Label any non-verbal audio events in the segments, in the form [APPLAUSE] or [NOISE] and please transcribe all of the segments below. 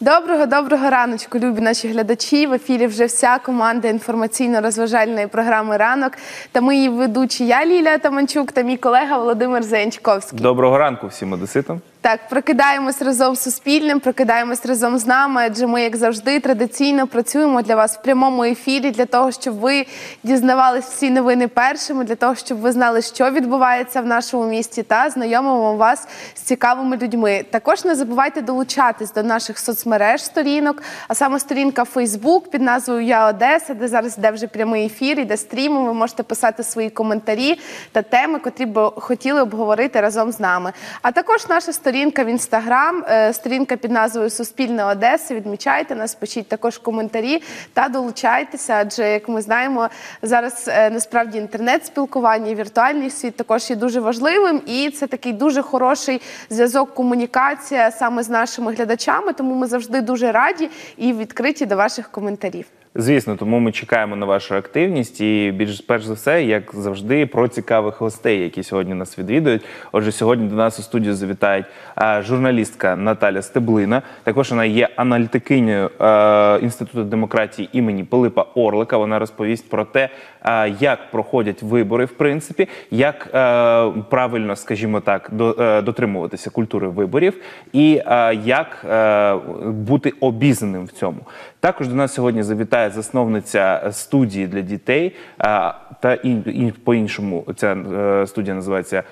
Доброго доброго раночку, любі наші глядачі. В ефірі вже вся команда інформаційно-розважальної програми Ранок. Та ми її ведучі я Лілія Таманчук та мій колега Володимир Зенчковський. Доброго ранку всім одеситам. Так, прокидаємось разом з Суспільним, прокидаємось разом з нами, адже ми, як завжди, традиційно працюємо для вас в прямому ефірі для того, щоб ви дізнавались всі новини першими, для того, щоб ви знали, що відбувається в нашому місті, та знайомимо вас з цікавими людьми. Також не забувайте долучатись до наших соцмереж сторінок, а саме сторінка Facebook під назвою Я Одеса, де зараз йде вже прямий ефір, іде стріму. Ви можете писати свої коментарі та теми, котрі б хотіли обговорити разом з нами. А також наша сторінка в інстаграм, е, сторінка під назвою Суспільне Одеса. Відмічайте нас, пишіть також коментарі та долучайтеся. Адже, як ми знаємо, зараз е, насправді інтернет-спілкування, віртуальний світ також є дуже важливим, і це такий дуже хороший зв'язок, комунікація саме з нашими глядачами. Тому ми завжди дуже раді і відкриті до ваших коментарів. Звісно, тому ми чекаємо на вашу активність і більш перш за все, як завжди, про цікавих гостей, які сьогодні нас відвідують. Отже, сьогодні до нас у студію завітають журналістка Наталя Стеблина. Також вона є аналітикинею е, інституту демократії імені Пилипа Орлика. Вона розповість про те, як проходять вибори, в принципі, як е, правильно, скажімо так, е, дотримуватися культури виборів, і е, як бути обізнаним в цьому. Також до нас сьогодні завітає засновниця студії для дітей. Та і, і по-іншому ця студія називається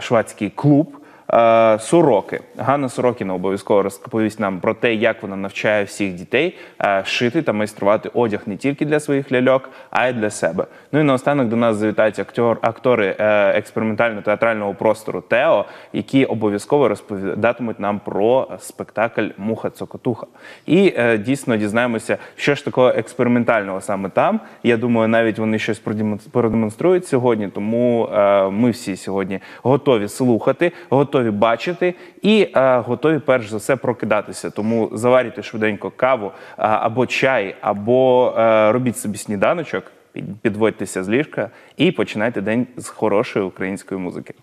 Швадський клуб. Е, Сороки. Ганна Сорокіна обов'язково розповість нам про те, як вона навчає всіх дітей е, шити та майструвати одяг не тільки для своїх ляльок, а й для себе. Ну і наостанок до нас завітають актор, актори е, експериментально-театрального простору Тео, які обов'язково розповідатимуть нам про спектакль Муха Цокотуха. І дійсно дізнаємося, що ж такого експериментального саме там. Я думаю, навіть вони щось продемон- продемонструють сьогодні. Тому ми всі сьогодні готові слухати, готові бачити і е, готові перш за все прокидатися. Тому заварюйте швиденько каву а, або чай, або е, робіть собі сніданочок, підводьтеся з ліжка і починайте день з хорошої української музики.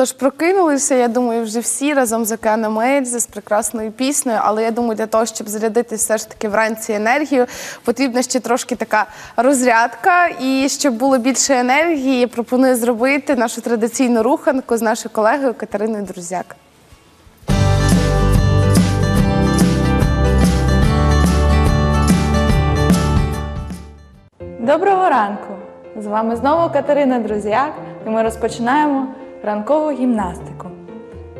Тож прокинулися, я думаю, вже всі разом з океаном Ельзи з прекрасною піснею. Але я думаю, для того, щоб зарядити все ж таки вранці енергію, потрібна ще трошки така розрядка. І щоб було більше енергії, пропоную зробити нашу традиційну руханку з нашою колегою Катериною Друзяк. Доброго ранку! З вами знову Катерина Друзяк, і ми розпочинаємо ранкову гімнастику.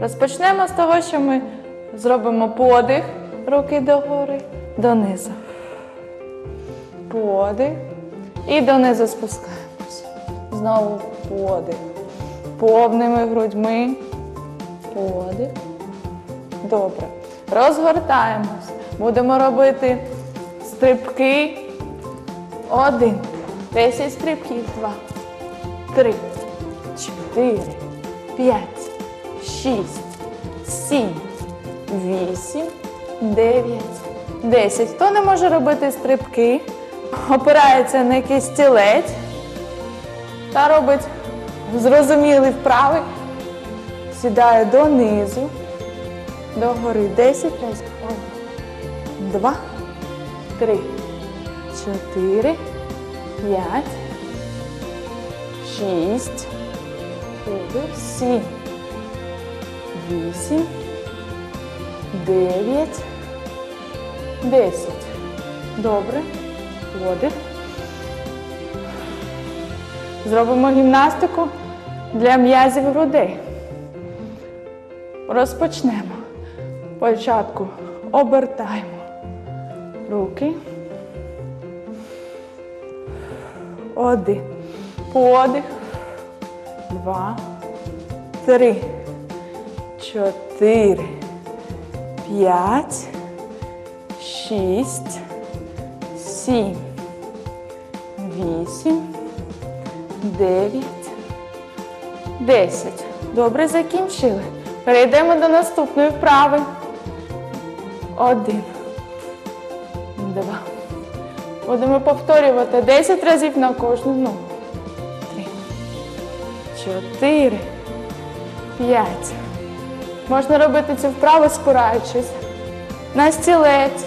Розпочнемо з того, що ми зробимо подих, руки догори, донизу. Подих і донизу спускаємось. Знову подих. Повними грудьми. Подих. Добре. Розгортаємось. Будемо робити стрибки. Один. Десять стрибків. Два. Три. Чотири. П'ять. Шість. Сім. Вісім. Дев'ять. Десять. Хто не може робити стрибки? Опирається на якийсь стілець та робить зрозумілий вправи. Сідає донизу. Догори. Десять разів. Один. Два. Три чотири, п'ять, шість, сім, вісім, дев'ять, десять. Добре. Подих. Зробимо гімнастику для м'язів грудей. Розпочнемо. Спочатку обертаємо руки. Один. Подих. Два. Три. Чотири. П'ять. Шість. Сім. Вісім. Дев'ять. Десять. Добре закінчили. Перейдемо до наступної вправи. Один. Два. Будемо повторювати 10 разів на кожну ногу. Чотири. П'ять. Можна робити цю вправу, спираючись. На стілець.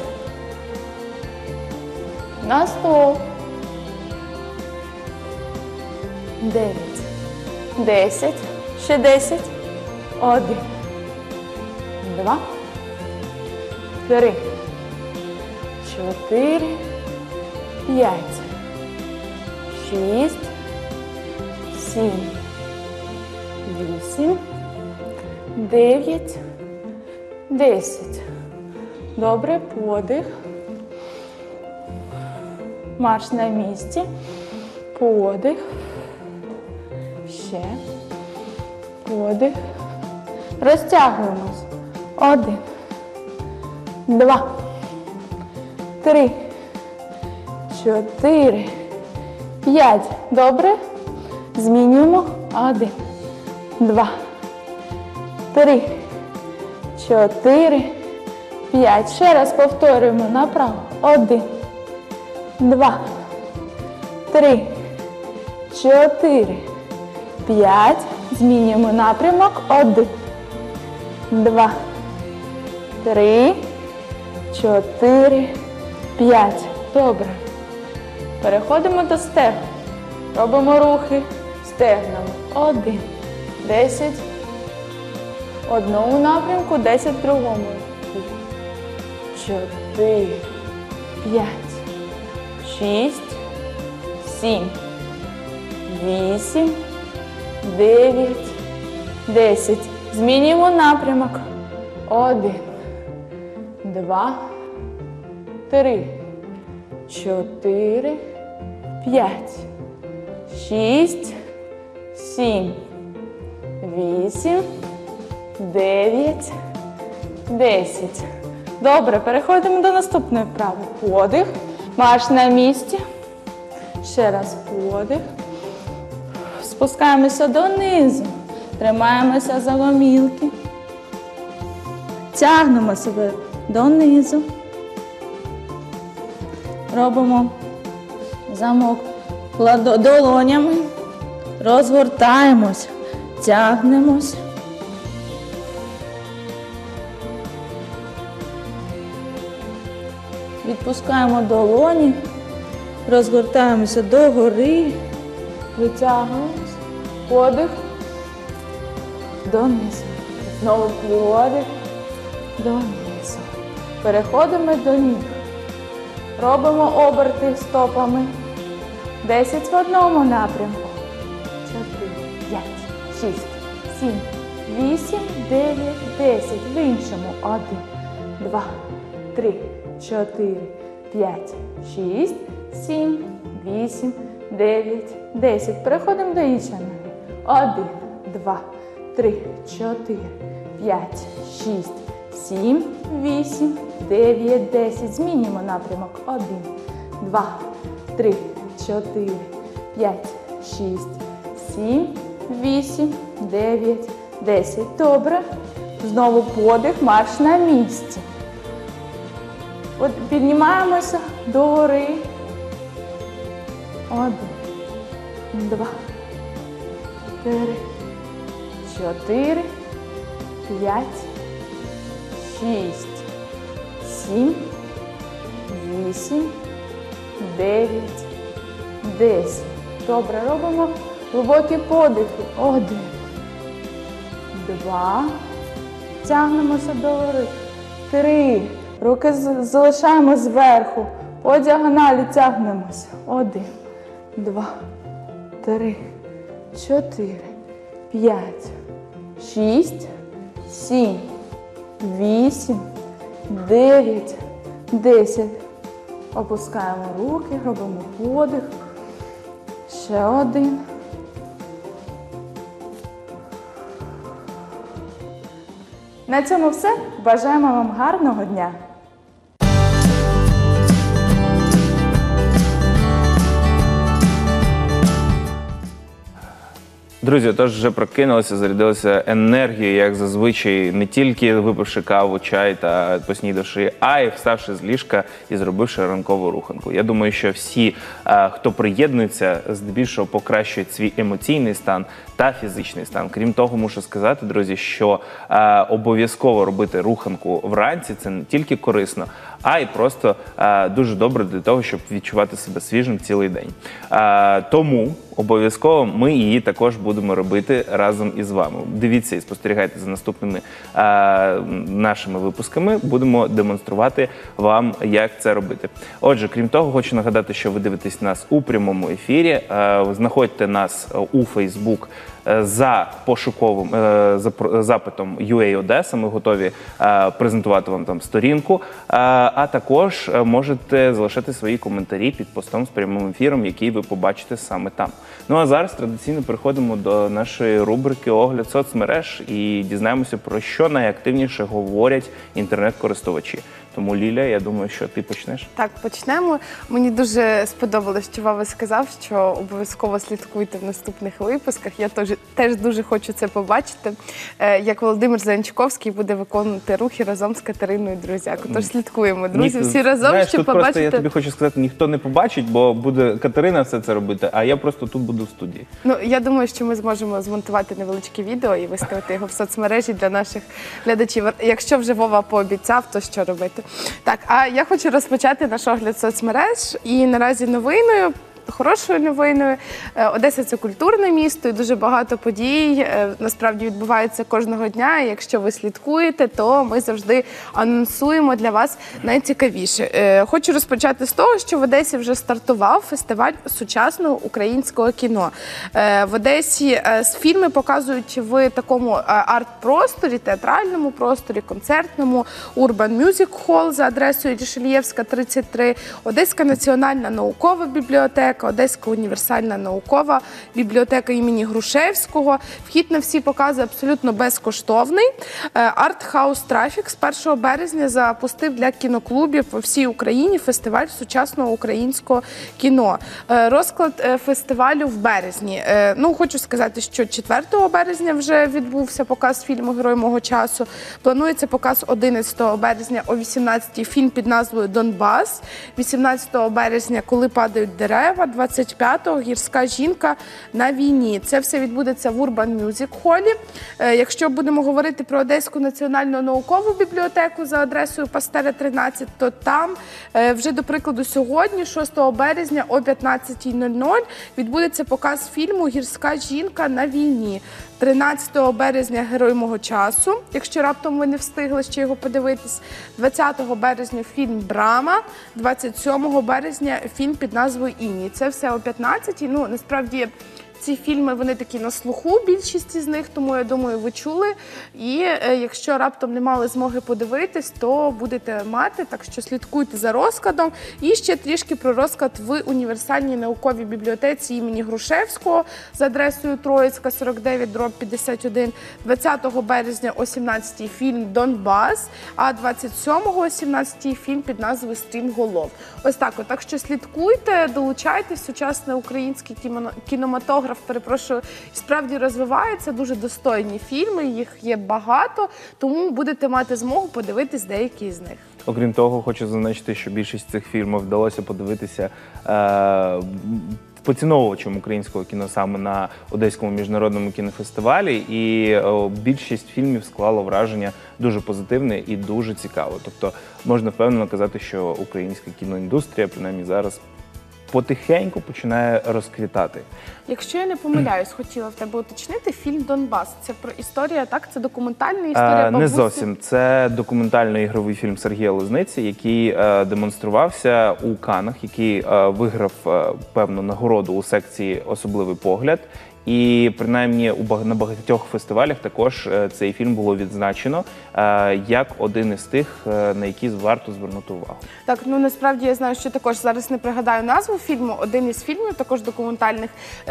На стол. Дев'ять. Десять. Ще десять. Один. Два. три, чотири, п'ять, шість, сім, вісім, дев'ять, десять. Добре, подих. Марш на місці. Подих. Ще. Подих. Розтягуємось. Один. Два. Три. Чотири. П'ять. Добре. Змінюємо. Один. Два. Три. Чотири. П'ять. Ще раз повторюємо направо. Один. Два. Три. Чотири. П'ять. Змінюємо напрямок. Один. Два. Три. Чотири. П'ять. Добре. Переходимо до стегна. Робимо рухи стегнами. Один. Десять. В одному напрямку, десять в другому. Чотири. П'ять. Шість. Сім. Вісім. Дев'ять. Десять. Змінюємо напрямок. Один. Два. Три. Чотири. П'ять. Шість. Сім. Вісім. Дев'ять. Десять. Добре, переходимо до наступної вправи. Подих. Марш на місці. Ще раз подих. Спускаємося донизу. Тримаємося за гомілки. Тягнемо себе донизу. Робимо замок долонями. Розгортаємось, тягнемось. Відпускаємо долоні, розгортаємося догори, витягуємось, подих, донизу. Знову подих, донизу. Переходимо до ніг. Робимо оберти стопами. 10 в одному напрямку. 4, 5, 6, 7, 8, 9, 10. В іншому. 1, 2, 3, 4, 5, 6, 7, 8, 9, 10. Переходимо до іншої ноги. 1, 2, 3, 4, 5, 6, 7, 8, 9, 10. Змінюємо напрямок. 1, 2, 3, 4, 5, 6, 7, 8, 9, 10. Добре. Знову подих, марш на місці. От піднімаємося догори. Один, два, три, чотири, п'ять, шість, сім, вісім, дев'ять, десять. Добре, робимо глибокі подихи. Один, два. Тягнемося до гори. Три. Руки залишаємо зверху. По діагоналі тягнемося. Один, два, три, чотири, п'ять, шість, сім, вісім, дев'ять, десять. Опускаємо руки, робимо подих. Ще один. На цьому все. Бажаємо вам гарного дня! Друзі, тож вже прокинулися, зарядилися енергією, як зазвичай, не тільки випивши каву, чай та поснідавши, а й вставши з ліжка і зробивши ранкову руханку. Я думаю, що всі, е, хто приєднується, здебільшого покращують свій емоційний стан та фізичний стан. Крім того, мушу сказати, друзі, що е, обов'язково робити руханку вранці це не тільки корисно, а й просто е, дуже добре для того, щоб відчувати себе свіжим цілий день. Е, тому обов'язково ми її також будемо робити разом із вами. Дивіться і спостерігайте за наступними е, нашими випусками. Будемо демонструвати вам, як це робити. Отже, крім того, хочу нагадати, що ви дивитесь нас у прямому ефірі. Е, знаходьте нас е, у Фейсбук. Е, За пошуковим е, запитом UA Одеса ми готові е, презентувати вам там сторінку. А також можете залишати свої коментарі під постом з прямим ефіром, який ви побачите саме там. Ну а зараз традиційно переходимо до нашої рубрики Огляд соцмереж і дізнаємося про що найактивніше говорять інтернет-користувачі. Тому Ліля, я думаю, що ти почнеш. Так, почнемо. Мені дуже сподобалось, що Вова сказав, що обов'язково слідкуйте в наступних випусках. Я теж, теж дуже хочу це побачити. Е, як Володимир Зеленчковський буде виконувати рухи разом з Катериною Друзяко. Тож слідкуємо, друзі, всі разом, знаєш, щоб тут просто я тобі хочу сказати, ніхто не побачить, бо буде Катерина все це робити, а я просто тут буду в студії. Ну я думаю, що ми зможемо змонтувати невеличке відео і виставити його в соцмережі для наших глядачів. Якщо вже Вова пообіцяв, то що робити? Так, а я хочу розпочати наш огляд соцмереж і наразі новиною. Хорошою новиною Е, Одеса це культурне місто, і дуже багато подій е, насправді відбувається кожного дня. Якщо ви слідкуєте, то ми завжди анонсуємо для вас найцікавіше. Е, Хочу розпочати з того, що в Одесі вже стартував фестиваль сучасного українського кіно. В Одесі фільми показують в такому арт-просторі, театральному просторі, концертному, Urban Music Hall за адресою Рішельєвська, 33, Одеська національна наукова бібліотека, Одеська універсальна наукова бібліотека імені Грушевського. Вхід на всі покази абсолютно безкоштовний. Артхаус Трафік з 1 березня запустив для кіноклубів по всій Україні фестиваль сучасного українського кіно. Е, Розклад е, фестивалю в березні. Е, Ну, хочу сказати, що 4 березня вже відбувся показ фільму Герой мого часу. Планується показ 11 березня о 18-й фільм під назвою Донбас. 18 березня, коли падають дерева, 25-го гірська жінка на війні. Це все відбудеться в Music Hall. Е, Якщо будемо говорити про Одеську національну наукову бібліотеку за адресою Пастера 13, то там е, вже до прикладу сьогодні, 6 березня о 15.00, відбудеться показ фільму Гірська жінка на війні. 13 березня Герой мого часу, якщо раптом ви не встигли ще його подивитись. 20 березня фільм Брама, 27 березня фільм під назвою Іні. Це все о 15 Ну насправді. Ці фільми вони такі на слуху, більшість з них, тому я думаю, ви чули. І е, якщо раптом не мали змоги подивитись, то будете мати. Так що слідкуйте за розкладом. І ще трішки про розклад в універсальній науковій бібліотеці імені Грушевського за адресою Троїцька, 49, дроб 51. 20 березня о 17-й фільм Донбас, а 27-го о 17 фільм під назвою Стрімголов. Ось так. Так що слідкуйте, долучайтесь. Сучасний український кіно- кінематограф, перепрошую, справді розвивається. Дуже достойні фільми. Їх є багато, тому будете мати змогу подивитись деякі з них. Окрім того, хочу зазначити, що більшість цих фільмів вдалося подивитися е, поціновувачам українського кіно саме на Одеському міжнародному кінофестивалі, і е, більшість фільмів склало враження дуже позитивне і дуже цікаво. Тобто можна впевнено казати, що українська кіноіндустрія, принаймні зараз, потихеньку починає розквітати. Якщо я не помиляюсь, хотіла в тебе уточнити фільм Донбас. Це про історія, так? Це документальна історія. бабусі? Не зовсім. Це документально-ігровий фільм Сергія Лозниці, який е, демонструвався у Канах, який е, виграв е, певну нагороду у секції Особливий погляд. І принаймні у на багатьох фестивалях також е, цей фільм було відзначено е, як один із тих, е, на які варто звернути увагу. Так, ну насправді я знаю, що також зараз не пригадаю назву фільму. Один із фільмів, також документальних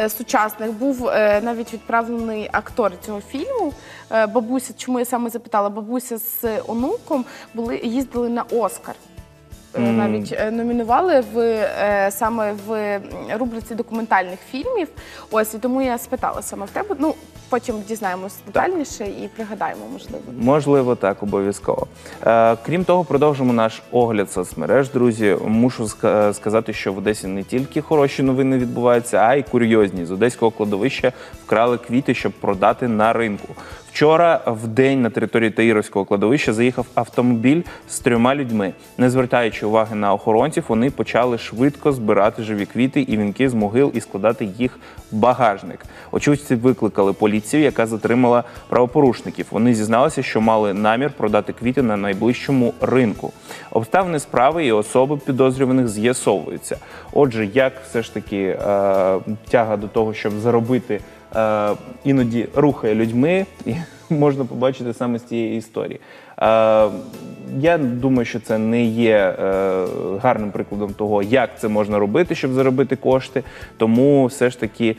сучасних, був навіть відправлений актор цього фільму. Бабуся, чому я саме запитала? Бабуся з онуком були їздили на Оскар. Е. Навіть е, номінували в е, саме в рубриці документальних фільмів. Ось і тому я спитала саме в тебе. Ну потім дізнаємось детальніше і пригадаємо, можливо. Можливо, так, обов'язково. Е, крім того, продовжимо наш огляд соцмереж. Друзі, мушу ска- сказати, що в Одесі не тільки хороші новини відбуваються, а й курйозні. З одеського кладовища вкрали квіти, щоб продати на ринку. Вчора в день на території Таїровського кладовища заїхав автомобіль з трьома людьми. Не звертаючи уваги на охоронців, вони почали швидко збирати живі квіти і вінки з могил і складати їх в багажник. Очевидці викликали поліцію, яка затримала правопорушників. Вони зізналися, що мали намір продати квіти на найближчому ринку. Обставини справи і особи підозрюваних з'ясовуються. Отже, як все ж таки е, тяга до того, щоб заробити, іноді рухає людьми, і [LAUGHS] можна побачити саме з цієї історії. Е, я думаю, що це не є е, гарним прикладом того, як це можна робити, щоб заробити кошти. Тому все ж таки.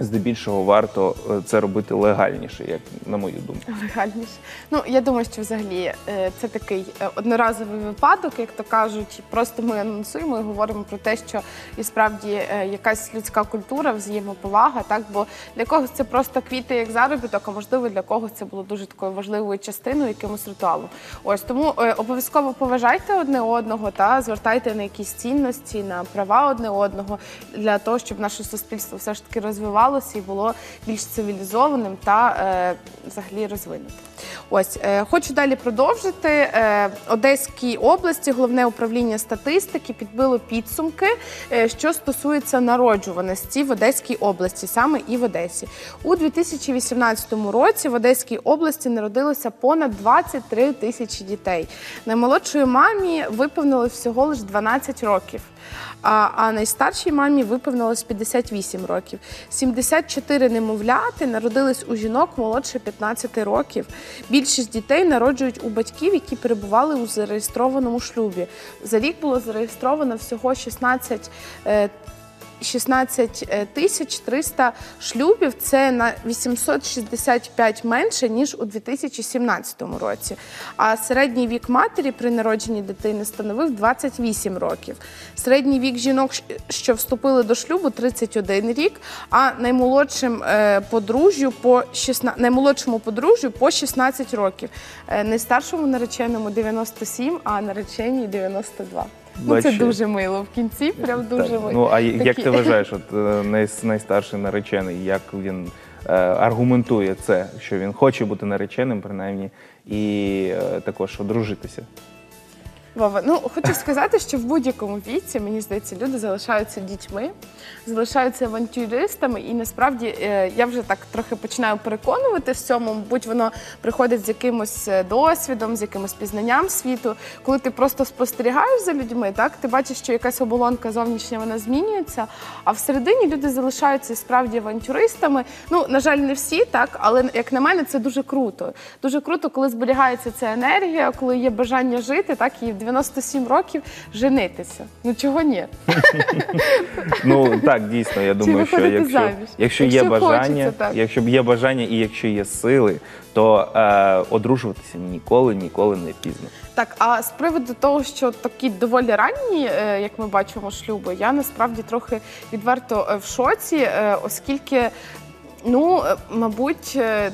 Здебільшого варто е, це робити легальніше, як на мою думку. Легальніше. Ну я думаю, що взагалі е, це такий е, одноразовий випадок, як то кажуть. Просто ми анонсуємо і говоримо про те, що і справді якась людська культура, взаємоповага, так бо для когось це просто квіти як заробіток, а можливо для когось це було дуже такою важливою частиною, якимось ритуалом. Ось тому обов'язково поважайте одне одного та звертайте на якісь цінності, на права одне одного для того, щоб наше суспільство все ж таки розвивалося і було більш цивілізованим та е, взагалі розвинутим. Ось е, хочу далі продовжити. Е, Одеській області головне управління статистики підбило підсумки, е, що стосується народжуваності в Одеській області, саме і в Одесі. У 2018 році в Одеській області народилося понад 23 тисячі дітей. Наймолодшої мамі виповнилось всього лише 12 років. А, а найстаршій мамі виповнилось 58 років. 74 немовляти народились у жінок молодше 15 років. Більшість дітей народжують у батьків, які перебували у зареєстрованому шлюбі. За рік було зареєстровано всього 16 е, 16 тисяч 300 шлюбів. Це на 865 менше ніж у 2017 році. А середній вік матері при народженні дитини становив 28 років. Середній вік жінок, що вступили до шлюбу, 31 рік. А наймолодшим е, подружжю по 16, наймолодшому подружжю по 16 років. Е, Найстаршому нареченому 97, а нареченій 92. Ну, це дуже мило в кінці, прям дуже Так. мило. Ну а як Такі- ти вважаєш, от е, най, найстарший наречений, як він е, аргументує це, що він хоче бути нареченим, принаймні, і е, також одружитися? Вова, ну хочу сказати, що в будь-якому віці, мені здається, люди залишаються дітьми, залишаються авантюристами, і насправді е, я вже так трохи починаю переконувати в цьому, будь воно приходить з якимось е, досвідом, з якимось пізнанням світу. Коли ти просто спостерігаєш за людьми, так ти бачиш, що якась оболонка зовнішня вона змінюється, а всередині люди залишаються справді авантюристами. Ну, на жаль, не всі, так, але як на мене, це дуже круто. Дуже круто, коли зберігається ця енергія, коли є бажання жити, так і 97 років женитися. Ну чого ні? Ну так, дійсно, я думаю, що виходити якщо, заміж. якщо є Якщо бажання, хочеться, так. якщо є бажання і якщо є сили, то е, одружуватися ніколи, ніколи не пізно. Так, а з приводу того, що такі доволі ранні, е, як ми бачимо, шлюби, я насправді трохи відверто е, в шоці, е, оскільки, ну, е, мабуть. е,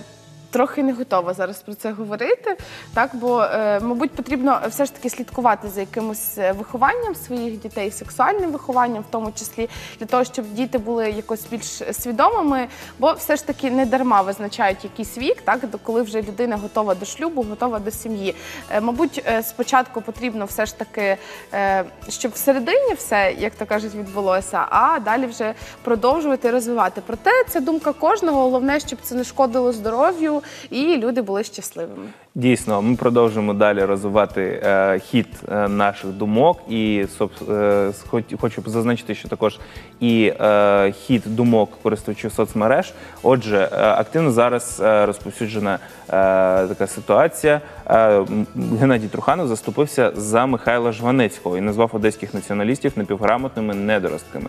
Трохи не готова зараз про це говорити, так бо, е, мабуть, потрібно все ж таки слідкувати за якимось е, вихованням своїх дітей, сексуальним вихованням, в тому числі для того, щоб діти були якось більш свідомими, бо все ж таки не дарма визначають якийсь вік, так коли вже людина готова до шлюбу, готова до сім'ї. Е, Мабуть, спочатку потрібно все ж таки, щоб всередині все, як то кажуть, відбулося, а далі вже продовжувати розвивати. Проте це думка кожного. Головне, щоб це не шкодило здоров'ю і люди були щасливими. Дійсно, ми продовжуємо далі розвивати е, хід е, наших думок, і соб- е, хоч- хочу зазначити, що також і е, хід думок користувачів соцмереж. Отже, е, активно зараз е, розповсюджена е, така ситуація. Е, Геннадій Труханов заступився за Михайла Жванецького і назвав одеських націоналістів напівграмотними недоростками.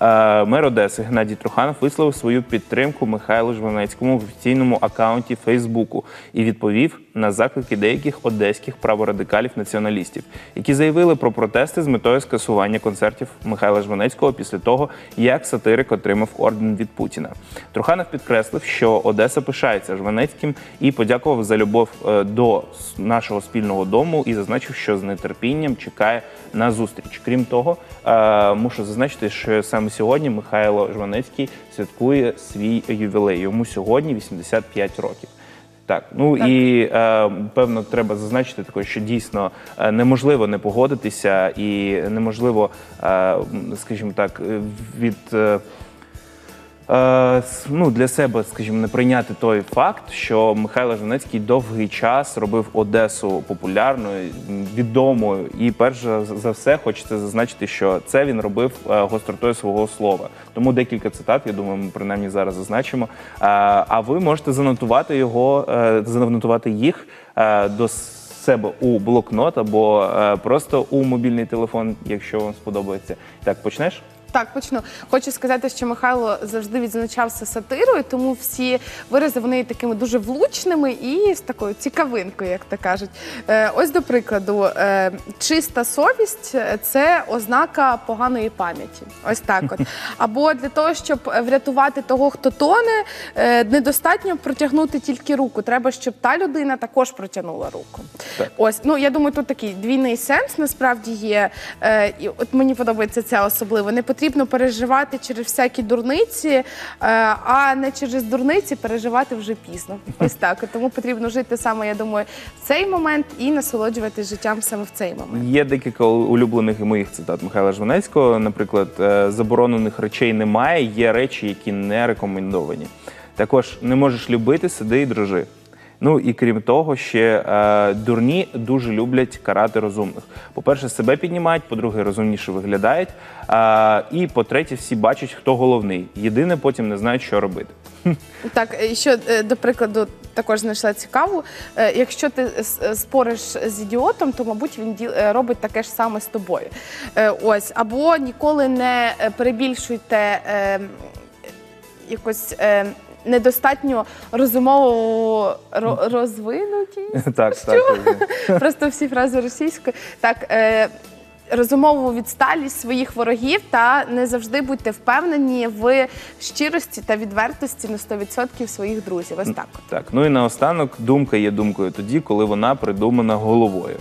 Е, Мер Одеси Геннадій Труханов висловив свою підтримку Михайлу Жванецькому в офіційному акаунті Фейсбуку і відповів на заклики деяких одеських праворадикалів націоналістів, які заявили про протести з метою скасування концертів Михайла Жванецького після того, як сатирик отримав орден від Путіна. Труханов підкреслив, що Одеса пишається Жванецьким і подякував за любов е, до нашого спільного дому і зазначив, що з нетерпінням чекає на зустріч. Крім того, е, мушу зазначити, що саме сьогодні Михайло Жванецький святкує свій ювілей. Йому сьогодні 85 років. Так, ну і е, певно, треба зазначити також, що дійсно е, неможливо не погодитися, і неможливо, е, скажімо так, е, від. Е, Е, ну, для себе, скажімо, не прийняти той факт, що Михайло Жванецький довгий час робив Одесу популярною, відомою. І перш за- все хочеться зазначити, що це він робив е, гостротою свого слова. Тому декілька цитат, я думаю, ми принаймні зараз зазначимо. Е, А ви можете занотувати його, е, занотувати їх до себе у блокнот або просто у мобільний телефон, якщо вам сподобається. Так, почнеш? Так, почну. Хочу сказати, що Михайло завжди відзначався сатирою, тому всі вирази вони є такими дуже влучними і з такою цікавинкою, як то кажуть. Е, ось до прикладу, е, чиста совість це ознака поганої пам'яті. Ось так от. [LAUGHS] Або для того, щоб врятувати того, хто тоне, е, недостатньо протягнути тільки руку. Треба, щоб та людина також протягнула руку. Так. Ось, ну я думаю, тут такий двійний сенс насправді є. Е, і от мені подобається це особливо. Не потрібно переживати через всякі дурниці, е, а не через дурниці переживати вже пізно. Ось так. Тому потрібно жити саме, я думаю, в цей момент і насолоджуватись життям саме в цей момент. Є декілька улюблених моїх цитат Михайла Жванецького. Наприклад, е, заборонених речей немає, є речі, які не рекомендовані. Також не можеш любити, сиди і дрожи. Ну і крім того, ще е, дурні дуже люблять карати розумних. По-перше, себе піднімають, по-друге, розумніше виглядають. Е, і по-третє, всі бачать, хто головний. Єдине, потім не знають, що робити. Так, і що е, до прикладу, також знайшла цікаву. Е, Якщо ти с- спориш з ідіотом, то мабуть він діл- е, робить таке ж саме з тобою. Е, Ось або ніколи не е, перебільшуйте е, якось. е, Недостатньо розумово ро- розвинутість. [LAUGHS] Так, так. [LAUGHS] Просто всі фрази російською. Так, е, розумову відсталість своїх ворогів та не завжди будьте впевнені в щирості та відвертості на 100% своїх друзів. Ось так. от. Так, ну і наостанок думка є думкою тоді, коли вона придумана головою.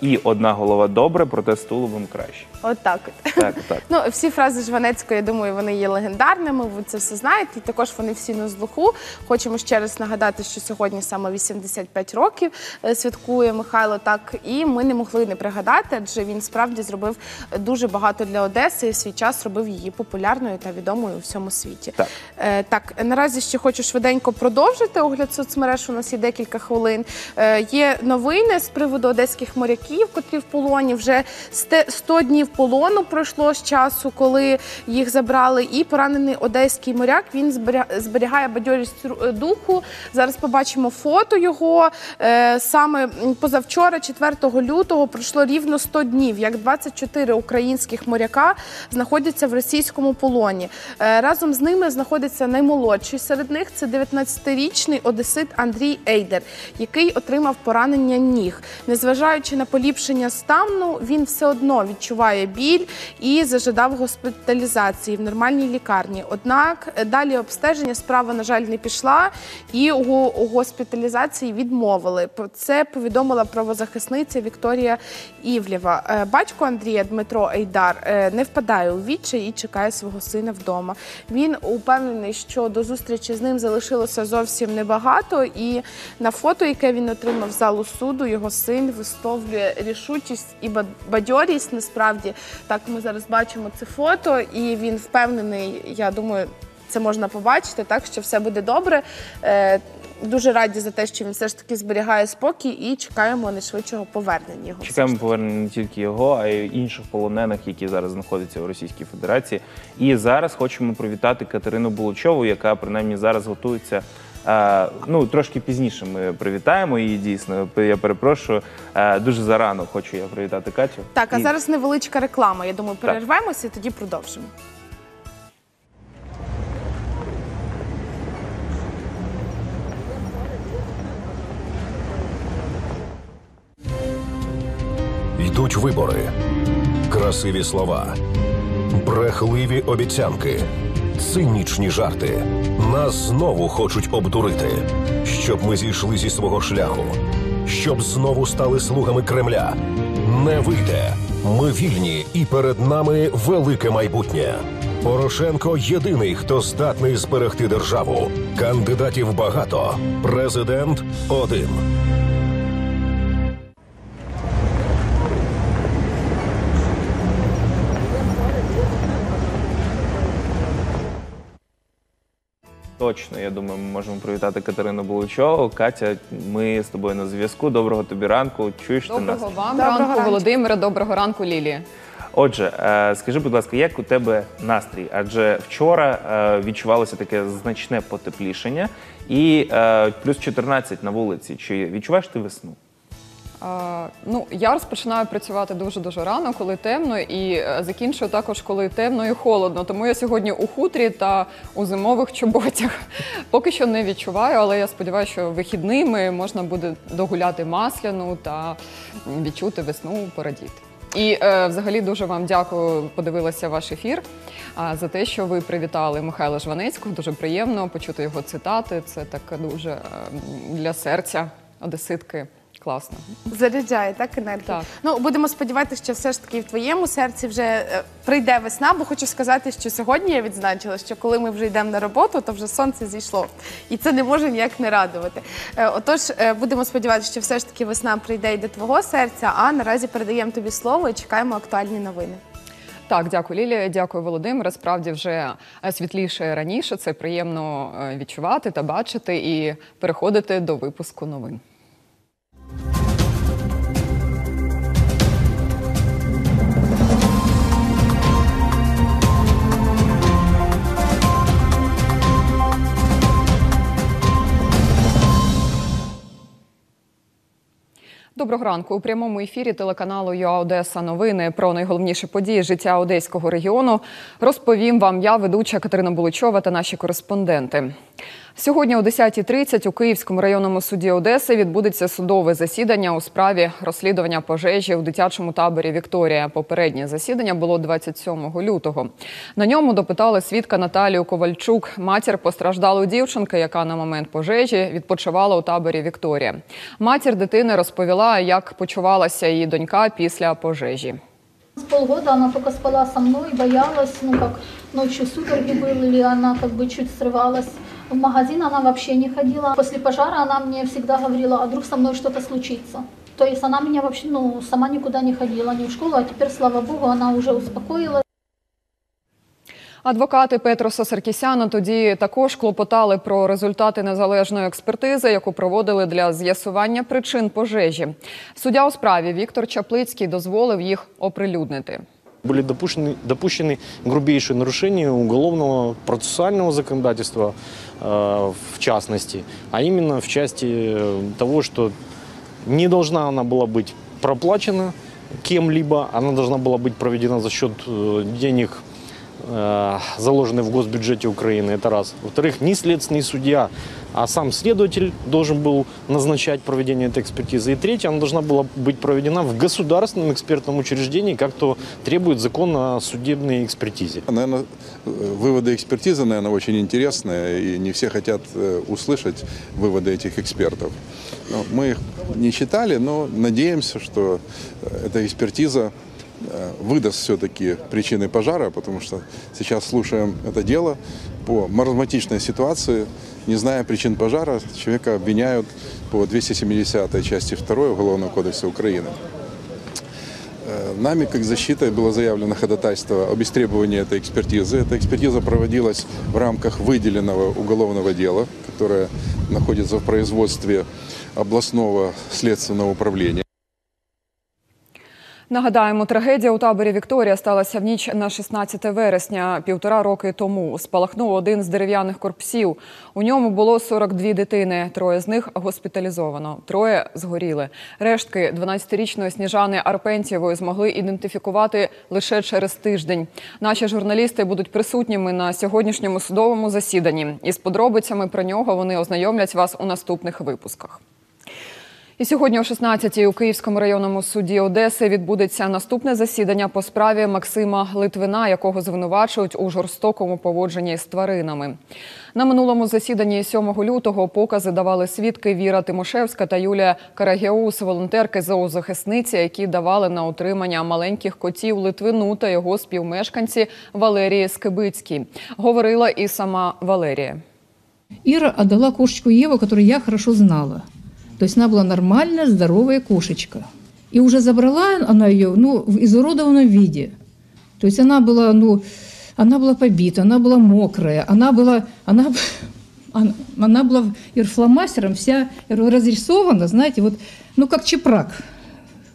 І одна голова добре, проте з тулубом краще. От так. от. [LAUGHS] Так, так. Ну, всі фрази Жванецької, я думаю, вони є легендарними. Ви це все знаєте. І також вони всі на слуху. Хочемо ще раз нагадати, що сьогодні саме 85 років е, святкує Михайло. Так і ми не могли не пригадати, адже він справді зробив дуже багато для Одеси і в свій час робив її популярною та відомою у всьому світі. Так. Е, так, наразі ще хочу швиденько продовжити огляд соцмереж. У нас є декілька хвилин. Е, є новини з приводу одеських моряків, котрі в полоні. Вже 100 днів полону пройшло з часу, коли їх забрали. І поранений одеський моряк він зберігає бадьорість е, духу. Зараз побачимо фото його. Е, Саме позавчора, 4 лютого, пройшло рівно 100 днів, як 24 українських моряка знаходяться в російському полоні. Е, Разом з ними знаходиться наймолодший серед них. Це 19-річний одесит Андрій Ейдер, який отримав поранення ніг. Незважаючи на поліпшення стану, він все одно відчуває біль і зажадав госпіталізації в нормальній лікарні. Однак е, далі обстеження справа, на жаль, не пішла, і у, госпіталізації відмовили. Це повідомила правозахисниця Вікторія Івлєва. Е, Батько Андрія Дмитро Ейдар е, не впадає у відчай і чекає свого сина вдома. Він упевнений, що до зустрічі з ним залишилося зовсім небагато. І на фото, яке він отримав з залу суду, його син висловлює рішучість і бадьорість. Насправді так ми зараз бачимо це фото, і він впевнений. Я думаю, це можна побачити, так що все буде добре. Е, Дуже раді за те, що він все ж таки зберігає спокій і чекаємо найшвидшого повернення його. Чекаємо повернення не тільки його, а й інших полонених, які зараз знаходяться у Російській Федерації. І зараз хочемо привітати Катерину Булучову, яка принаймні зараз готується. Е, ну трошки пізніше ми привітаємо її. Дійсно, я перепрошую. Е, дуже зарано хочу я привітати Катю. Так, а І- зараз невеличка реклама. Я думаю, перервемося і тоді продовжимо. Йдуть вибори. Красиві слова. Брехливі обіцянки цинічні жарти. Нас знову хочуть обдурити, щоб ми зійшли зі свого шляху, щоб знову стали слугами Кремля. Не вийде. Ми вільні, і перед нами велике майбутнє. Порошенко єдиний, хто здатний зберегти державу. Кандидатів багато. Президент один. Точно, я думаю, ми можемо привітати Катерину Булучову. Катя, ми з тобою на зв'язку. Доброго тобі ранку. Чуєш ти нас? Доброго вам Доброго ранку, ранку. Володимире. Доброго ранку, Лілія. Отже, е, скажи, будь ласка, як у тебе настрій? Адже вчора е, відчувалося таке значне потеплішення і е, плюс 14 на вулиці. Чи відчуваєш ти весну? Ну, я розпочинаю працювати дуже дуже рано, коли темно, і е, закінчую також, коли темно і холодно. Тому я сьогодні у хутрі та у зимових чоботях. [LAUGHS] Поки що не відчуваю, але я сподіваюся, що вихідними можна буде догуляти масляну та відчути весну, порадіти. І е, взагалі дуже вам дякую, подивилася ваш ефір а, за те, що ви привітали Михайла Жванецького. Дуже приємно почути його цитати. Це так дуже е, для серця одеситки. Класно. Заряджає так енергію. Так. Ну будемо сподіватися, що все ж таки в твоєму серці вже е, прийде весна. Бо хочу сказати, що сьогодні я відзначила, що коли ми вже йдемо на роботу, то вже сонце зійшло, і це не може ніяк не радувати. Е, Отож, е, будемо сподіватися, що все ж таки весна прийде і до твого серця. А наразі передаємо тобі слово і чекаємо актуальні новини. Так, дякую, Лілія. Дякую, Володимире. Справді вже світліше раніше. Це приємно відчувати та бачити і переходити до випуску новин. Доброго ранку. У прямому ефірі телеканалу ЮА Одеса новини про найголовніші події життя одеського регіону розповім вам я, ведуча Катерина Буличова та наші кореспонденти. Сьогодні о 10.30 у Київському районному суді Одеси відбудеться судове засідання у справі розслідування пожежі у дитячому таборі Вікторія. Попереднє засідання було 27 лютого. На ньому допитали свідка Наталію Ковальчук, матір постраждалої дівчинки, яка на момент пожежі відпочивала у таборі Вікторія. Матір дитини розповіла, як почувалася її донька після пожежі. С полгода она только спала со мной, боялась, ну как ночью судороги были, она как бы чуть срывалась. В магазин она вообще не ходила. После пожара она мне всегда говорила, а вдруг со мной что-то случится. То есть она меня вообще, ну, сама никуда не ходила, ни в школу, а теперь, слава богу, она уже успокоилась. Адвокати Петроса Саркісяна тоді також клопотали про результати незалежної експертизи, яку проводили для з'ясування причин пожежі. Суддя у справі Віктор Чаплицький дозволив їх оприлюднити. Были допущены, допущены грубейшие нарушения уголовного процессуального законодательства, э, в частности, а именно в части э, того, что не должна она была быть проплачена кем-либо, она должна была быть проведена за счет э, денег, э, заложенных в госбюджете Украины, это раз. Во-вторых, ни следственный судья, а сам следователь должен был назначать проведение этой экспертизы. И третье, она должна была быть проведена в государственном экспертном учреждении, как то требует закон о судебной экспертизе. Наверное, выводы экспертизы, наверное, очень интересные, и не все хотят э, услышать выводы этих экспертов. Ну, Мы их не читали, но надеемся, что э, эта экспертиза э, выдаст все-таки причины пожара, потому что сейчас слушаем это дело по маразматичной ситуации, не зная причин пожара, человека обвиняют по 270 части 2 Уголовного кодекса Украины. Э, Нами, как защитой, было заявлено ходатайство об истребовании этой экспертизы. Эта экспертиза проводилась в рамках выделенного уголовного дела, которое находится в производстве областного следственного управления. Нагадаємо, трагедія у таборі Вікторія сталася в ніч на 16 вересня, півтора роки тому. Спалахнув один з дерев'яних корпусів. У ньому було 42 дитини. Троє з них госпіталізовано, троє згоріли. Рештки 12-річної Сніжани Арпентьєвої змогли ідентифікувати лише через тиждень. Наші журналісти будуть присутніми на сьогоднішньому судовому засіданні. Із подробицями про нього вони ознайомлять вас у наступних випусках. І сьогодні о 16-й у Київському районному суді Одеси відбудеться наступне засідання по справі Максима Литвина, якого звинувачують у жорстокому поводженні з тваринами. На минулому засіданні 7 лютого покази давали свідки Віра Тимошевська та Юлія Карагіус, волонтерки зоозахисниці, які давали на утримання маленьких котів Литвину та його співмешканці Валерії Скибицькій. Говорила і сама Валерія. Ира отдала кошечку Еву, которую я хорошо знала. То есть она была нормальная, здоровая кошечка. И уже забрала она ее ну, в изуродованном виде. То есть она была, ну, она была побита, она была мокрая, она была, она, она, она была фломастером вся разрисована, знаете, вот, ну, как чепрак,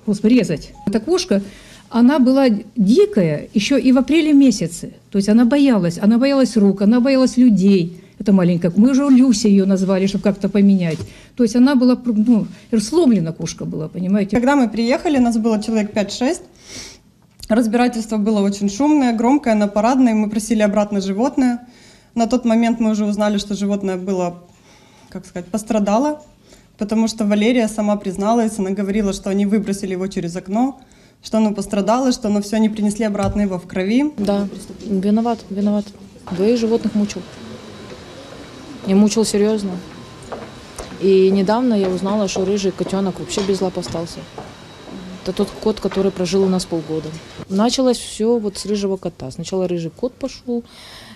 господи, резать. Эта кошка, она была дикая еще и в апреле месяце. То есть она боялась, она боялась рук, она боялась людей. Это маленькая, мы уже Люся ее назвали, чтобы как-то поменять. То есть она была, ну, сломлена кошка была, понимаете. Когда мы приехали, нас было человек 5-6. Разбирательство было очень шумное, громкое, на парадной. Мы просили обратно животное. На тот момент мы уже узнали, что животное было, как сказать, пострадало, потому что Валерия сама призналась, она говорила, что они выбросили его через окно, что оно пострадало, что оно все они принесли обратно его в крови. Да, виноват, виноват. Двоих животных мучил. И мучил серьезно. И недавно я узнала, что рыжий котенок вообще без лап остался. Это тот кот, который прожил у нас полгода. Началось все вот с рыжего кота. Сначала рыжий кот пошел.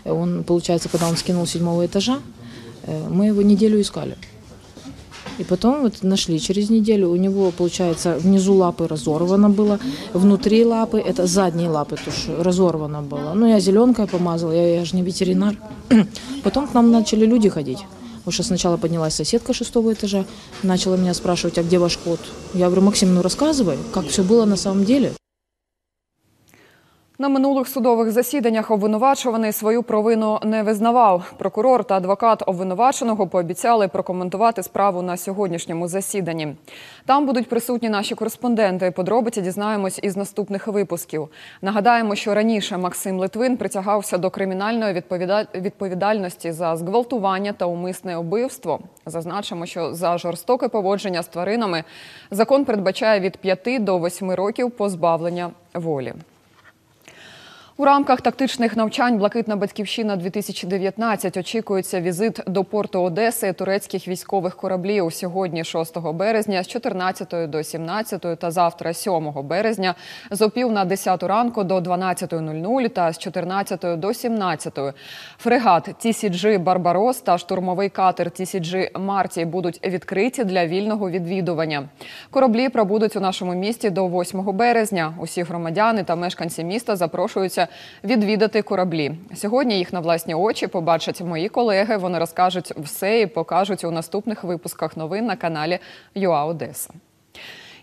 Он, получается, когда он скинул с седьмого этажа, э, мы его неделю искали. И потом вот нашли через неделю. У него, получается, внизу лапы разорвано было, внутри лапы, это задние лапы тоже разорвано было. Ну, я зеленкой помазала, я, я же не ветеринар. [CLEARS THROAT] Потом к нам начали люди ходить. Потому что сначала поднялась соседка шестого этажа, начала меня спрашивать, а где ваш кот? Я говорю, Максим, ну рассказывай, как все было на самом деле. На минулих судових засіданнях обвинувачуваний свою провину не визнавав. Прокурор та адвокат обвинуваченого пообіцяли прокоментувати справу на сьогоднішньому засіданні. Там будуть присутні наші кореспонденти. Подробиці дізнаємось із наступних випусків. Нагадаємо, що раніше Максим Литвин притягався до кримінальної відповідальності за зґвалтування та умисне убивство. Зазначимо, що за жорстоке поводження з тваринами закон передбачає від 5 до 8 років позбавлення волі. У рамках тактичних навчань Блакитна батьківщина 2019 очікується візит до порту Одеси турецьких військових кораблів сьогодні, 6 березня, з 14 до 17 та завтра, 7 березня, з опів на 10 ранку до 12.00 та з 14 до 17. Фрегат TCG Барбарос та штурмовий катер TCG Марті будуть відкриті для вільного відвідування. Кораблі пробудуть у нашому місті до 8 березня. Усі громадяни та мешканці міста запрошуються відвідати кораблі. Сьогодні їх на власні очі побачать мої колеги. Вони розкажуть все і покажуть у наступних випусках новин на каналі ЮА Одеса.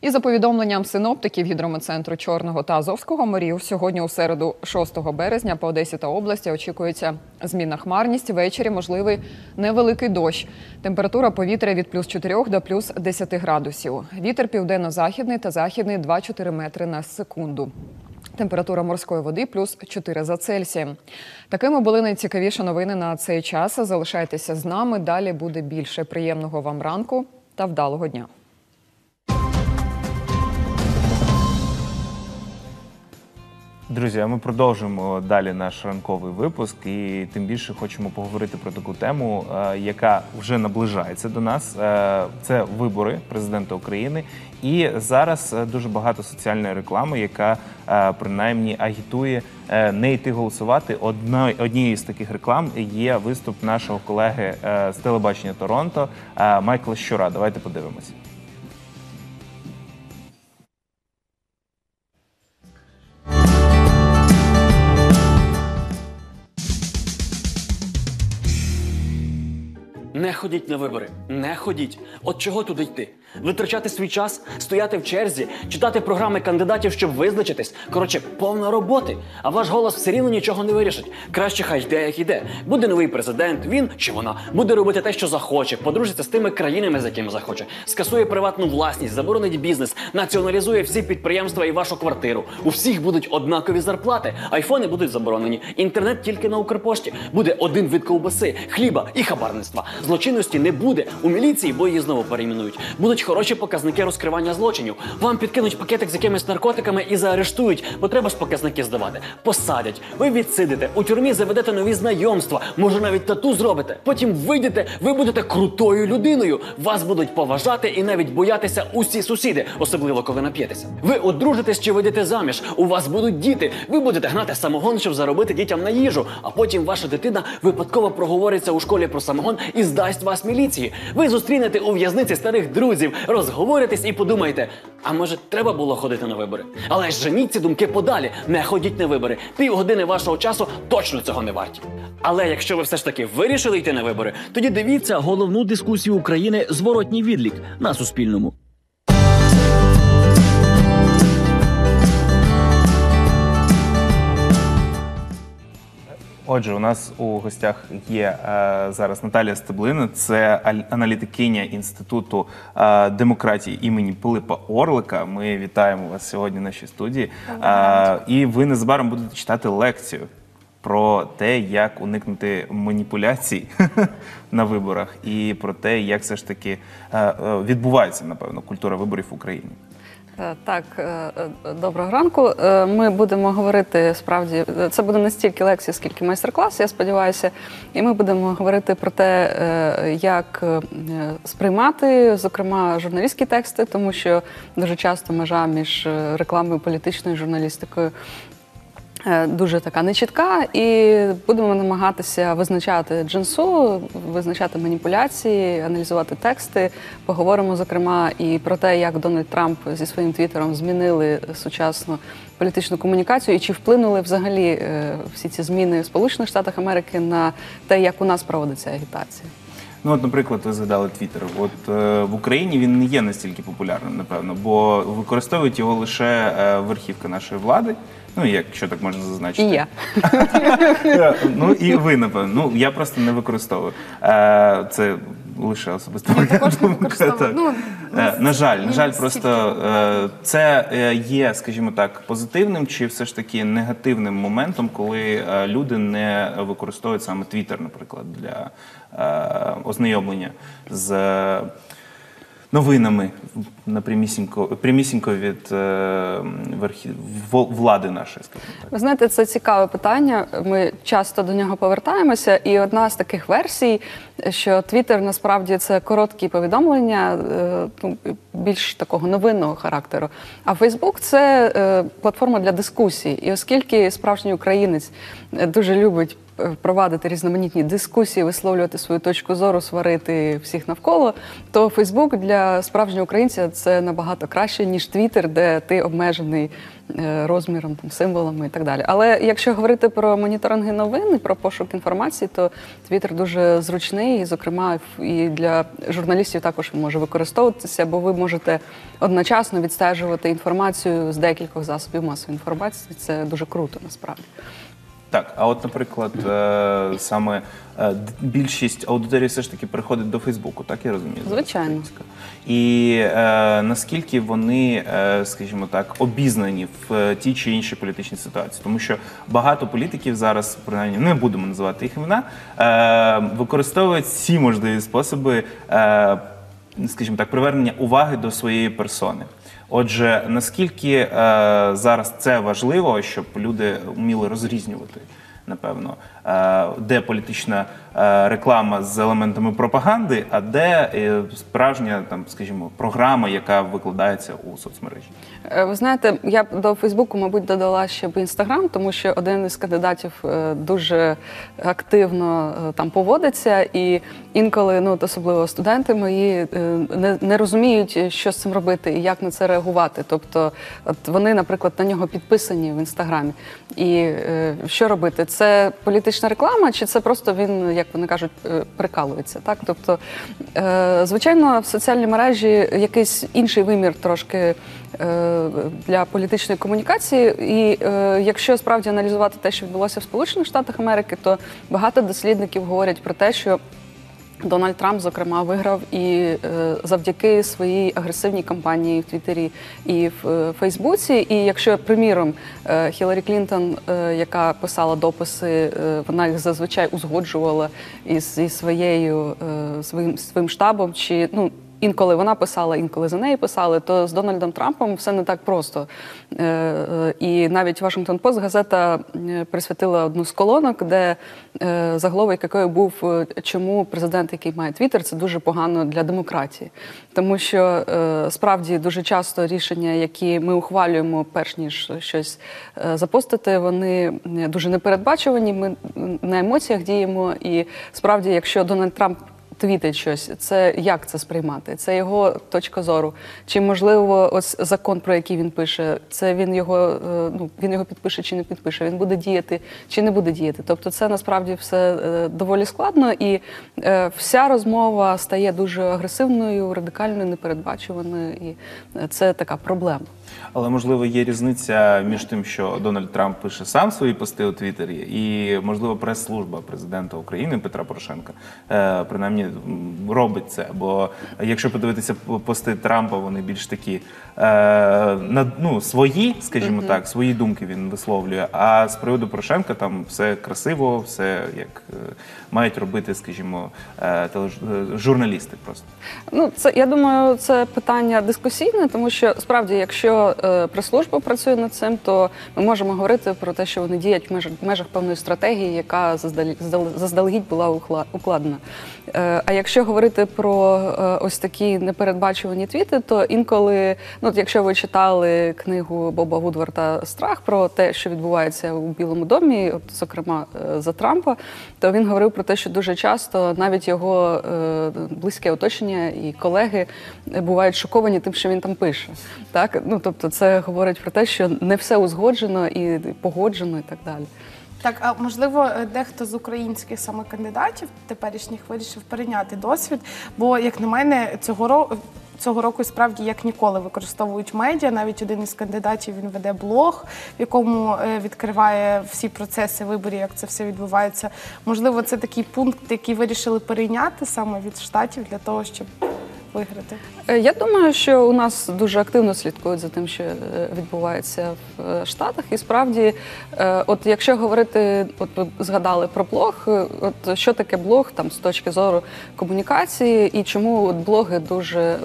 І за повідомленням синоптиків гідрометцентру Чорного та Азовського морів, сьогодні у середу, 6 березня, по Одесі та області очікується змінна хмарність. Ввечері можливий невеликий дощ. Температура повітря від плюс 4 до плюс 10 градусів. Вітер південно-західний та західний 2-4 метри на секунду. Температура морської води плюс 4 за Цельсієм. Такими були найцікавіші новини на цей час. Залишайтеся з нами. Далі буде більше приємного вам ранку та вдалого дня. Друзі, ми продовжуємо далі наш ранковий випуск, і тим більше хочемо поговорити про таку тему, е, яка вже наближається до нас. Е, Це вибори президента України. І зараз е, дуже багато соціальної реклами, яка е, принаймні агітує е, не йти голосувати. Одна однією з таких реклам є виступ нашого колеги з телебачення Торонто Майкла Щура. Давайте подивимося. Не ходіть на вибори, не ходіть. От чого туди йти? Витрачати свій час, стояти в черзі, читати програми кандидатів, щоб визначитись. Коротше, повно роботи. А ваш голос все рівно нічого не вирішить. Краще хай йде, як іде. Буде новий президент, він чи вона буде робити те, що захоче, подружиться з тими країнами, з якими захоче, скасує приватну власність, заборонить бізнес, націоналізує всі підприємства і вашу квартиру. У всіх будуть однакові зарплати, айфони будуть заборонені, інтернет тільки на Укрпошті. Буде один вид ковбаси, хліба і хабарництва. Злочинності не буде у міліції, бо її знову перейменують. Будуть будуть хороші показники розкривання злочинів. Вам підкинуть пакетик з якимись наркотиками і заарештують, бо треба ж показники здавати. Посадять, ви відсидите, у тюрмі заведете нові знайомства, може навіть тату зробите. Потім вийдете, ви будете крутою людиною. Вас будуть поважати і навіть боятися усі сусіди, особливо коли нап'єтеся. Ви одружитесь чи вийдете заміж. У вас будуть діти. Ви будете гнати самогон, щоб заробити дітям на їжу. А потім ваша дитина випадково проговориться у школі про самогон і здасть вас міліції. Ви зустрінете у в'язниці старих друзів, розговоритесь і подумаєте. А може, треба було ходити на вибори? Але женіть ці думки подалі. Не ходіть на вибори. Півгодини вашого часу точно цього не варті. Але якщо ви все ж таки вирішили йти на вибори, Тоді дивіться головну дискусію України Зворотній відлік на Суспільному. Отже, у нас у гостях є е, зараз Наталія Стеблина, це аналітикиня інституту е, демократії імені Пилипа Орлика. Ми вітаємо вас сьогодні в нашій студії. Е, і ви незабаром будете читати лекцію про те, як уникнути маніпуляцій [LAUGHS] на виборах, і про те, як все ж таки е, е, відбувається, напевно, культура виборів в Україні. Е, Так, е, е, доброго ранку. Ми будемо говорити справді, це буде не стільки лекція, скільки майстер-клас, я сподіваюся. І ми будемо говорити про те, як сприймати, зокрема, журналістські тексти, тому що дуже часто межа між рекламою політичною журналістикою. Е, Дуже така нечітка, і будемо намагатися визначати джинсу, визначати маніпуляції, аналізувати тексти. Поговоримо зокрема і про те, як Дональд Трамп зі своїм твіттером змінили сучасну політичну комунікацію, і чи вплинули взагалі е, всі ці зміни в Сполучених Штатах Америки на те, як у нас проводиться агітація. Ну, от, наприклад, ви згадали Твіттер. От е, в Україні він не є настільки популярним, напевно, бо використовують його лише е, верхівка нашої влади. Ну, якщо так можна зазначити. І я. Е, Ну і ви, напевно. Ну я просто не використовую. Е, Це лише особисто моя також не думка, використовую. так. Ну, Е, На жаль, на жаль, просто е, це е, є, скажімо так, позитивним чи все ж таки негативним моментом, коли е, люди не використовують саме Твіттер, наприклад, для е, ознайомлення з. Новинами напрямісінько прямісінько від е, верхів влади нашої, так. Ви знаєте, це цікаве питання. Ми часто до нього повертаємося. І одна з таких версій, що Твіттер насправді це короткі повідомлення, е, ну, більш такого новинного характеру. А Фейсбук це е, платформа для дискусій. І оскільки справжній українець е, дуже любить провадити різноманітні дискусії, висловлювати свою точку зору, сварити всіх навколо, то Фейсбук для справжнього українця це набагато краще, ніж Твіттер, де ти обмежений е, розміром, там, символами і так далі. Але якщо говорити про моніторинги новин і про пошук інформації, то Твіттер дуже зручний, і, зокрема, і для журналістів також може використовуватися, бо ви можете одночасно відстежувати інформацію з декількох засобів масової інформації. Це дуже круто насправді. Так, а от, наприклад, е, саме е, більшість аудиторії все ж таки приходить до Фейсбуку, так я розумію? зараз? Звичайно. І е, наскільки вони, е, скажімо так, обізнані в е, тій чи іншій політичній ситуації, тому що багато політиків зараз, принаймні, не будемо називати їх імена, е, використовують всі можливі способи, е, скажімо так, привернення уваги до своєї персони. Отже, наскільки е, зараз це важливо, щоб люди вміли розрізнювати, напевно, е, де політична реклама з елементами пропаганди, а де е, справжня там, скажімо, програма, яка викладається у соцмережі. Е, Ви знаєте, я до Фейсбуку, мабуть, додала ще б інстаграм, тому що один із кандидатів е, дуже активно е, там поводиться, і інколи, ну особливо студенти мої е, не, не розуміють, що з цим робити і як на це реагувати. Тобто, от вони, наприклад, на нього підписані в інстаграмі. І е, що робити? Це політична реклама, чи це просто він, як вони кажуть, прикалуються. прикалується? Так, тобто, е, звичайно, в соціальній мережі якийсь інший вимір трошки е, для політичної комунікації. І е, якщо справді аналізувати те, що відбулося в Сполучених Штатах Америки, то багато дослідників говорять про те, що Дональд Трамп, зокрема, виграв і е, завдяки своїй агресивній кампанії в Твіттері і в е, Фейсбуці. І якщо, приміром, е, Хіларі Клінтон, яка писала дописи, вона їх зазвичай узгоджувала із, зі своєю своїм своїм штабом, чи ну інколи вона писала, інколи за неї писали, то з Дональдом Трампом все не так просто. Е, е, І навіть Вашингтон Пост газета е, присвятила одну з колонок, де заголовок якої був чому президент, який має твіттер, це дуже погано для демократії. Тому що справді дуже часто рішення, які ми ухвалюємо, перш ніж щось запостити, вони дуже непередбачувані. Ми на емоціях діємо. І справді, якщо Дональд Трамп твітить щось, це як це сприймати? Це його точка зору. Чи можливо, ось закон, про який він пише, це він його е, ну він його підпише чи не підпише? Він буде діяти чи не буде діяти? Тобто, це насправді все е, доволі складно, і е, вся розмова стає дуже агресивною, радикальною, непередбачуваною, і це така проблема. Але можливо є різниця між тим, що Дональд Трамп пише сам свої пости у Твіттері, і можливо прес-служба президента України Петра Порошенка е, принаймні робить це. Бо якщо подивитися пости Трампа, вони більш такі е, ну, свої, скажімо так, свої думки він висловлює. А з приводу Порошенка там все красиво, все як е, мають робити, скажімо, е, тележ- е, журналісти просто. Ну, це я думаю, це питання дискусійне, тому що справді, якщо е, прес-служба працює над цим, то ми можемо говорити про те, що вони діють в межах, в межах певної стратегії, яка заздалегідь була укладена. Е, а якщо говорити про е, ось такі непередбачувані твіти, то інколи, ну якщо ви читали книгу Боба Вудварта Страх про те, що відбувається у Білому домі, от зокрема за Трампа, то він говорив про те, що дуже часто навіть його близьке оточення і колеги бувають шоковані тим, що він там пише. Так, ну тобто, це говорить про те, що не все узгоджено і погоджено, і так далі. Так, а можливо, е, дехто з українських саме кандидатів теперішніх вирішив перейняти досвід, бо, як на мене, цього року. Цього року справді як ніколи використовують медіа. Навіть один із кандидатів він веде блог, в якому е, відкриває всі процеси виборів, як це все відбувається. Можливо, це такий пункт, який вирішили перейняти саме від штатів для того, щоб виграти. Е, Я думаю, що у нас дуже активно слідкують за тим, що е, відбувається в е, Штатах. І справді, от якщо говорити, от ви згадали про блог, от що таке блог там з точки зору комунікації, і чому от блоги дуже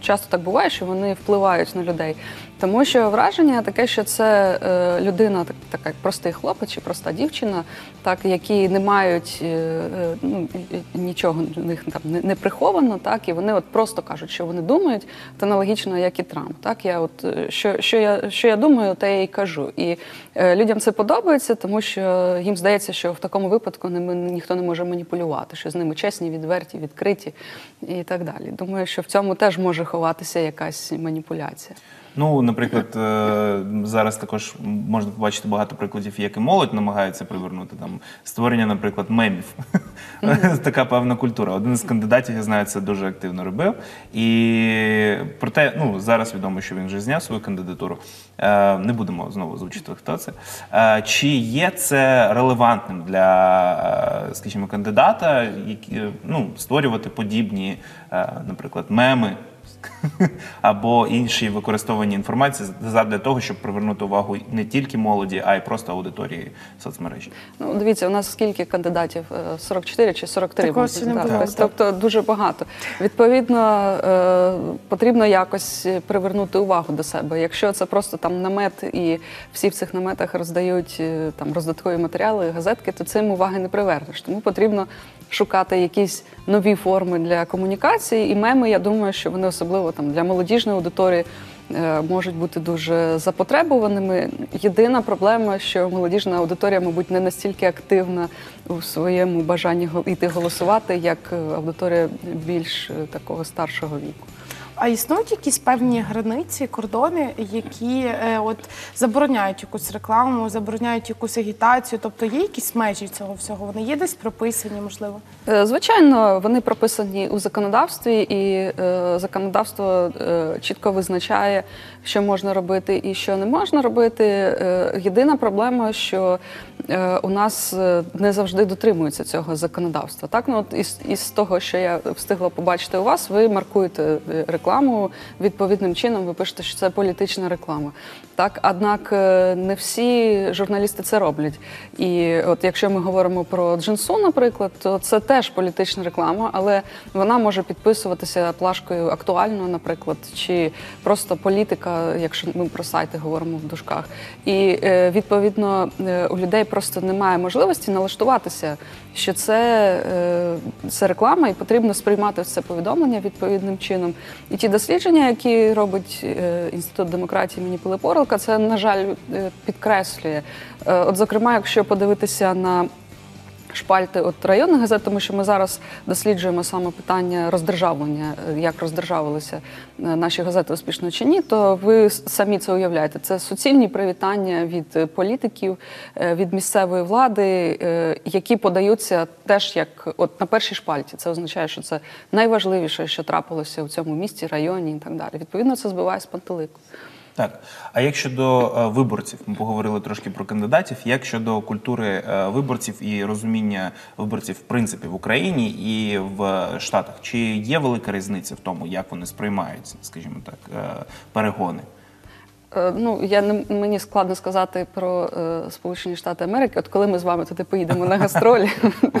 часто так буває, що вони впливають на людей. Тому що враження таке, що це е, людина, так, така як простий хлопець чи проста дівчина, так які не мають е, е, ну, і- і нічого в них там не, не приховано, так і вони от просто кажуть, що вони думають, то аналогічно, як і Трамп. Так я от е, що, що я що я думаю, те я й кажу. І е, людям це подобається, тому що їм здається, що в такому випадку ними ніхто не може маніпулювати, що з ними чесні, відверті, відкриті і так далі. Думаю, що в цьому теж може ховатися якась маніпуляція. Ну, наприклад, е, зараз також можна побачити багато прикладів, як і молодь намагається привернути там створення, наприклад, мемів. [LAUGHS] Така певна культура. Один із кандидатів, я знаю, це дуже активно робив. І проте, ну зараз відомо, що він вже зняв свою кандидатуру. Е, Не будемо знову озвучити, хто це. Е, Чи є це релевантним для, скажімо, кандидата, які ну, створювати подібні, наприклад, меми? [LAUGHS] або інші використовані інформації задля того, щоб привернути увагу не тільки молоді, а й просто аудиторії соцмережі. Ну, дивіться, у нас скільки кандидатів? Е, 44 чи 43? Такого ще не так. було, Тобто- так. Тобто дуже багато. Відповідно, е, потрібно якось привернути увагу до себе. Якщо це просто там намет, і всі в цих наметах роздають е, там роздаткові матеріали, газетки, то цим уваги не привернеш. Тому потрібно шукати якісь нові форми для комунікації. І меми, я думаю, що вони особливо там для молодіжної аудиторії. е, Можуть бути дуже запотребуваними. Єдина проблема, що молодіжна аудиторія, мабуть, не настільки активна у своєму бажанні йти голосувати, як е, аудиторія більш е, такого старшого віку. А існують якісь певні границі, кордони, які е, от забороняють якусь рекламу, забороняють якусь агітацію? Тобто є якісь межі цього всього? Вони є десь прописані, можливо? Е, Звичайно, вони прописані у законодавстві, і е, законодавство е, чітко визначає, що можна робити і що не можна робити. Е, єдина проблема, що е, у нас е, не завжди дотримуються цього законодавства. Так, ну от із, із того, що я встигла побачити у вас, ви маркуєте е, рекламу. Рекламу, відповідним чином ви пишете, що це політична реклама. Так, однак е, не всі журналісти це роблять. І от якщо ми говоримо про джинсу, наприклад, то це теж політична реклама, але вона може підписуватися плашкою актуально, наприклад, чи просто політика, якщо ми про сайти говоримо в дужках. І е, відповідно е, у людей просто немає можливості налаштуватися, що це, це реклама, і потрібно сприймати це повідомлення відповідним чином. І ті дослідження, які робить е, інститут демократії імені Пилипорлка, це на жаль е, підкреслює. Е, От, зокрема, якщо подивитися на шпальти от районних газет, тому що ми зараз досліджуємо саме питання роздержавлення, е, як роздержавилися е, наші газети успішно чи ні, то ви самі це уявляєте. Це суцільні привітання від е, політиків, від місцевої влади, які подаються теж як от на першій шпальті. Це означає, що це найважливіше, що трапилося у цьому місті, районі і так далі. Відповідно, це збиває з пантелику. Так, а як щодо е, виборців, ми поговорили трошки про кандидатів. Як щодо культури е, виборців і розуміння виборців в принципі в Україні і в Штатах, чи є велика різниця в тому, як вони сприймають, скажімо так, е, перегони? Е, Ну, я не мені складно сказати про е, Сполучені Штати Америки. От коли ми з вами туди поїдемо на гастролі, [LAUGHS]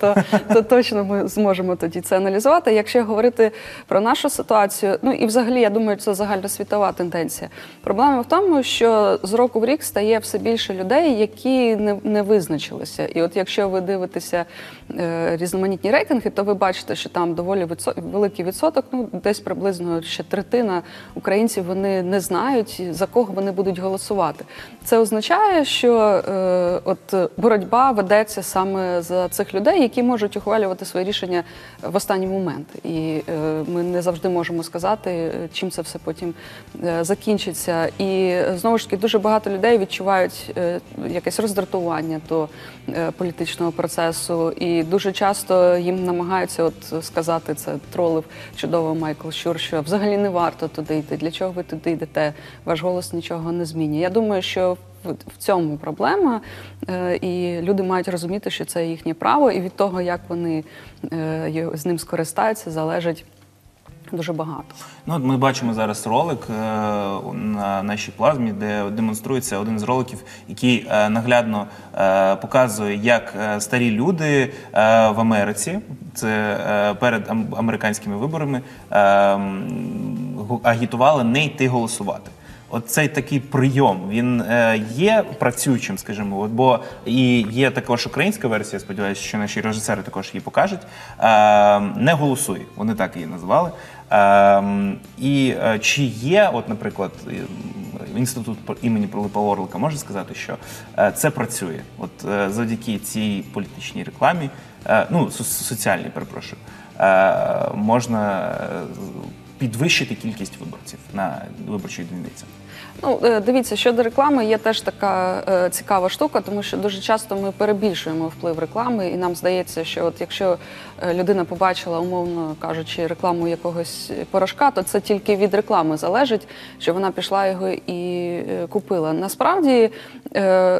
то, то точно ми зможемо тоді це аналізувати. Якщо говорити про нашу ситуацію, ну і взагалі я думаю, це загальносвітова тенденція. Проблема в тому, що з року в рік стає все більше людей, які не, не визначилися. І от якщо ви дивитеся е, різноманітні рейтинги, то ви бачите, що там доволі відсо- великий відсоток, ну десь приблизно ще третина українців вони не знають за кого вони будуть голосувати. Це означає, що е, от боротьба ведеться саме за цих людей, які можуть ухвалювати свої рішення в останній момент. І е, ми не завжди можемо сказати, чим це все потім е, закінчиться. І знову ж таки дуже багато людей відчувають е, якесь роздратування е, політичного процесу, і дуже часто їм намагаються от сказати це тролив чудово Майкл Щур, що взагалі не варто туди йти. Для чого ви туди йдете? Ваш голос нічого не змінює. Я думаю, що в, цьому проблема, е, і люди мають розуміти, що це їхнє право, і від того, як вони е, з ним скористаються, залежить дуже багато. Ну, от ми бачимо зараз ролик е, на нашій плазмі, де демонструється один з роликів, який е, наглядно е, показує, як е, старі люди е, в Америці, це е, перед ам- американськими виборами, е, агітували не йти голосувати. От цей такий прийом він е, є працюючим, скажімо, от, бо і є також українська версія. Сподіваюся, що наші режисери також її покажуть. Е, не голосуй, вони так її назвали. Е, і е, чи є, от, наприклад, інститут імені Пилипа Орлика може сказати, що е, це працює, от е, завдяки цій політичній рекламі, ну со- соціальній, перепрошую, можна підвищити кількість виборців на виборчій дільниці. Ну, е, дивіться, щодо реклами, є теж така е, цікава штука, тому що дуже часто ми перебільшуємо вплив реклами, і нам здається, що от якщо е, людина побачила, умовно кажучи, рекламу якогось порошка, то це тільки від реклами залежить, що вона пішла його і купила. Насправді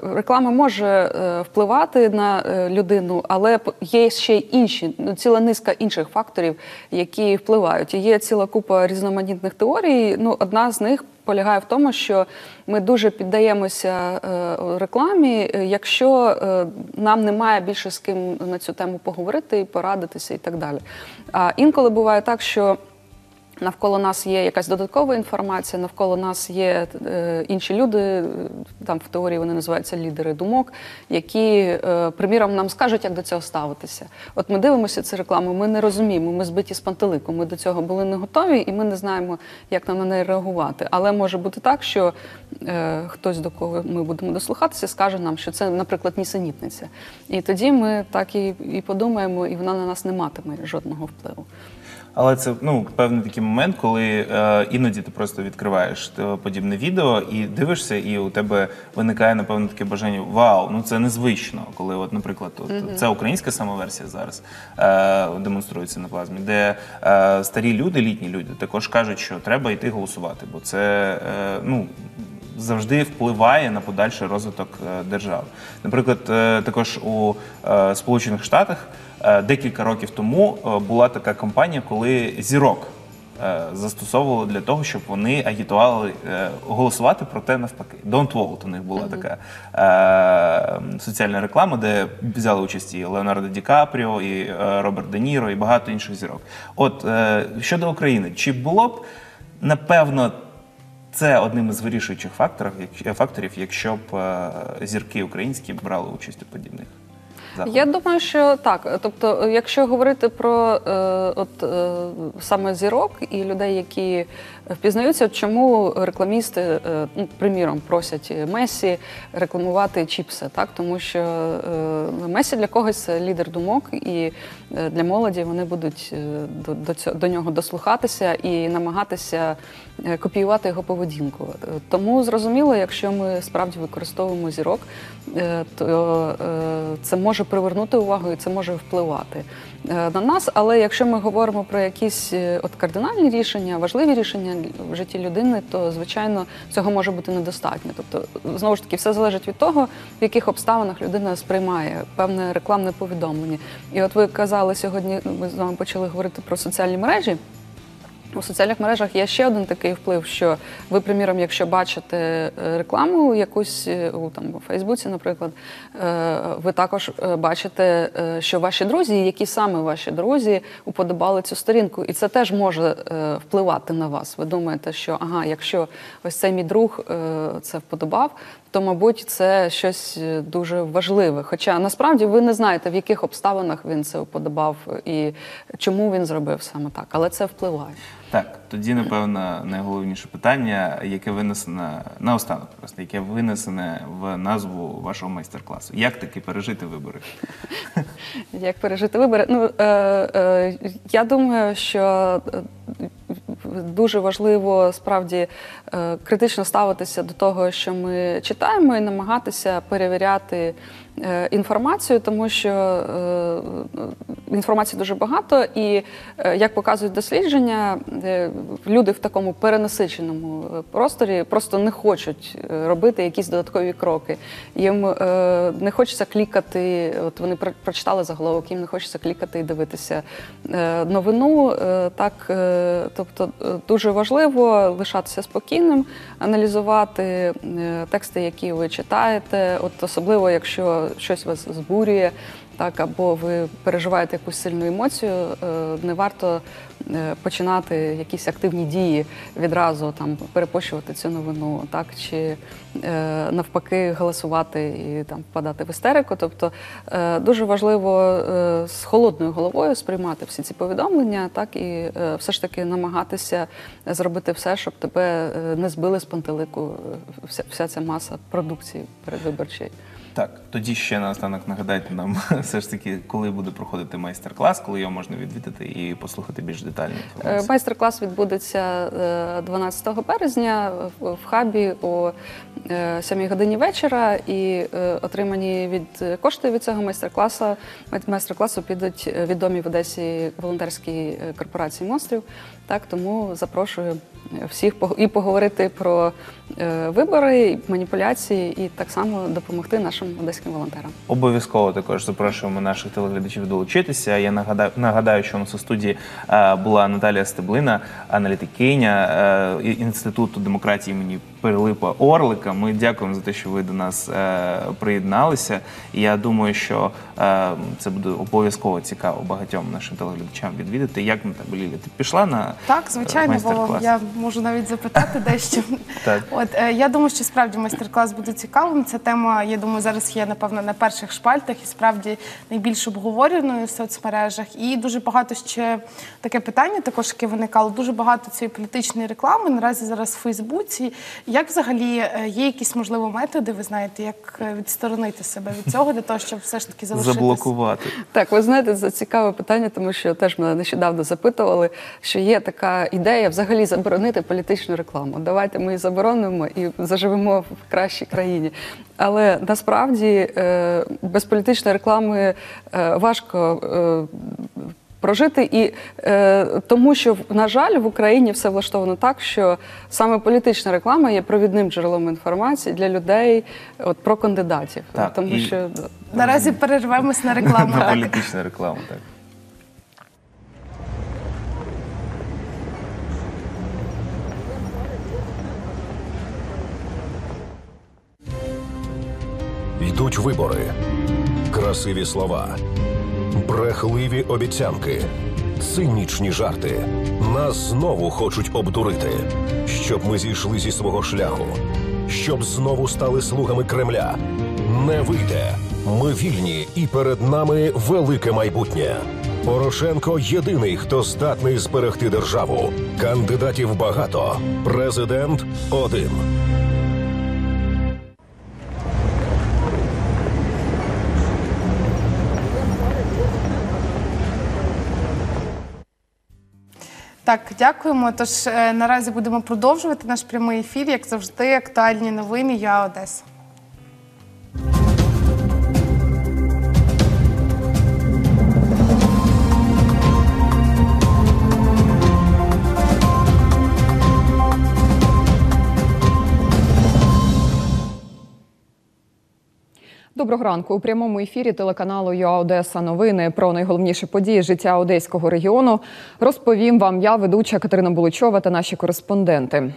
реклама може впливати на людину, але є ще інші, ну, ціла низка інших факторів, які впливають. І є ціла купа різноманітних теорій. Ну, одна з них полягає в тому, що ми дуже піддаємося е, рекламі, е, якщо е, нам немає більше з ким на цю тему поговорити і порадитися і так далі. А інколи буває так, що Навколо нас є якась додаткова інформація, навколо нас є е, інші люди, е, там в теорії вони називаються лідери думок, які, е, приміром, нам скажуть, як до цього ставитися. От ми дивимося цю рекламу, ми не розуміємо, ми збиті з пантелику, ми до цього були не готові, і ми не знаємо, як нам на неї реагувати. Але може бути так, що е, хтось до кого ми будемо дослухатися, скаже нам, що це, наприклад, нісенітниця. І тоді ми так і, і подумаємо, і вона на нас не матиме жодного впливу. Але це ну певний такий момент, коли е, іноді ти просто відкриваєш е, подібне відео і дивишся, і у тебе виникає напевно таке бажання Вау, ну це незвично. Коли, от, наприклад, от, Мгм. це українська самоверсія зараз е, демонструється на плазмі, де е, старі люди, літні люди, також кажуть, що треба йти голосувати, бо це е, ну. Завжди впливає на подальший розвиток е, держави. Наприклад, е, також у Сполучених Штатах декілька років тому е, була така кампанія, коли зірок е, застосовували для того, щоб вони агітували е, голосувати проте навпаки. Don't vote у них була така е, соціальна реклама, де взяли участь і Леонардо Ді Капріо, і е, Роберт Де Ніро, і багато інших зірок. От е, щодо України, чи було б напевно це одним із вирішуючих факторів, якщо- факторів, якщо б е, зірки українські брали участь у подібних заходах? Я думаю, що так. Тобто, якщо говорити про е, от е, саме зірок і людей, які впізнаються, чому рекламісти, е, ну, приміром, просять Месі рекламувати чіпси, так тому що е, Месі для когось це лідер думок, і е, для молоді вони будуть е, до, до, цього, до нього дослухатися і намагатися копіювати його поведінку. Е, Тому зрозуміло, якщо ми справді використовуємо зірок, е, то е, це може привернути увагу і це може впливати е, на нас. Але якщо ми говоримо про якісь е, от кардинальні рішення, важливі рішення в житті людини, то звичайно цього може бути недостатньо. Тобто, знову ж таки, все залежить від того, в яких обставинах людина сприймає певне рекламне повідомлення. І от ви казали сьогодні, ми з вами почали говорити про соціальні мережі. У соціальних мережах є ще один такий вплив, що ви, приміром, якщо бачите е, рекламу якусь е, у там у Фейсбуці, наприклад, е, ви також бачите, що ваші друзі, які саме ваші друзі, уподобали цю сторінку, і це теж може впливати на вас. Ви думаєте, що ага, якщо ось цей мій друг це вподобав, то мабуть це щось дуже важливе. Хоча насправді ви не знаєте, в яких обставинах він це вподобав і чому він зробив саме так, але це впливає. Так, тоді, напевно, найголовніше питання, яке винесене наостанок, просто яке винесене в назву вашого майстер-класу. Як таки пережити вибори? Як пережити вибори? Ну е, е, я думаю, що е, дуже важливо справді е, критично ставитися до того, що ми читаємо, і намагатися перевіряти е, інформацію, тому що е, інформації дуже багато, і як показують дослідження, люди в такому перенасиченому просторі просто не хочуть робити якісь додаткові кроки. Їм не хочеться клікати. От вони прочитали заголовок, їм не хочеться клікати і дивитися новину. Так, тобто е, дуже важливо лишатися спокійним, аналізувати е, тексти, які ви читаєте, от особливо якщо щось вас збурює. Так, або ви переживаєте якусь сильну емоцію, е, не варто е, починати якісь активні дії відразу там перепощувати цю новину, так чи е, навпаки голосувати і там впадати в істерику. Тобто дуже важливо з холодною головою сприймати всі ці повідомлення, так і все ж таки намагатися зробити все, щоб тебе не збили з пантелику вся, вся ця маса продукції передвиборчої. Так, тоді ще наостанок нагадайте нам [LAUGHS] все ж таки, коли буде проходити майстер-клас, коли його можна відвідати і послухати більш детальну Е. Майстер-клас відбудеться е, 12 березня в хабі о е, 7 годині вечора. І е, отримані від кошти від цього майстер-класу майстер-класу підуть е, відомі в Одесі волонтерській е, корпорації монстрів. Так тому запрошую всіх і поговорити про е, вибори, і маніпуляції, і так само допомогти нашим одеським волонтерам. Обов'язково також запрошуємо наших телеглядачів долучитися. Я нагадаю, нагадаю, що у нас у студії е, була Наталія Стеблина, аналітикиня е, Інституту демократії імені Пилипа Орлика. Ми дякуємо за те, що ви до нас приєдналися. І я думаю, що це буде обов'язково цікаво багатьом нашим телеглядачам відвідати. Як на тебе Лілія? Ти пішла на Так, звичайно, бо я можу навіть запитати дещо. [LAUGHS] Так. От е, я думаю, що справді майстер-клас буде цікавим. Ця тема, я думаю, зараз є напевно на перших шпальтах і справді найбільш обговореною в соцмережах. І дуже багато ще таке питання, також яке виникало. Дуже багато цієї політичної реклами наразі зараз в Фейсбуці. Як взагалі е, є якісь можливо методи, ви знаєте, як е, відсторонити себе від цього для того, щоб все ж таки залишитися? Заблокувати. Так, ви знаєте, це цікаве питання, тому що теж мене нещодавно запитували, що є така ідея взагалі заборонити політичну рекламу. Давайте ми її заборонимо і заживемо в кращій країні. Але насправді е, без політичної реклами е, важко. е, Прожити і е, тому, що на жаль, в Україні все влаштовано так, що саме політична реклама є провідним джерелом інформації для людей, от про кандидатів, Так, тому і- що Наразі перервемось на рекламу. на так. політичну рекламу. Так. Йдуть вибори. Красиві слова, брехливі обіцянки, цинічні жарти. Нас знову хочуть обдурити, щоб ми зійшли зі свого шляху, щоб знову стали слугами Кремля. Не вийде. Ми вільні, і перед нами велике майбутнє. Порошенко єдиний, хто здатний зберегти державу. Кандидатів багато. Президент один. Так, дякуємо. Тож е, наразі будемо продовжувати наш прямий ефір, як завжди, актуальні новини. Я Одеса. Доброго ранку у прямому ефірі телеканалу ЮА Одеса. Новини про найголовніші події життя одеського регіону розповім вам я, ведуча Катерина Булучова та наші кореспонденти.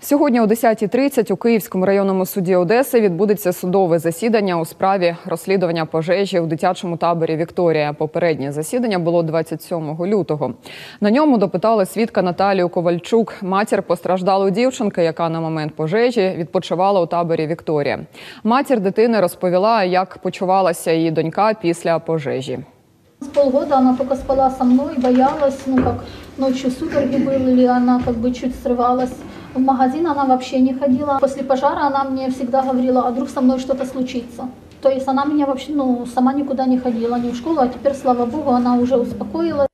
Сьогодні о 10.30 у Київському районному суді Одеси відбудеться судове засідання у справі розслідування пожежі у дитячому таборі Вікторія. Попереднє засідання було 27 лютого. На ньому допитали свідка Наталію Ковальчук, матір постраждалої дівчинки, яка на момент пожежі відпочивала у таборі Вікторія. Матір дитини розповіла, як почувалася її донька після пожежі. С полгода она только спала со мной, боялась, ну как ночью судороги были, или она как бы чуть срывалась. В магазин она вообще не ходила. После пожара она мне всегда говорила, а вдруг со мной что-то случится. То есть она меня вообще, ну, сама никуда не ходила, ни в школу, а теперь, слава богу, она уже успокоилась.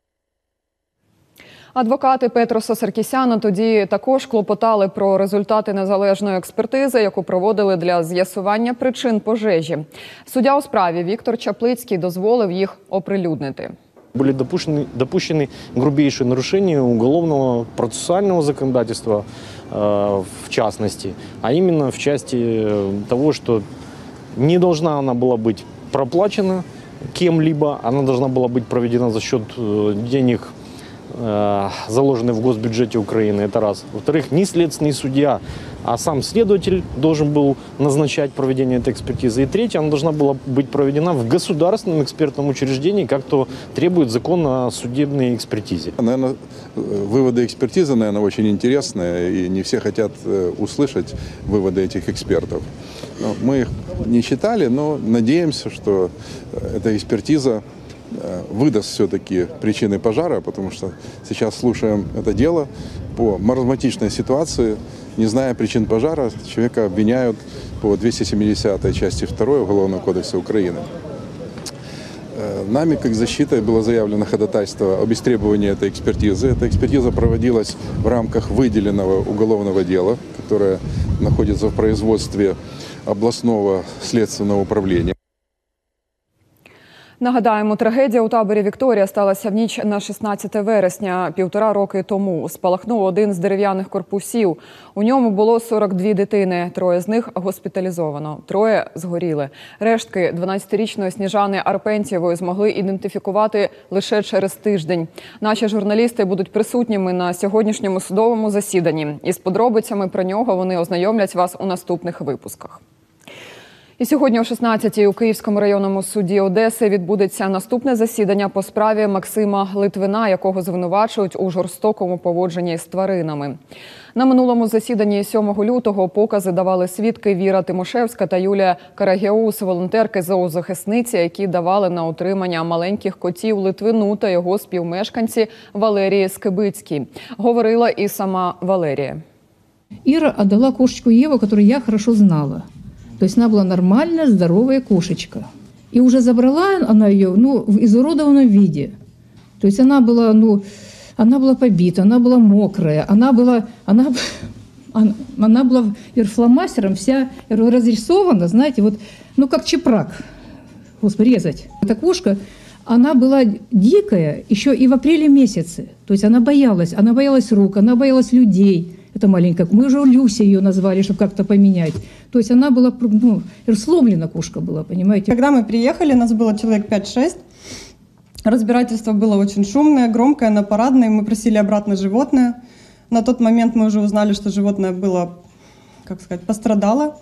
Адвокати Петроса Саркісяна тоді також клопотали про результати незалежної експертизи, яку проводили для з'ясування причин пожежі. Суддя у справі Віктор Чаплицький дозволив їх оприлюднити. Были допущены, допущены грубейшие нарушения уголовного процессуального законодательства, э, В частности, а именно в части э, того, что не должна она была быть проплачена кем-либо, она должна была быть проведена за счет э, денег, э, заложенных в госбюджете Украины, это раз. Во-вторых, ни следственный судья, а сам следователь должен был назначать проведение этой экспертизы. И третье, она должна была быть проведена в государственном экспертном учреждении, как то требует закон о судебной экспертизе. Наверное, выводы экспертизы, наверное, очень интересные, и не все хотят э, услышать выводы этих экспертов. Но мы их не читали, но надеемся, что э, эта экспертиза э, выдаст все-таки причины пожара, потому что сейчас слушаем это дело по маразматичной ситуации, не зная причин пожара, человека обвиняют по 270 части 2 Уголовного кодекса Украины. Э, Нами, как защитой, было заявлено ходатайство об истребовании этой экспертизы. Эта экспертиза проводилась в рамках выделенного уголовного дела, которое находится в производстве областного следственного управления. Нагадаємо, трагедія у таборі Вікторія сталася в ніч на 16 вересня, півтора роки тому. Спалахнув один з дерев'яних корпусів. У ньому було 42 дитини. Троє з них госпіталізовано, троє згоріли. Рештки 12-річної Сніжани Арпентьєвої змогли ідентифікувати лише через тиждень. Наші журналісти будуть присутніми на сьогоднішньому судовому засіданні. Із подробицями про нього вони ознайомлять вас у наступних випусках. І сьогодні о 16-й у Київському районному суді Одеси відбудеться наступне засідання по справі Максима Литвина, якого звинувачують у жорстокому поводженні з тваринами. На минулому засіданні 7 лютого покази давали свідки Віра Тимошевська та Юлія Карагіус, волонтерки зоозахисниці, які давали на утримання маленьких котів Литвину та його співмешканці Валерії Скибицькій. Говорила і сама Валерія. Ира отдала кошечку Еву, которую я хорошо знала. То есть она была нормальная, здоровая кошечка. И уже забрала она ее ну, в изуродованном виде. То есть она была, ну, она была побита, она была мокрая, она была, она, она, она была фломастером вся разрисована, знаете, вот, ну, как чепрак, господи, резать. Эта кошка, она была дикая еще и в апреле месяце. То есть она боялась, она боялась рук, она боялась людей. Это маленькая, мы уже Люся ее назвали, чтобы как-то поменять. То есть она была, ну, сломлена кошка была, понимаете. Когда мы приехали, нас было человек 5-6. Разбирательство было очень шумное, громкое, на парадной. Мы просили обратно животное. На тот момент мы уже узнали, что животное было, как сказать, пострадало.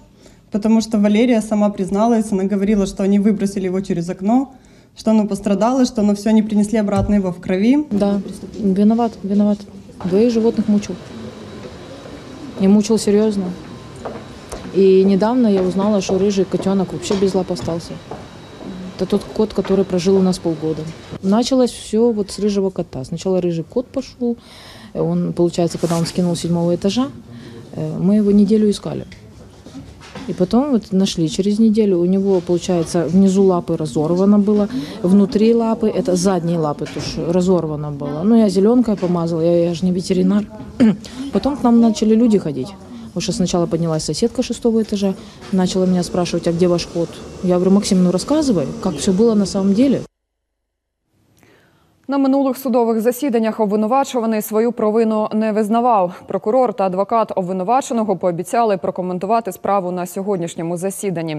потому что Валерия сама призналась, она говорила, что они выбросили его через окно, что оно пострадало, что оно все они принесли обратно его в крови. Да, виноват, виноват. Двоих животных мучил. И мучил серьезно. И недавно я узнала, что рыжий котенок вообще без лап остался. Это тот кот, который прожил у нас полгода. Началось все вот с рыжего кота. Сначала рыжий кот пошел. Он, получается, когда он скинул с седьмого этажа, э, мы его неделю искали. И потом вот нашли через неделю. У него, получается, внизу лапы разорвано было, внутри лапы, это задние лапы тоже разорвано было. Ну, я зеленкой помазала, я, я же не ветеринар. [CLEARS THROAT] Потом к нам начали люди ходить. Потому что сначала поднялась соседка шестого этажа, начала меня спрашивать, а где ваш кот? Я говорю, Максим, ну рассказывай, как все было на самом деле. На минулих судових засіданнях обвинувачуваний свою провину не визнавав. Прокурор та адвокат обвинуваченого пообіцяли прокоментувати справу на сьогоднішньому засіданні.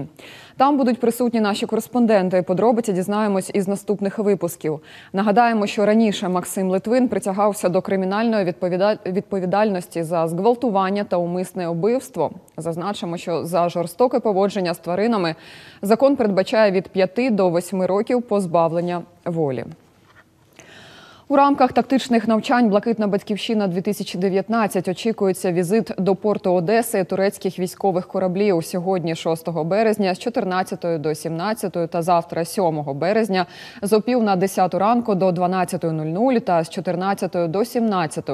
Там будуть присутні наші кореспонденти. Подробиці дізнаємось із наступних випусків. Нагадаємо, що раніше Максим Литвин притягався до кримінальної відповідальності за зґвалтування та умисне убивство. Зазначимо, що за жорстоке поводження з тваринами закон передбачає від 5 до 8 років позбавлення волі. У рамках тактичних навчань Блакитна батьківщина 2019 очікується візит до порту Одеси турецьких військових кораблів сьогодні, 6 березня, з 14 до 17 та завтра, 7 березня, з опів на 10 ранку до 12.00 та з 14 до 17.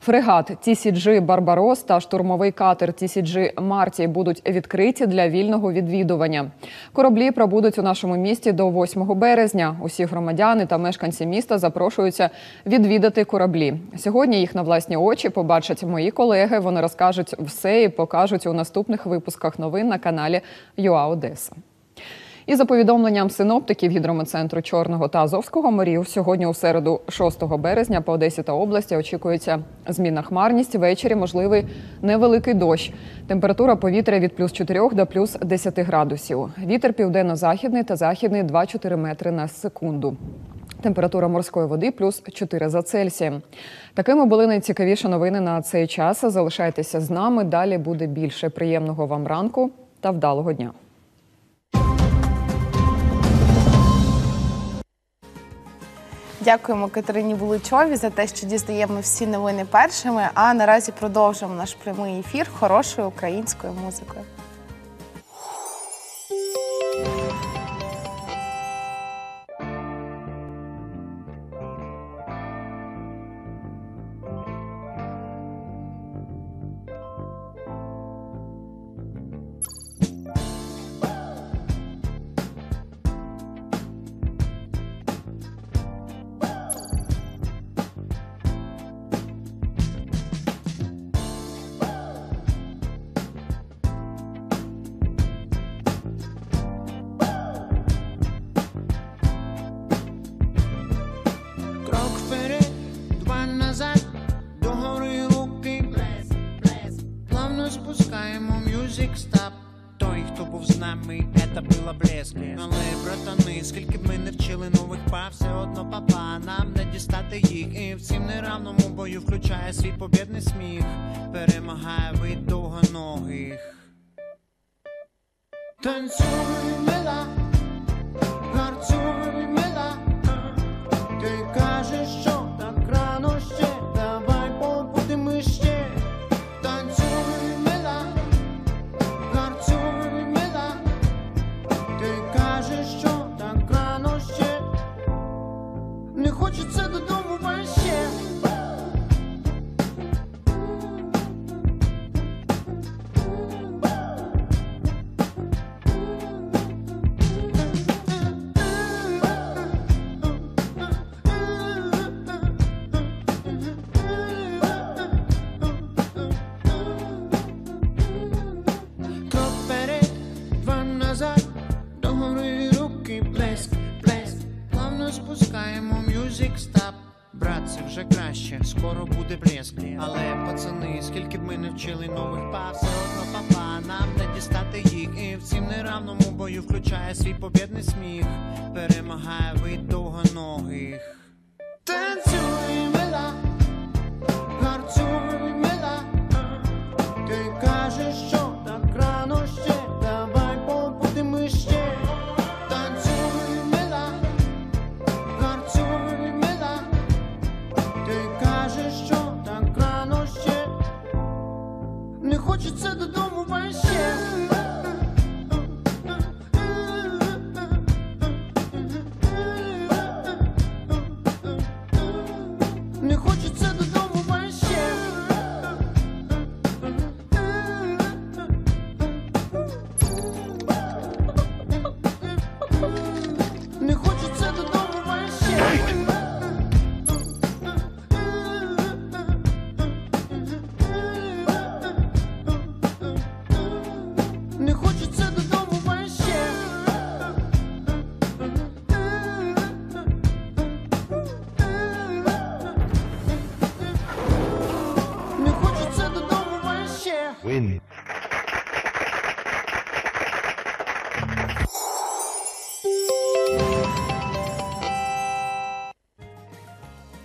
Фрегат TCG Барбарос та штурмовий катер TCG Марті будуть відкриті для вільного відвідування. Кораблі пробудуть у нашому місті до 8 березня. Усі громадяни та мешканці міста запрошуються відвідати кораблі. Сьогодні їх на власні очі побачать мої колеги. Вони розкажуть все і покажуть у наступних випусках новин на каналі ЮА Одеса. І за повідомленням синоптиків гідрометцентру Чорного та Азовського морів, сьогодні у середу, 6 березня, по Одесі та області очікується змінна хмарність. Ввечері можливий невеликий дощ. Температура повітря від плюс 4 до плюс 10 градусів. Вітер південно-західний та західний 2-4 метри на секунду. Температура морської води плюс 4 за Цельсієм. Такими були найцікавіші новини на цей час. Залишайтеся з нами. Далі буде більше приємного вам ранку та вдалого дня. Дякуємо Катерині Буличові за те, що дізнаємо всі новини першими. А наразі продовжимо наш прямий ефір хорошою українською музикою.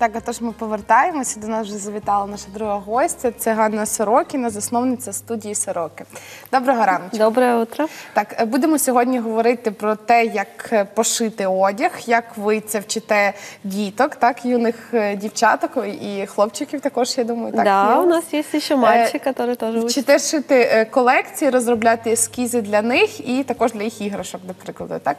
Так, а тож ми повертаємося. До нас вже завітала наша друга гостя. Це Ганна Сорокіна, засновниця студії Сороки. Доброго ранку. Доброе утро. Так, е, будемо сьогодні говорити про те, як е, пошити одяг, як ви це вчите діток, так, юних е, дівчаток і хлопчиків також, я думаю. Так, да, є у нас есть еще мальчик, который тоже учится. Вчите шити колекції, розробляти ескізи для них і також для їх іграшок, до прикладу, так?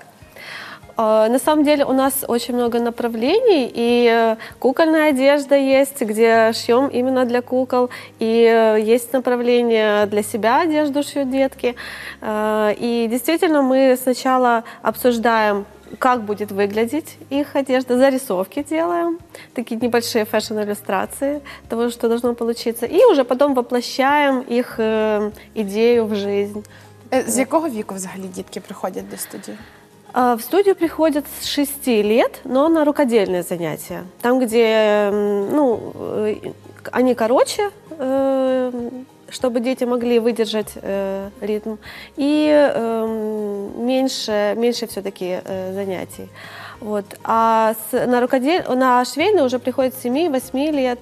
А, На самом деле у нас очень много направлений, и э, кукольная одежда есть, где шьем именно для кукол, и э, есть направление для себя одежду шьют детки. А, И действительно мы сначала обсуждаем как будет выглядеть их одежда, зарисовки делаем, такие небольшие фэшн-иллюстрации того, что должно получиться, и уже потом воплощаем их э, идею в жизнь. Е, З якого віку взагалі дітки приходять до студії? А, В студию приходят с 6 лет, но на рукодельные занятия. Там, где ну, э, они короче, э, чтобы дети могли выдержать э, ритм, и эм, меньше, меньше все-таки занятий. Вот. А с- на, рукодель... на швейные уже приходят с 7-8 лет.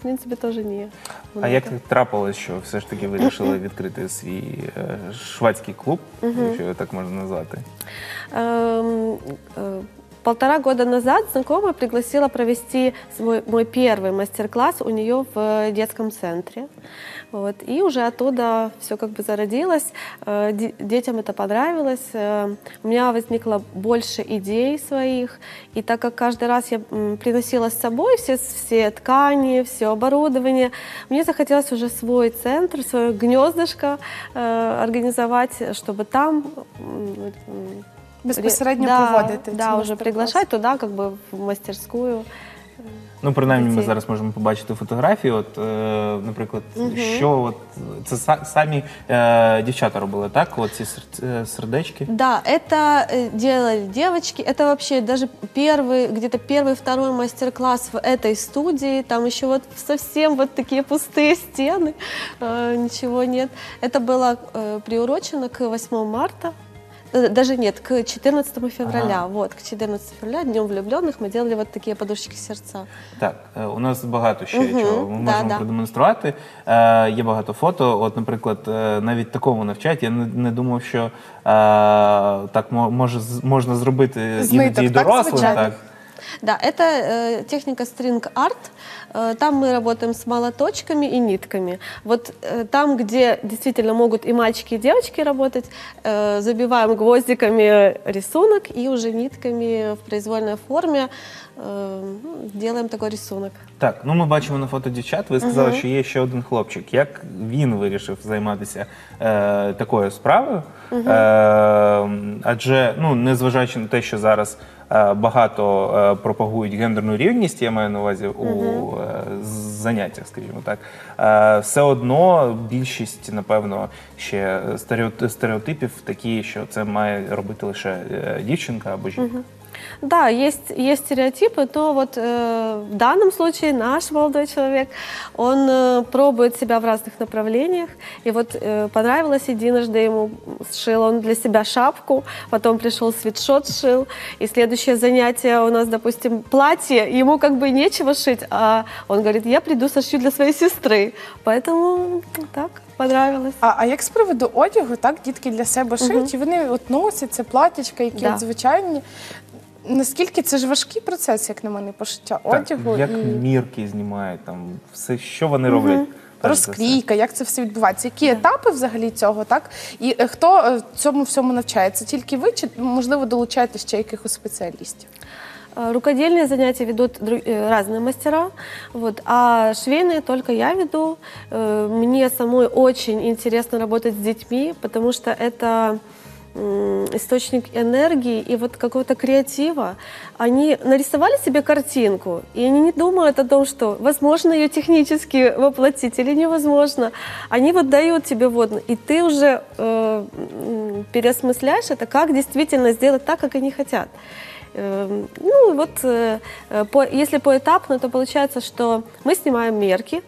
В принципе, тоже не. А много. як так трапилось, що все ж таки вирішили відкрити свій е, швадський клуб, Мгм. якщо його так можна назвати? Эм, э, Полтора года назад знакомая пригласила провести свой, мой первый мастер-класс у нее в э, детском центре. Вот. И уже оттуда все как бы зародилось. Э, де- Детям это понравилось. Э, У меня возникло больше идей своих. И так как каждый раз я приносила с собой все, все ткани, все оборудование, мне захотелось уже свой центр, свое гнездышко э, организовать, чтобы там Безпосередньо да, проводити Да, уже приглашать туда, как бы в мастерскую. Ну, принаймні, ми Дітей. зараз можемо побачити фотографії. От, е, наприклад, Мгм. що от це са- самі е, дівчата робили, так? От ці сер- е, сердечки. Да, это э, делали девочки. Это вообще даже первый, где-то первый, второй мастер-класс в этой студии. Там еще вот совсем вот такие пустые стены, э, ничего нет. Это было э, приурочено к 8 марта. Э, Даже нет, к 14 февраля. Ага. Вот, к 14 февраля, Днем влюбленных, мы делали вот такие подушечки сердца. Так, е, у нас багато ще Мгм, чого ми да, можемо да. продемонструвати. Е, є багато фото. От, наприклад, е, навіть такому навчать. Я не, не думав, що е, так мо- може з- можна зробити З іноді ниток, і так, дорослим. звичайно? Так. Да, это э, техника string art. Э, там мы работаем с молоточками и нитками. Вот э, там, где действительно могут и мальчики, и девочки работать, э, забиваем гвоздиками рисунок и уже нитками в произвольной форме э, ну, делаем такой рисунок. Так, ну ми бачимо на фото дівчат. Ви сказали, Мгм. що є ще один хлопчик. Як він вирішив займатися е, такою справою? Мгм. Е, адже, ну, незважаючи на те, що зараз е, багато е, пропагують гендерну рівність, я маю на увазі у е, заняттях, скажімо так, е, все одно більшість, напевно, ще стереот- стереотипів такі, що це має робити лише е, дівчинка або жінка. Да, есть, есть стереотипы, то вот э, в данном случае наш молодой человек, он э, пробует себя в разных направлениях. И вот э, понравилось единожды ему, сшил он для себя шапку, потом пришел свитшот сшил, и следующее занятие у нас, допустим, платье, ему как бы нечего шить, а он говорит, я приду сошью для своей сестры. Поэтому так, понравилось. А, а як з приводу одягу, так дітки для себе шиють, і вони от носять це платічка, які Да. от звичайні. Наскільки це ж важкий процес, як на мене, пошиття Так, одягу як і мірки знімають, там все, що вони Мгм. роблять. перш за все? розклійка, як це все відбувається? Які етапи взагалі цього, так? І е, хто е, цьому всьому навчається? Тільки ви чи можливо долучаєте ще якихось спеціалістів? А, Рукодельные занятия ведут дру- э, разные мастера, вот, а швейные только я веду. Э, Мне самой очень интересно работать с детьми, потому что это м, источник энергии и вот какого-то креатива. Они нарисовали себе картинку, и они не думают о том, что возможно ее технически воплотить или невозможно. Они вот дают тебе вот, и ты уже э, переосмысляешь это, как действительно сделать так, как они хотят. Эм, Ну вот, э, э, по, если поэтапно, то получается, что мы снимаем мерки,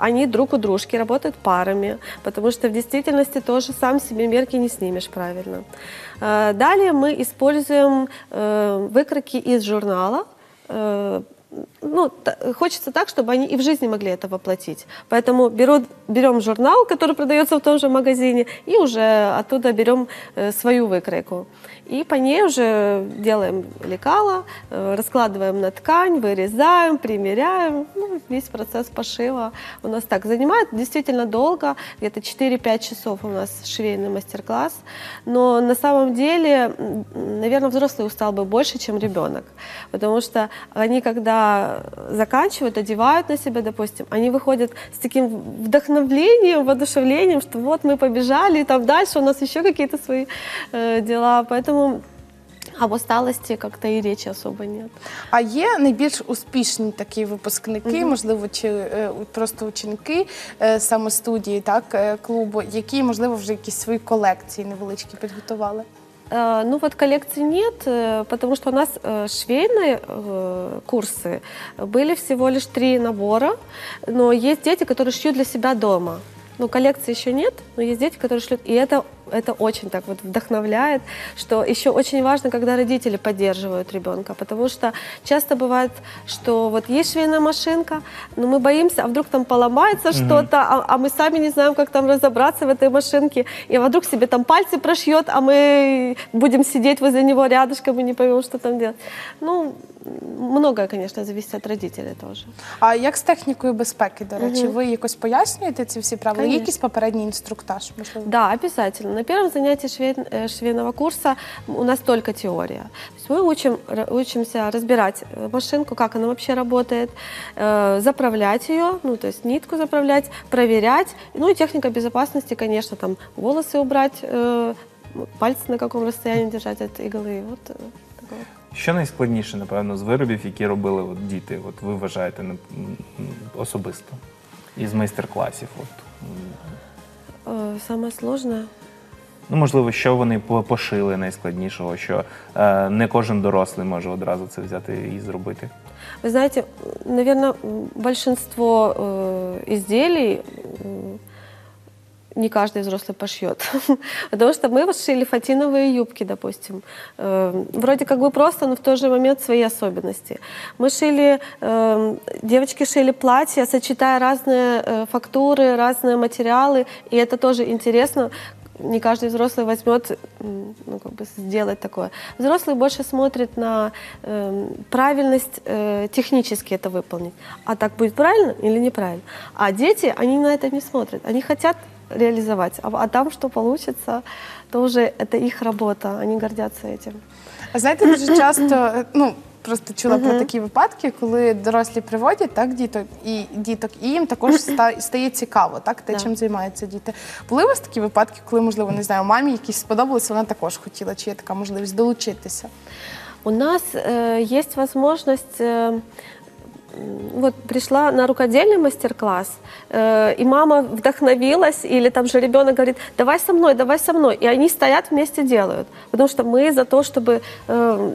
они друг у дружки работают парами, потому что в действительности тоже сам себе мерки не снимешь правильно. Э, Далее мы используем э, выкройки из журнала, э, ну, хочется так, чтобы они и в жизни могли это воплотить. Поэтому беру, берем журнал, который продается в том же магазине, и уже оттуда берем свою выкройку. И по ней уже делаем лекала, э, раскладываем на ткань, вырезаем, примеряем. Ну, весь процесс пошива у нас так занимает действительно долго, где-то 4-5 часов у нас швейный мастер-класс. Но на самом деле, наверное, взрослый устал бы больше, чем ребенок. Потому что они, когда заканчивают, одевают на себя, допустим, они выходят с таким вдохновлением, воодушевлением, что вот мы побежали, и там дальше у нас еще какие-то свои э, дела. Поэтому об усталости как-то и речи особо нет. А є найбільш успішні такі випускники, Мгм. можливо, чи е, у- просто ученики е, саме студії, так, е, клубу, які, можливо, вже якісь свої колекції невеличкі підготували? Э, Ну вот коллекций нет, э, потому что у нас э, швейные э, курсы были всего лишь три набора, но есть дети, которые шьют для себя дома. Ну, коллекции еще нет, но есть дети, которые шлют. И это, это очень так вот вдохновляет, что еще очень важно, когда родители поддерживают ребенка, потому что часто бывает, что вот есть швейная машинка, но мы боимся, а вдруг там поломается Мгм. что-то, а, а мы сами не знаем, как там разобраться в этой машинке, и а вдруг себе там пальцы прошьет, а мы будем сидеть возле него рядышком и не поймем, что там делать. Ну, многое, конечно, зависит от родителей тоже. А як з технікою безпеки, до речі, Мгм. ви якось пояснюєте ці всі правила? Є Конечно. якийсь попередній інструктаж, можливо? Да, обязательно. На первом занятии швей- э, швейного курса у нас только теория. То есть мы учим, р- учимся разбирать э, машинку, как она вообще работает, э, заправлять ее, ну то есть нитку заправлять, проверять. Ну и техника безопасности, конечно, там волосы убрать, э, пальцы на каком расстоянии держать от иглы. Вот э, такое. Що найскладніше, напевно, з виробів, які робили от діти, от ви вважаєте м, м, особисто із майстер-класів? От. Э, Самое сложное. Ну, можливо, що вони по- пошили найскладнішого, що е, не кожен дорослий може одразу це взяти і зробити. Вы знаете, наверное, большинство э, изделий не каждый взрослый пошьет. [LAUGHS] Потому что мы вот шили фатиновые юбки, допустим. Э, Вроде как бы просто, но в тот же момент свои особенности. Мы шили, э, девочки шили платья, сочетая разные э, фактуры, разные материалы. И это тоже интересно, не каждый взрослый возьмет, ну, как бы сделать такое. Взрослый больше смотрит на эм, правильность э, технически это выполнить. А так будет правильно или неправильно? А дети, они на это не смотрят. Они хотят реализовать. А, а там что получится, то уже это их работа. Они гордятся этим. А знаєте, дуже часто, е, ну просто чула про такі випадки, коли дорослі приводять так діток і діток, і їм також ста- стає цікаво, так те, Да. чим займаються діти. Були у вас такі випадки, коли, можливо, не знаю, мамі якісь сподобалося, вона також хотіла, чи є така можливість долучитися? У нас э, есть возможность э, вот пришла на рукодельный мастер-класс, э, и мама вдохновилась, или там же ребенок говорит, давай со мной, давай со мной, и они стоят вместе делают, потому что мы за то, чтобы э,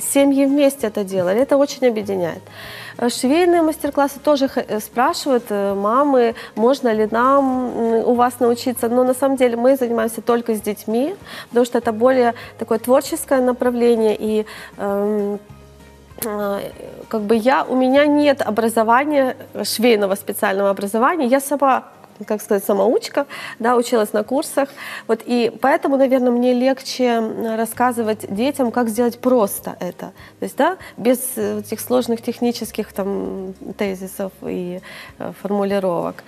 семьи вместе это делали, это очень объединяет. Э, Швейные мастер-классы тоже э, спрашивают э, мамы, можно ли нам у вас научиться, но на самом деле мы занимаемся только с детьми, потому что это более такое творческое направление, и э, как бы я, у меня нет образования, э, швейного специального образования, я сама как сказать, самоучка, да, училась на курсах, вот, и поэтому, наверное, мне легче рассказывать детям, как сделать просто это, то есть, да, без э, этих сложных технических там тезисов и э, формулировок.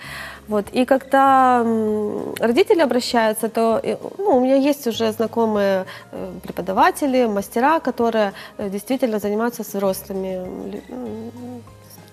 Вот. И когда м, родители обращаются, то э, ну, у меня есть уже знакомые э, преподаватели, мастера, которые э, действительно занимаются с взрослыми м, м,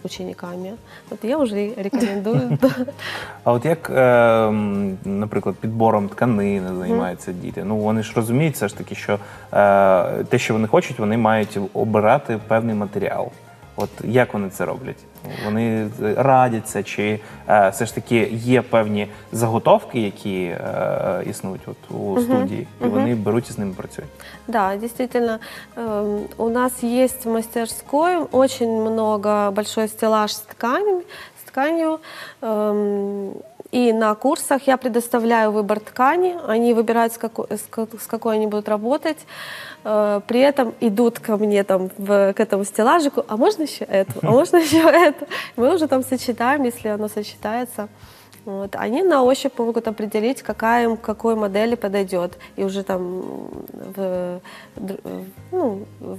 учениками. Вот я уже и рекомендую. да. [LAUGHS] А от як, е, м, наприклад, підбором тканини займаються діти? Ну вони ж розуміють все ж таки, що е, те, що вони хочуть, вони мають обирати певний матеріал. От як вони це роблять? Вони радяться, чи е, все ж таки є певні заготовки, які е, існують от у Мгм, студії, і мгм. вони беруть і з ними працюють. Да, действительно, эм, у нас есть в мастерской очень много, большой стеллаж с тканями, с тканью. Эм, И на курсах я предоставляю выбор ткани, они выбирают, с какой, с ка- с какой они будут работать. Э, При этом идут ко мне там в, к этому стеллажику, а можно еще эту, а можно еще это. Мы уже там сочетаем, если оно сочетается. Вот. Они на ощупь могут определить, какая им к какой модели подойдет. И уже там в, др- ну, в-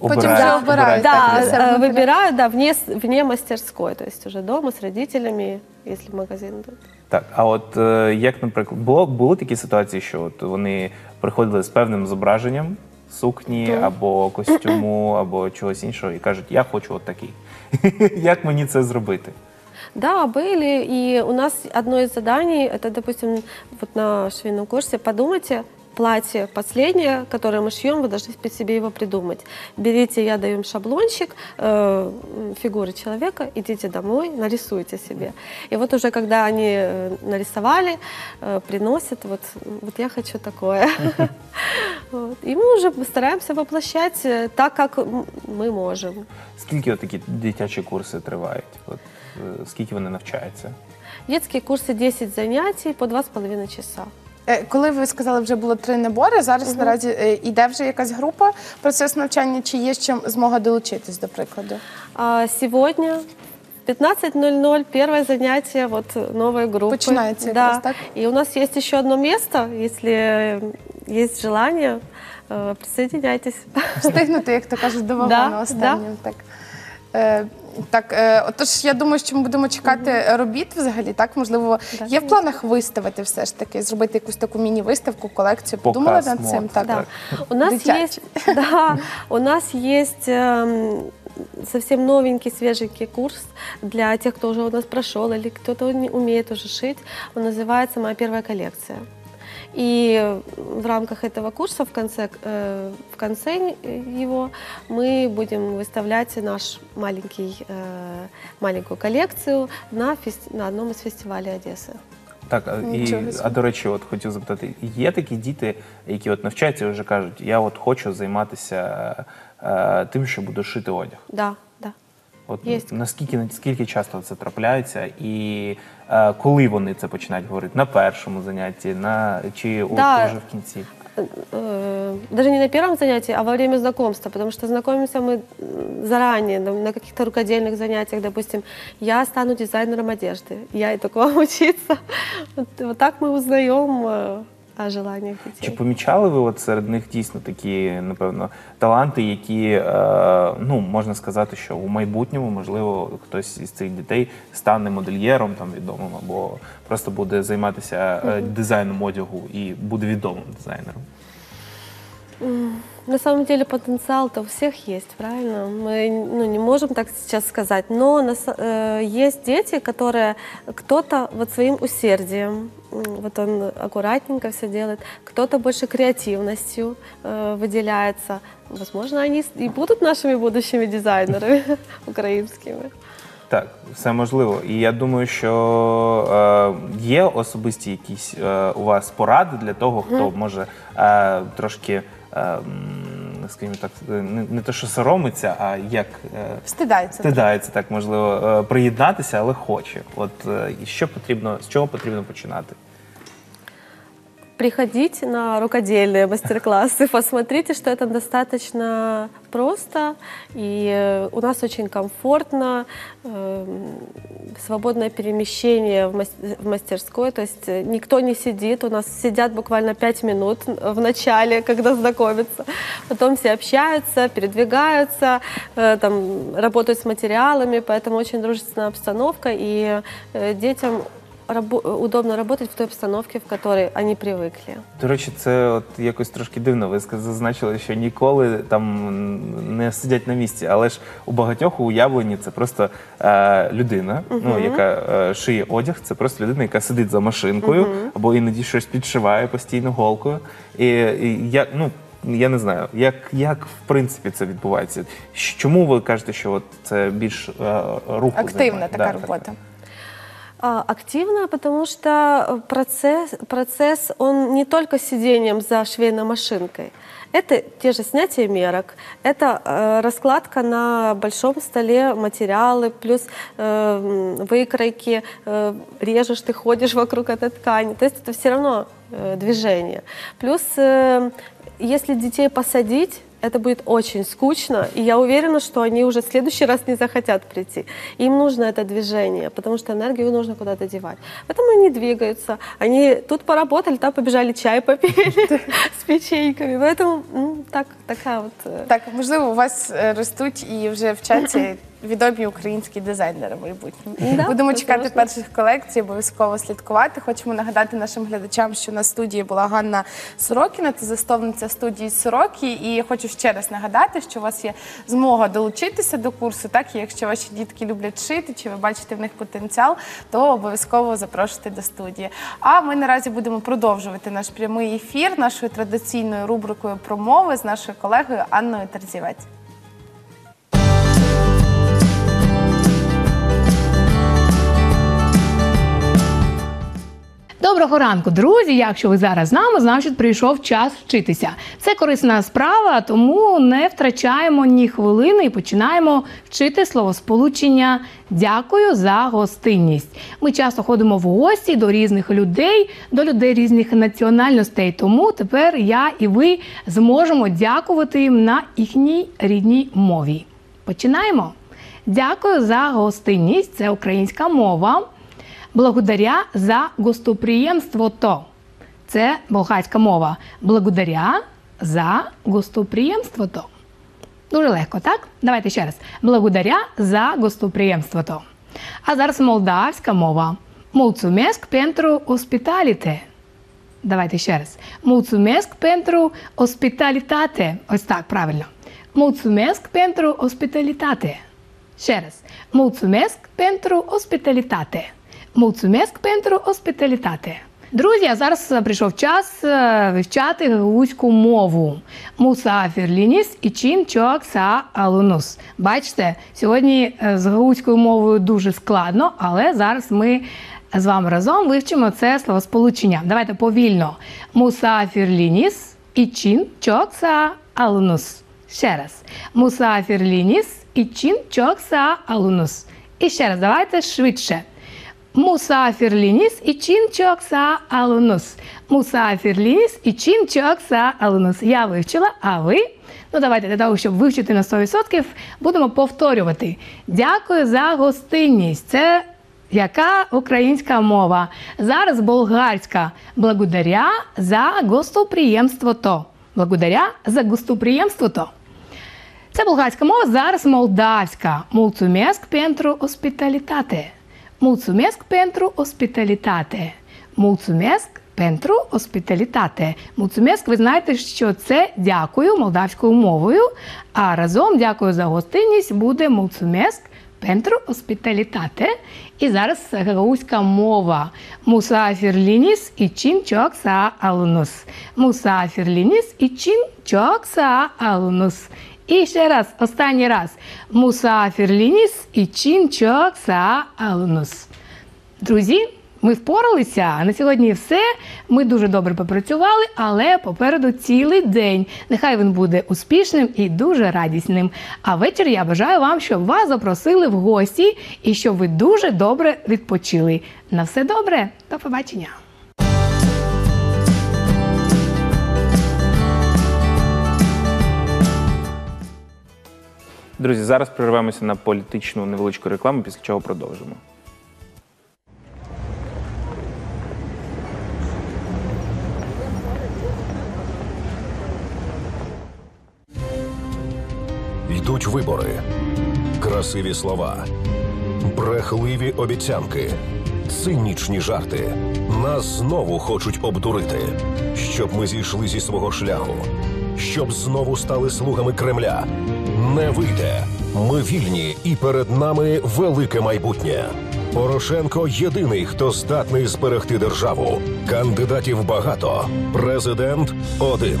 Потім вже обирають, так, Да, для себе э, вибирають. выбирают, да, вне, с- вне мастерской, то есть уже дома с родителями, если в магазин идут. Так, а от е, як, наприклад, було були такі ситуації, що от вони приходили з певним зображенням сукні або костюму, [CLEARS THROAT] або чогось іншого, і кажуть, я хочу от такий. [LAUGHS] Як мені це зробити? Да, были. И у нас одно из заданий, это, допустим, вот на швейном курсе, подумайте, платье последнее, которое мы шьем, вы должны по себе его придумать. Берите, я даю им шаблончик, э, м, фигуры человека, идите домой, нарисуйте себе. И вот уже когда они э, нарисовали, э, приносят, вот, вот я хочу такое. [LAUGHS] Вот. И мы уже стараемся воплощать э, так, как м, мы можем. Скільки от такі дитячі курси тривають? От, е, скільки вони навчаються? Детские курсы 10 занятий по 2,5 часа. Е, Коли ви сказали, вже було три набори, зараз наразі е, іде вже якась група процес навчання, чи є ще змога долучитись, до прикладу? А сегодня в 15.00 первое занятие вот новой группы. Починается как да. так? И у нас есть еще одно место, если есть желание, э, присоединяйтесь. Встигнути, як то кажуть, до вагону Да, останнього. Так. Е, так, е, отож, я думаю, що ми будемо чекати робіт взагалі. Так, можливо, є в планах виставити все ж таки, зробити якусь таку міні-виставку, колекцію. Подумали над цим? Так. [LAUGHS] Да. У нас Дитячий. есть, да, у нас есть эм, совсем новенький, свеженький курс для тех, кто уже у нас прошел или кто-то не умеет уже шить. Он называется «Моя первая коллекция». И в рамках этого курса в конце, э, в конце его мы будем выставлять наш маленький, э, маленькую коллекцию на, фес- на одном из фестивалей Одессы. Так, а, і, Нічого собі. а до речі, от хотів запитати, є такі діти, які от навчаються і вже кажуть, я от хочу займатися е, тим, що буду шити одяг. Да, да. От Єсть. наскільки наскільки часто це трапляється, і е, коли вони це починають говорити? На першому занятті, на чи от Да. уже в кінці? э, даже не на первом занятии, а во время знакомства, потому что знакомимся мы м, заранее, на, на каких-то рукодельных занятиях, допустим, я стану дизайнером одежды, я иду к вам учиться. [LAUGHS] Вот, вот так мы узнаем о желаниях Чи помічали ви от серед них дійсно такі, напевно, таланти, які е, ну можна сказати, що у майбутньому можливо хтось із цих дітей стане модельєром там відомим, або просто буде займатися е, дизайном одягу і буде відомим дизайнером? М, На самом деле потенциал-то у всех есть, правильно? Мы ну, не можем так сейчас сказать, но на са- э, есть дети, которые кто-то вот своим усердием, м, вот он аккуратненько все делает, кто-то больше креативностью э, выделяется. Возможно, они с- и будут нашими будущими дизайнерами [LAUGHS] украинскими. Так, все можливо. І я думаю, що е, є особисті якісь е, у вас поради для того, хто Мгм. може е, трошки, е, м, скажімо так, не, не те, що соромиться, а як Стидається. Встидається. стидається, так можливо, е, приєднатися, але хоче. От е, що потрібно, з чого потрібно починати? Приходите на рукодельные мастер-классы, посмотрите, что это достаточно просто, и э, у нас очень комфортно, эм, свободное перемещение в мас- в мастерской, то есть э, никто не сидит, у нас сидят буквально 5 минут в начале, когда знакомятся, потом все общаются, передвигаются, э, там, работают с материалами, поэтому очень дружественная обстановка, и детям рабо- удобно работать в той обстановке, в которой они привыкли. До речі, це от якось трошки дивно. Ви зазначили, що ніколи там не сидять на місці, але ж у багатьох уявлені це просто е, людина, ну яка е, шиє одяг. Це просто людина, яка сидить за машинкою Мгм. або іноді щось підшиває постійно голкою. І, і я ну. Я не знаю, як, як в принципі це відбувається. Чому ви кажете, що от це більш е, руху Активна займає? така Да, робота. А, Активно, потому что процесс, процесс, он не только сидением за швейной машинкой. Это те же снятие мерок, это э, раскладка на большом столе материалы, плюс э, выкройки, э, режешь, ты ходишь вокруг этой ткани. То есть это все равно э, движение. Плюс, э, если детей посадить, это будет очень скучно, и я уверена, что они уже в следующий раз не захотят прийти. Им нужно это движение, потому что энергию нужно куда-то девать. Поэтому они двигаются. Они тут поработали, там побежали чай попили [LAUGHS] с печеньками. Поэтому ну, так, така от... е, Так, можливо, у вас е, ростуть і вже вчаться відомі українські дизайнери майбутні. Да, Будемо чекати можна. перших колекцій, обов'язково слідкувати. Хочемо нагадати нашим глядачам, що на студії була Ганна Сорокіна, це засновниця студії Сорокі. І хочу ще раз нагадати, що у вас є змога долучитися до курсу. Так, і якщо ваші дітки люблять шити, чи ви бачите в них потенціал, то обов'язково запрошуйте до студії. А ми наразі будемо продовжувати наш прямий ефір нашою традиційною рубрикою промови з нашою колегою Анною Терзівець. Доброго ранку, друзі! Якщо ви зараз з нами, значить прийшов час вчитися. Це корисна справа, тому не втрачаємо ні хвилини і починаємо вчити словосполучення Дякую за гостинність. Ми часто ходимо в гості до різних людей, до людей різних національностей. Тому тепер я і ви зможемо дякувати їм на їхній рідній мові. Починаємо. Дякую за гостинність. Це українська мова. Благодаря за гостоприємство то. Це болгарська мова. Благодаря за гостоприємство то. Дуже легко, так? Давайте ще раз. Благодаря за гостоприємство то. А зараз молдавська мова. Mulțumesc pentru ospitalitate. Давайте ще раз. Mulțumesc pentru ospitalitate. Ось так, правильно. Mulțumesc pentru ospitalitate. Ще раз. Mulțumesc pentru ospitalitate. Mulțumesc pentru ospitalitate. Друзі, а зараз прийшов час е, вивчати гагаузьку мову. Мусафірлініс і чин чок са алунус. Бачите, сьогодні е, з гагаузькою мовою дуже складно, але зараз ми з вами разом вивчимо це словосполучення. Давайте повільно. Мусафірлініс і чин чок са алунус. Ще раз. Мусафірлініс і чин чок са алунус. І ще раз, давайте швидше. Musafirlinis için çok sağ olunuz. Musafirlinis için çok sağ olunuz. Я вивчила, а ви? Ну, давайте для того, щоб вивчити на 100%, будемо повторювати. Дякую за гостинність. Це яка українська мова? Зараз болгарська. Благодаря за гостоприємство то. Благодаря за гостоприємство то. Це болгарська мова, зараз молдавська. Mulțumesc pentru ospitalitate. Mulțumesc pentru ospitalitate. Mulțumesc pentru ospitalitate. Mulțumesc, ви знаєте, що це дякую молдавською мовою, а разом дякую за гостинність буде mulțumesc pentru ospitalitate. І зараз гагаузька мова. Musafirlinis için çok sağ olunuz. Musafirlinis için çok sağ olunuz. І ще раз, останній раз. Musafirlinis için çok sağ olunuz. Друзі, ми впоралися. На сьогодні все. Ми дуже добре попрацювали, але попереду цілий день. Нехай він буде успішним і дуже радісним. А ввечері я бажаю вам, щоб вас запросили в гості і щоб ви дуже добре відпочили. На все добре, до побачення. Друзі, зараз перервемося на політичну невеличку рекламу, після чого продовжимо. Йдуть вибори, красиві слова, брехливі обіцянки, цинічні жарти. Нас знову хочуть обдурити, щоб ми зійшли зі свого шляху, щоб знову стали слугами Кремля. Не вийде. Ми вільні, і перед нами велике майбутнє. Порошенко єдиний, хто здатний зберегти державу. Кандидатів багато. Президент один.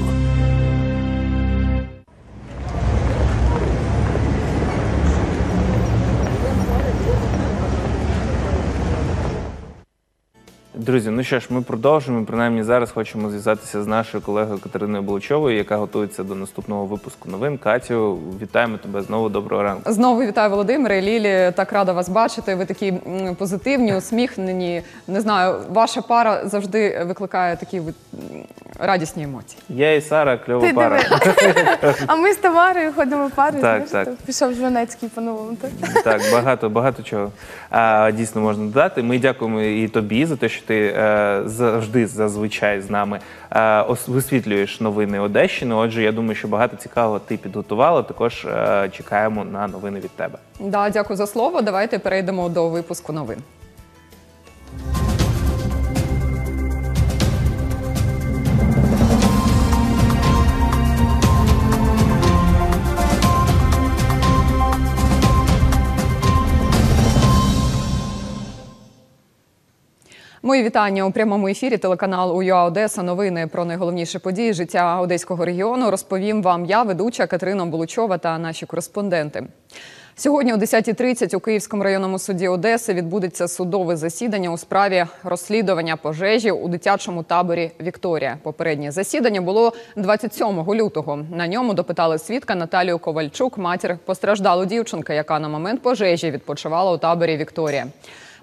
Друзі, ну що ж, ми продовжуємо. Принаймні зараз хочемо зв'язатися з нашою колегою Катериною Булучовою, яка готується до наступного випуску новин. Катю, вітаємо тебе знову. Доброго ранку. Знову вітаю Володимире. Лілі, так рада вас бачити. Ви такі позитивні, усміхнені. Не знаю, ваша пара завжди викликає такі радісні емоції. Я і Сара, кльова Ти пара. [LAUGHS] А ми з Тамарою ходимо парою. Так, так. Пішов Жванецький по-новому. так? Так, багато, багато чого а, дійсно можна додати. Ми дякуємо і тобі за те, що ти е, завжди зазвичай з нами е, висвітлюєш новини Одещини. Отже, я думаю, що багато цікавого ти підготувала. Також е, чекаємо на новини від тебе. Да, дякую за слово. Давайте перейдемо до випуску новин. Мої вітання у прямому ефірі телеканал УЮА Одеса. Новини про найголовніші події життя одеського регіону розповім вам я, ведуча Катерина Булучова та наші кореспонденти. Сьогодні о 10.30 у Київському районному суді Одеси відбудеться судове засідання у справі розслідування пожежі у дитячому таборі Вікторія. Попереднє засідання було 27 лютого. На ньому допитали свідка Наталію Ковальчук, матір постраждалу дівчинка, яка на момент пожежі відпочивала у таборі Вікторія.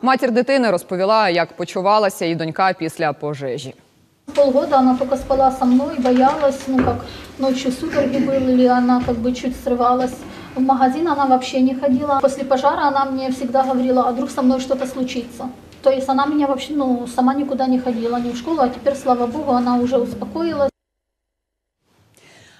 Матір дитини розповіла, як почувалася її донька після пожежі. Полгода она только спала со мной, боялась, ну как ночью судороги были, она как бы чуть срывалась. В магазин она вообще не ходила. После пожара она мне всегда говорила, а вдруг со мной что-то случится. То есть она меня вообще, ну, сама никуда не ходила, ни в школу, а теперь, слава богу, она уже успокоилась.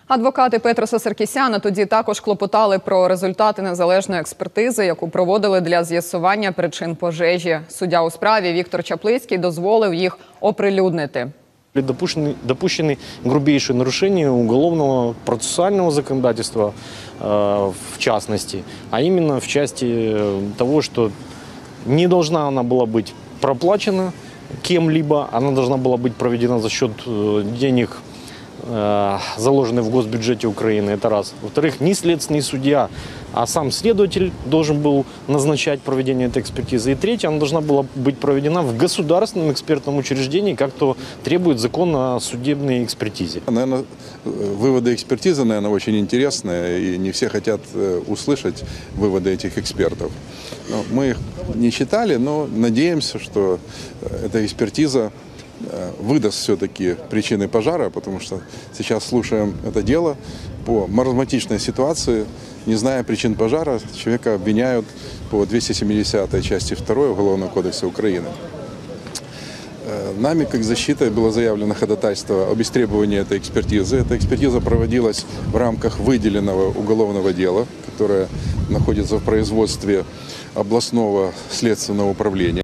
Адвокати Петроса Саркісяна тоді також клопотали про результати незалежної експертизи, яку проводили для з'ясування причин пожежі. Суддя у справі Віктор Чаплицький дозволив їх оприлюднити. Были допущены, допущены грубейшие нарушения уголовного процессуального законодательства, э, в частности, а именно в части э, того, что не должна она была быть проплачена кем-либо, она должна была быть проведена за счет э, денег, э, заложенных в госбюджете Украины, это раз. Во-вторых, не следственный судья, а сам следователь должен был назначать проведение этой экспертизы. И третье, она должна была быть проведена в государственном экспертном учреждении, как то требует закон о судебной экспертизе. Наверное, выводы экспертизы, наверное, очень интересные, и не все хотят э, услышать выводы этих экспертов. Но мы их не читали, но надеемся, что э, эта экспертиза э, выдаст все-таки причины пожара, потому что сейчас слушаем это дело по маразматичной ситуации, не зная причин пожара, человека обвиняют по 270 части 2 Уголовного кодекса Украины. Э, Нами, как защитой, было заявлено ходатайство об истребовании этой экспертизы. Эта экспертиза проводилась в рамках выделенного уголовного дела, которое находится в производстве областного следственного управления.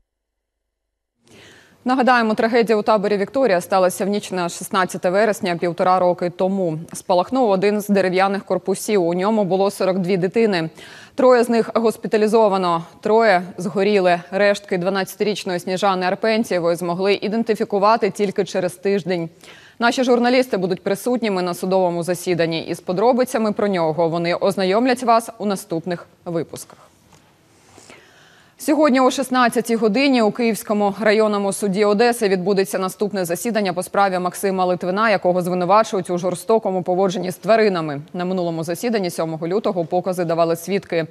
Нагадаємо, трагедія у таборі Вікторія сталася в ніч на 16 вересня, півтора роки тому. Спалахнув один з дерев'яних корпусів. У ньому було 42 дитини. Троє з них госпіталізовано, троє згоріли. Рештки 12-річної Сніжани Арпентєвої змогли ідентифікувати тільки через тиждень. Наші журналісти будуть присутніми на судовому засіданні. І з подробицями про нього вони ознайомлять вас у наступних випусках. Сьогодні о 16-й годині у Київському районному суді Одеси відбудеться наступне засідання по справі Максима Литвина, якого звинувачують у жорстокому поводженні з тваринами. На минулому засіданні 7 лютого покази давали свідки.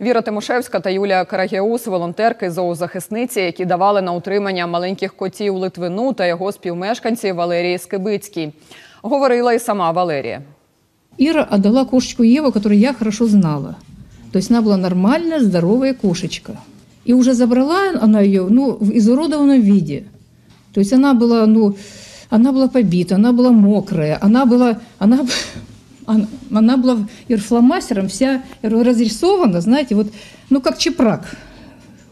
Віра Тимошевська та Юлія Карагіус, волонтерки зоозахисниці, які давали на утримання маленьких котів Литвину та його співмешканці Валерії Скибицькій. Говорила і сама Валерія. Ира отдала кошечку Еву, которую я хорошо знала. То есть она была нормальная, кошечка. И уже забрала она ее ну, в изуродованном виде. То есть она была, ну, она была побита, она была мокрая, она была, она, [LAUGHS] она, она была и фломастером вся разрисована, знаете, вот, ну, как чепрак,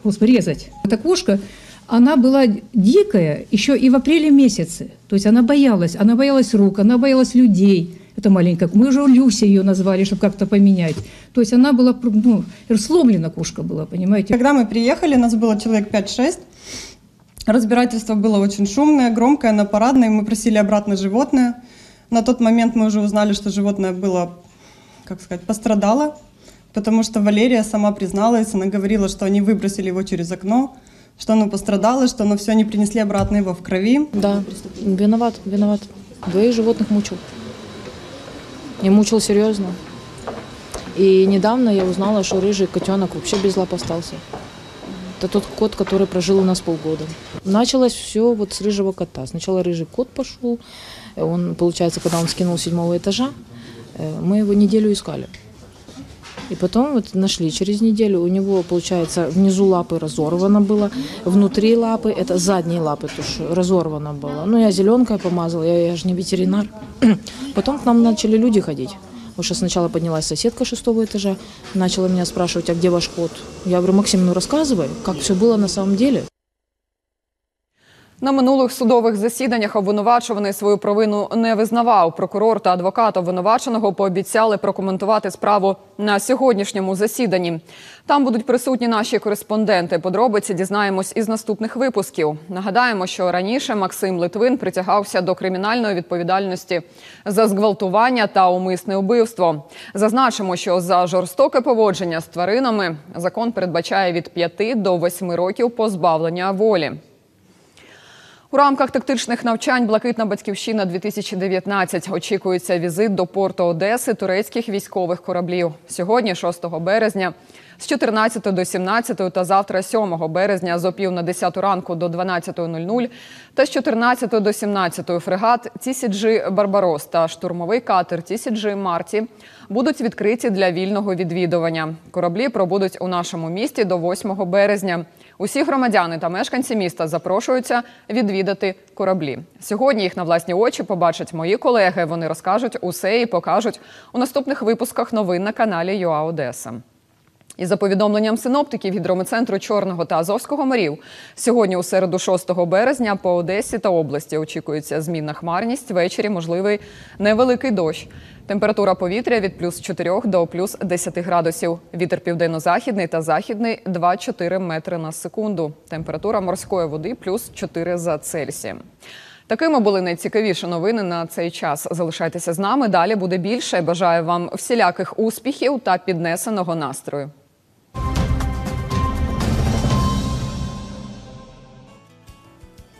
господи, резать. Эта кошка, она была дикая еще и в апреле месяце. То есть она боялась, она боялась рук, она боялась людей. Это маленькая, мы уже Люся ее назвали, чтобы как-то поменять. То есть она была, ну, сломлена кошка была, понимаете. Когда мы приехали, нас было человек 5-6. Разбирательство было очень шумное, громкое, на парадной. Мы просили обратно животное. На тот момент мы уже узнали, что животное было, как сказать, пострадало, потому что Валерия сама призналась, она говорила, что они выбросили его через окно, что оно пострадало, что оно все не принесли обратно его в крови. Да, виноват, виноват. Двоих животных мучил. И мучил серьезно. И недавно я узнала, что рыжий котенок вообще без лап остался. Это тот кот, который прожил у нас полгода. Началось все вот с рыжего кота. Сначала рыжий кот пошел. Он, получается, когда он скинул с седьмого этажа, э, мы его неделю искали. И потом вот нашли через неделю. У него, получается, внизу лапы разорвано было, внутри лапы, это задние лапы тоже разорвано было. Ну, я зеленкой помазала, я, я же не ветеринар. [CLEARS THROAT] Потом к нам начали люди ходить. Потому что сначала поднялась соседка шестого этажа, начала меня спрашивать, а где ваш кот? Я говорю, Максим, ну рассказывай, как все было на самом деле. На минулих судових засіданнях обвинувачуваний свою провину не визнавав. Прокурор та адвокат обвинуваченого пообіцяли прокоментувати справу на сьогоднішньому засіданні. Там будуть присутні наші кореспонденти. Подробиці дізнаємось із наступних випусків. Нагадаємо, що раніше Максим Литвин притягався до кримінальної відповідальності за зґвалтування та умисне убивство. Зазначимо, що за жорстоке поводження з тваринами закон передбачає від 5 до 8 років позбавлення волі. У рамках тактичних навчань Блакитна батьківщина 2019 очікується візит до порту Одеси турецьких військових кораблів. Сьогодні, 6 березня, з 14 до 17 та завтра 7 березня з опів на 10 ранку до 12.00 та з 14 до 17 фрегат TCG Барбарос та штурмовий катер TCG Марті будуть відкриті для вільного відвідування. Кораблі пробудуть у нашому місті до 8 березня. Усі громадяни та мешканці міста запрошуються відвідати кораблі. Сьогодні їх на власні очі побачать мої колеги. Вони розкажуть усе і покажуть у наступних випусках новин на каналі ЮА Одеса. І за повідомленням синоптиків гідрометцентру Чорного та Азовського морів, сьогодні у середу 6 березня по Одесі та області очікується змінна хмарність. Ввечері можливий невеликий дощ. Температура повітря від плюс 4 до плюс 10 градусів. Вітер південно-західний та західний 2-4 метри на секунду. Температура морської води плюс 4 за Цельсієм. Такими були найцікавіші новини на цей час. Залишайтеся з нами. Далі буде більше. Бажаю вам всіляких успіхів та піднесеного настрою.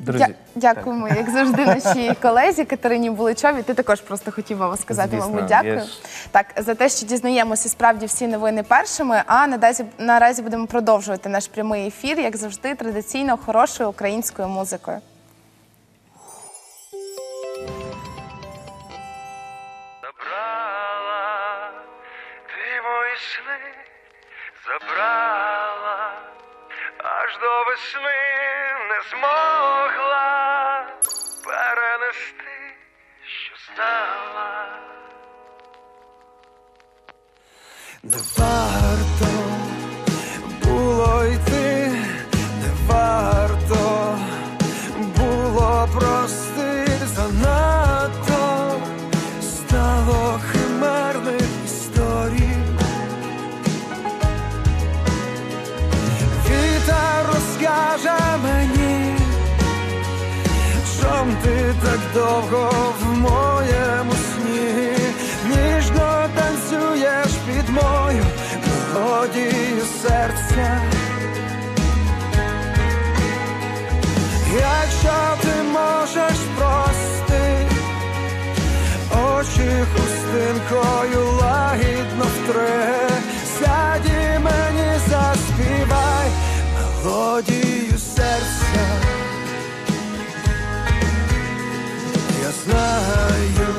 Друзі, Дя- дякуємо, як завжди, нашій колезі Катерині Буличові. Ти також просто хотів вам сказати, Звісно, мабуть, дякую. ж- Так, за те, що дізнаємося справді всі новини першими. А наразі, наразі будемо продовжувати наш прямий ефір, як завжди, традиційно хорошою українською музикою. Ти мої сни забрала, аж до весни змогла перенести, що стала. Не довго в моєму сні, ніжно танцюєш під мою мелодію серця. Якщо ти можеш прости, очі хустинкою лагідно втре, сядь і мені заспівай мелодію серця. Знаю,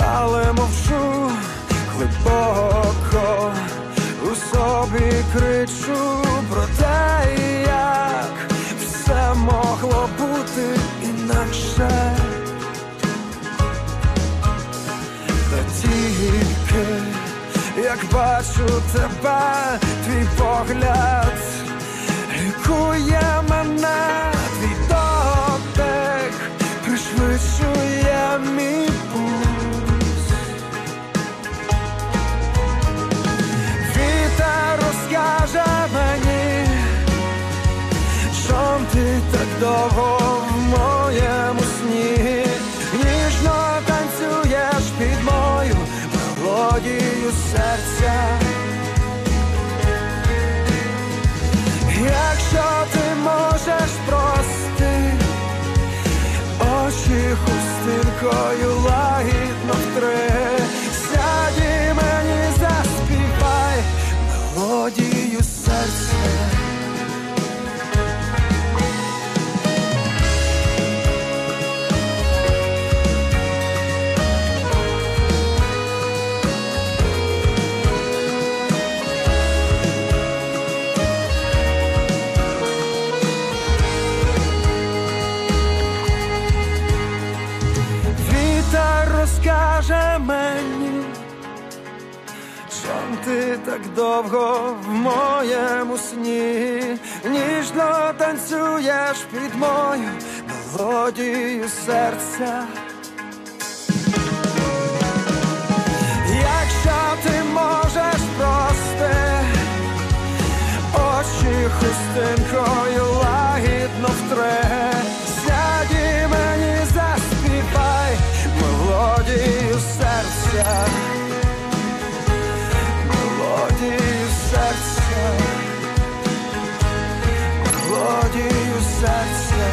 але мовчу глибоко у собі кричу про те, як все могло бути інакше. Та тільки як бачу тебе, твій погляд лікує мене, довго в моєму сні, ніжно танцюєш під мою мелодію серця. Якщо ти можеш прости, очі хустинкою. Довго в моєму сні, ніжно танцюєш під мою мелодію серця. Якщо ти можеш прости, очі хустинкою лагідно втре, мелодію серця,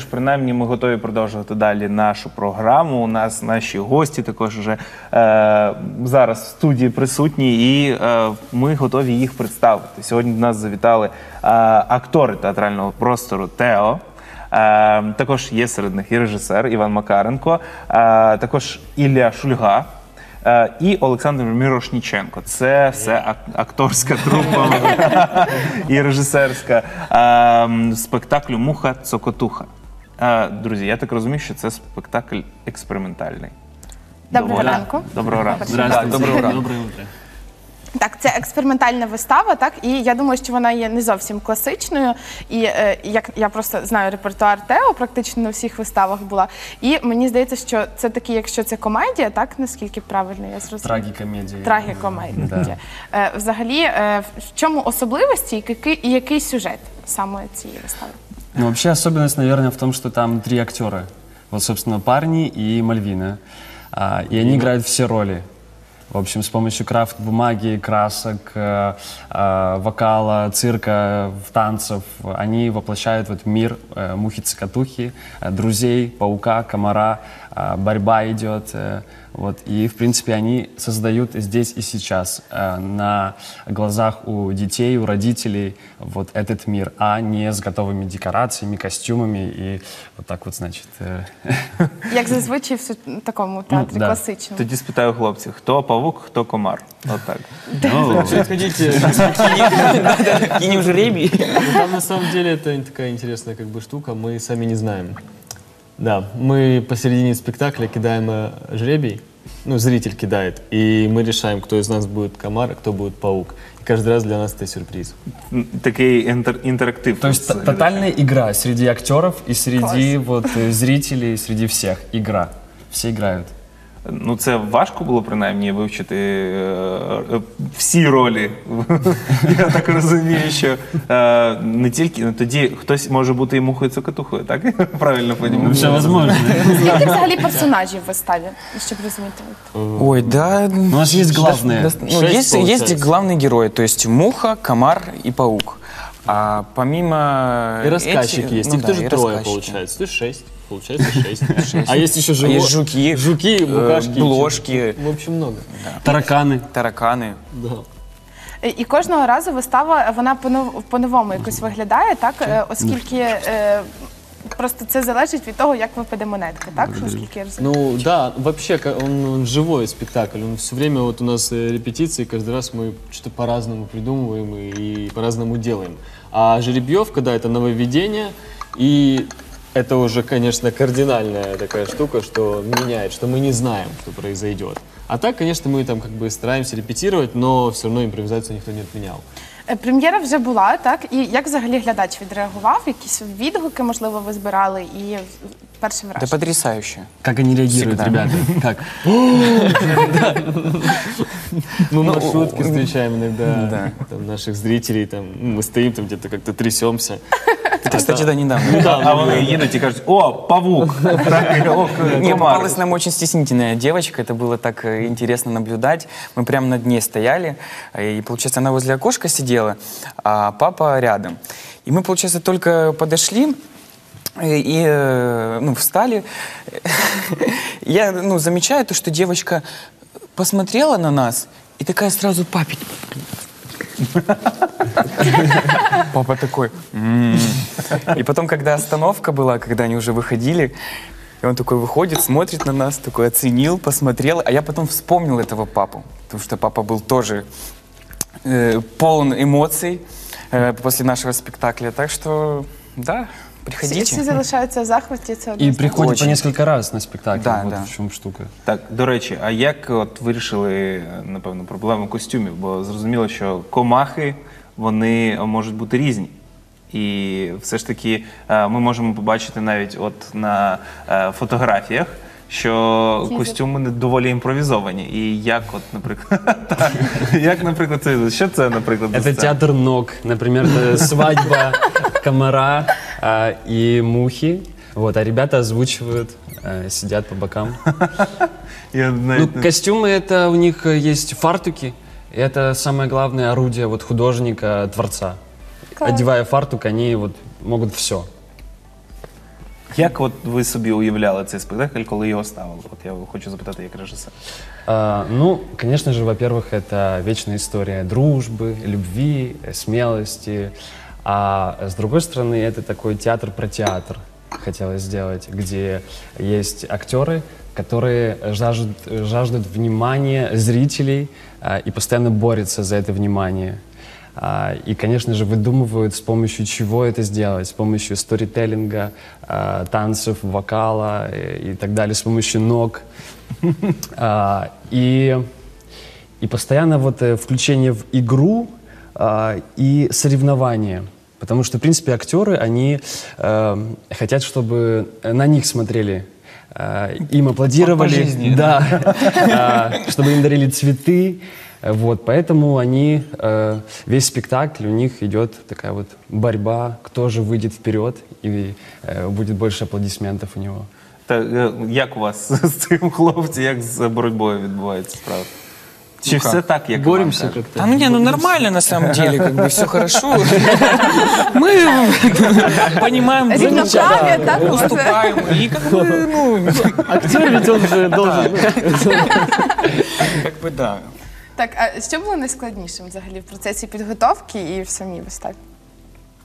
Ж, принаймні, ми готові продовжувати далі нашу програму. У нас наші гості також вже е, зараз в студії присутні, і е, ми готові їх представити. Сьогодні до нас завітали е, актори театрального простору Тео. Е, також є серед них і режисер Іван Макаренко, е, також Ілля Шульга. е, І Олександр Мірошніченко. Це все ак- акторська трупа [LAUGHS] і режисерська е, спектаклю Муха Цокотуха. Друзі, я так розумію, що це спектакль експериментальний. Доброго ранку. Доброго ранку. Здравствуйте. Доброго ранку. Доброе Так, це експериментальна вистава, так і я думаю, що вона є не зовсім класичною. І е, як я просто знаю репертуар Тео, практично на всіх виставах була. І мені здається, що це такі, якщо це комедія, так наскільки правильно я зрозуміла? Трагікомедія. Трагікомедія. Да. Е, взагалі, е, в чому особливості і який, і який сюжет саме цієї вистави? Ну, вообще особенность, наверное, в том, что там три актера. Вот, собственно, парни и Мальвина. А, и они играют все роли. В общем, с помощью крафт-бумаги, красок, э, э, вокала, цирка, танцев они воплощают вот мир э, мухи-цокотухи, э, друзей, паука, комара, э, борьба идет. э, вот. И, в принципе, они создают здесь и сейчас, э, на глазах у детей, у родителей, вот этот мир, а не с готовыми декорациями, костюмами и вот так вот, значит... э, [LAUGHS] Як зазвичай в су- такому театрі да. класичному. Тоді спитаю хлопців, хто павук, хто комар. Отак. [LAUGHS] Ну, Хотите кинем жребий? Ну, Там на самом деле это такая интересная как бы штука, мы сами не знаем. Да, мы посередине спектакля кидаем э, жребий, ну, зритель кидает, и мы решаем, кто из нас будет комар, а кто будет паук. И каждый раз для нас это сюрприз. Такий інтер- інтерактив. То есть т- тотальная игра среди актеров и среди вот э, зрителей, среди всех. Игра. Все играют. Ну, це важко було принаймні вивчити е, е, всі ролі. [LAUGHS] Я так розумію, що е, не тільки ну, тоді хтось може бути і мухою цокотухою, так? [LAUGHS] Правильно подумав? Все возможно. Скільки взагалі персонажів в виставі, щоб розуміти? Ой, да. У нас есть главные. Дос- дос- ну, Шесть, есть, есть получается. главные герои, то есть муха, комар и паук. А помимо Э, этих- И рассказчик есть, ну их да, тоже и трое рассказчики. получается. То есть шесть. Получается шесть. [LAUGHS] А есть еще А живо- есть жуки, жуки, э, букашки, блошки. В общем, много. Тараканы. Тараканы. Да. Е, І кожного разу вистава вона по-нов- по-новому якось виглядає, так? Е, Оскільки е, просто це залежить від того, як випаде монетка, так? Наскільки я розумію. Ну да, вообще ка- он, он живой спектакль. Он все время вот у нас э, репетиции, каждый раз мы что-то по-разному придумываем и, и по-разному делаем. А жеребьевка, да, это нововведение и это уже, конечно, кардинальная такая штука, что меняет, что мы не знаем, что произойдет. А так, конечно, мы там как бы стараемся репетировать, но все равно импровизацию никто не отменял. Е, Прем'єра вже була, так? І як взагалі глядач відреагував? Якісь відгуки, можливо, ви збирали і перше Да враження? потрясающе. Как они реагируют, Всегда. ребята? [LAUGHS] Как? [LAUGHS] Мы Ну, маршрутки о, встречаем иногда, да. там, наших зрителей, там, ну, мы стоим там где-то как-то трясемся. [LAUGHS] А, кстати, да, недавно. А їдуть і кажуть, о, павук! [LAUGHS] Не, попалась нам очень стеснительная девочка, это было так э, интересно наблюдать. Мы прямо над ней стояли, э, и, получается, она возле окошка сидела, а папа рядом. И мы, получается, только подошли, э, и, ну, встали. [LAUGHS] Я, ну, замечаю то, что девочка посмотрела на нас и такая сразу папе. [LAUGHS] Папа такой. «М». И потом, когда остановка была, когда они уже выходили, и он такой выходит, смотрит на нас, такой оценил, посмотрел. А я потом вспомнил этого папу, потому что папа был тоже э, полон эмоций э, после нашего спектакля. Так что, да, приходите. всі залишаються в захваті. Це і приходит по Очень. несколько раз на спектакль. Да, вот да. в чому штука. Так, до речі, а як от вирішили, напевно, проблему костюмів? Бо зрозуміло, що комахи вони можуть бути різні. І все ж таки е, ми можемо побачити навіть от на е, фотографіях, що Тізер. костюми не доволі імпровізовані. І як, от, наприклад, так, [LAUGHS] як, наприклад, це що це, наприклад, за Это сцена? театр ног. Например, это свадьба [LAUGHS] комара а, и мухи. Вот, а ребята озвучивают, э, сидят по бокам. [LAUGHS] Я Ну, навіть не- костюмы это у них э, есть фартуки. И это самое главное орудие вот художника, творца. Класс. Одевая фартук, они вот могут все. Як от ви собі уявляли цей спектакль, коли його ставили? От я хочу запитати як режисер. А, ну, конечно же, во-первых, это вечная история дружбы, любви, э, смелости. А с другой стороны, это такой театр про театр хотелось сделать, где есть актеры, которые жаждут, жаждут внимания зрителей а, и постоянно борются за это внимание. А, И, конечно же, выдумывают, с помощью чего это сделать, с помощью сторителлинга, а, танцев, вокала э, и так далее, с помощью ног. А, И, и постоянно вот э, включение в игру и соревнования. Потому что, в принципе, актеры, они э, хотят, чтобы на них смотрели, э, им аплодировали, По жизни, да, [LAUGHS] а, чтобы им дарили цветы. Э, Вот, поэтому они, э, весь спектакль, у них идет такая вот борьба, кто же выйдет вперед и э, будет больше аплодисментов у него. Та е, як у вас [LAUGHS] з цим хлопці, як з боротьбою відбувається справа? Чи Ну, все как? так, як Боремся вам кажуть? Да ну не, ну нормально на самом деле, [LAUGHS] как бы все хорошо. [LAUGHS] Мы понимаем друг друга, Рівноправ'я, так, може? уступаем. И как бы, ну, Актер ведь он же должен... как бы да. Так, а що було найскладнішим взагалі в процесі підготовки і в самій виставі?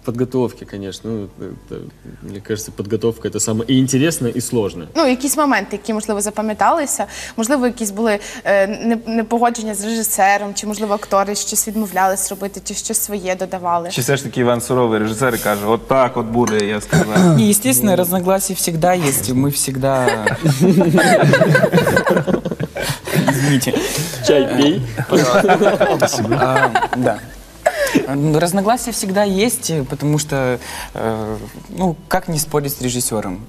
Подготовки, конечно. Ну, это, мне кажется, подготовка это самое и интересное, и сложное. Ну, якісь моменти, які, можливо, запам'яталися, можливо, якісь були е, не- непогодження з режисером, чи, можливо, актори щось відмовлялись робити, чи щось своє додавали. Чи все ж таки Іван Суровий режисер і каже, от так от буде, я сказав. Не, естественно, разногласия всегда есть, и мы всегда... Извините. Чай пей. А, Да. Разногласия всегда есть, э, потому что, э, ну, как не спорить с режиссером?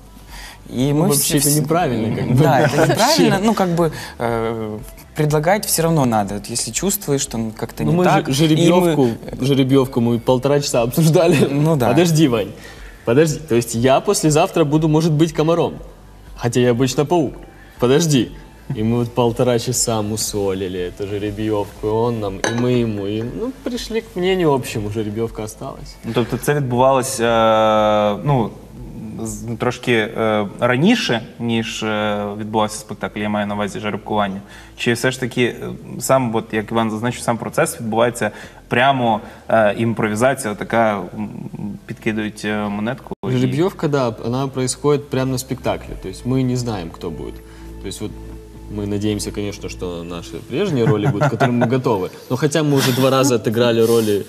И Ну, мы вообще все- это неправильно, как бы. Да, это [LAUGHS] неправильно. Ну, как бы э, предлагать все равно надо. Вот Если чувствуешь, что ну, как-то Ну, не мы так. жеребьевку, жеребьевку мы полтора часа обсуждали. [LAUGHS] Ну да. Подожди, Вань. Подожди. То есть я послезавтра буду, может быть, комаром. Хотя я обычно паук. Подожди. И мы вот полтора часа мусолили эту жеребьевку, и он нам, и мы ему. И, ну, пришли к мнению общему, жеребьевка осталась. Ну, Тобто це відбувалося е, ну, з- трошки е, раніше, ніж е, відбувався спектакль, я маю на увазі жеребкування. Чи все ж таки е, сам, от, як Іван зазначив, сам процес відбувається прямо е, імпровізація, така м, підкидують е, монетку. і- Жеребьевка, да, она происходит прямо на спектакле. То есть мы не знаем, кто будет. То есть вот мы надеемся, конечно, что наши прежние роли будут, к которым мы готовы. Но хотя мы уже два раза отыграли роли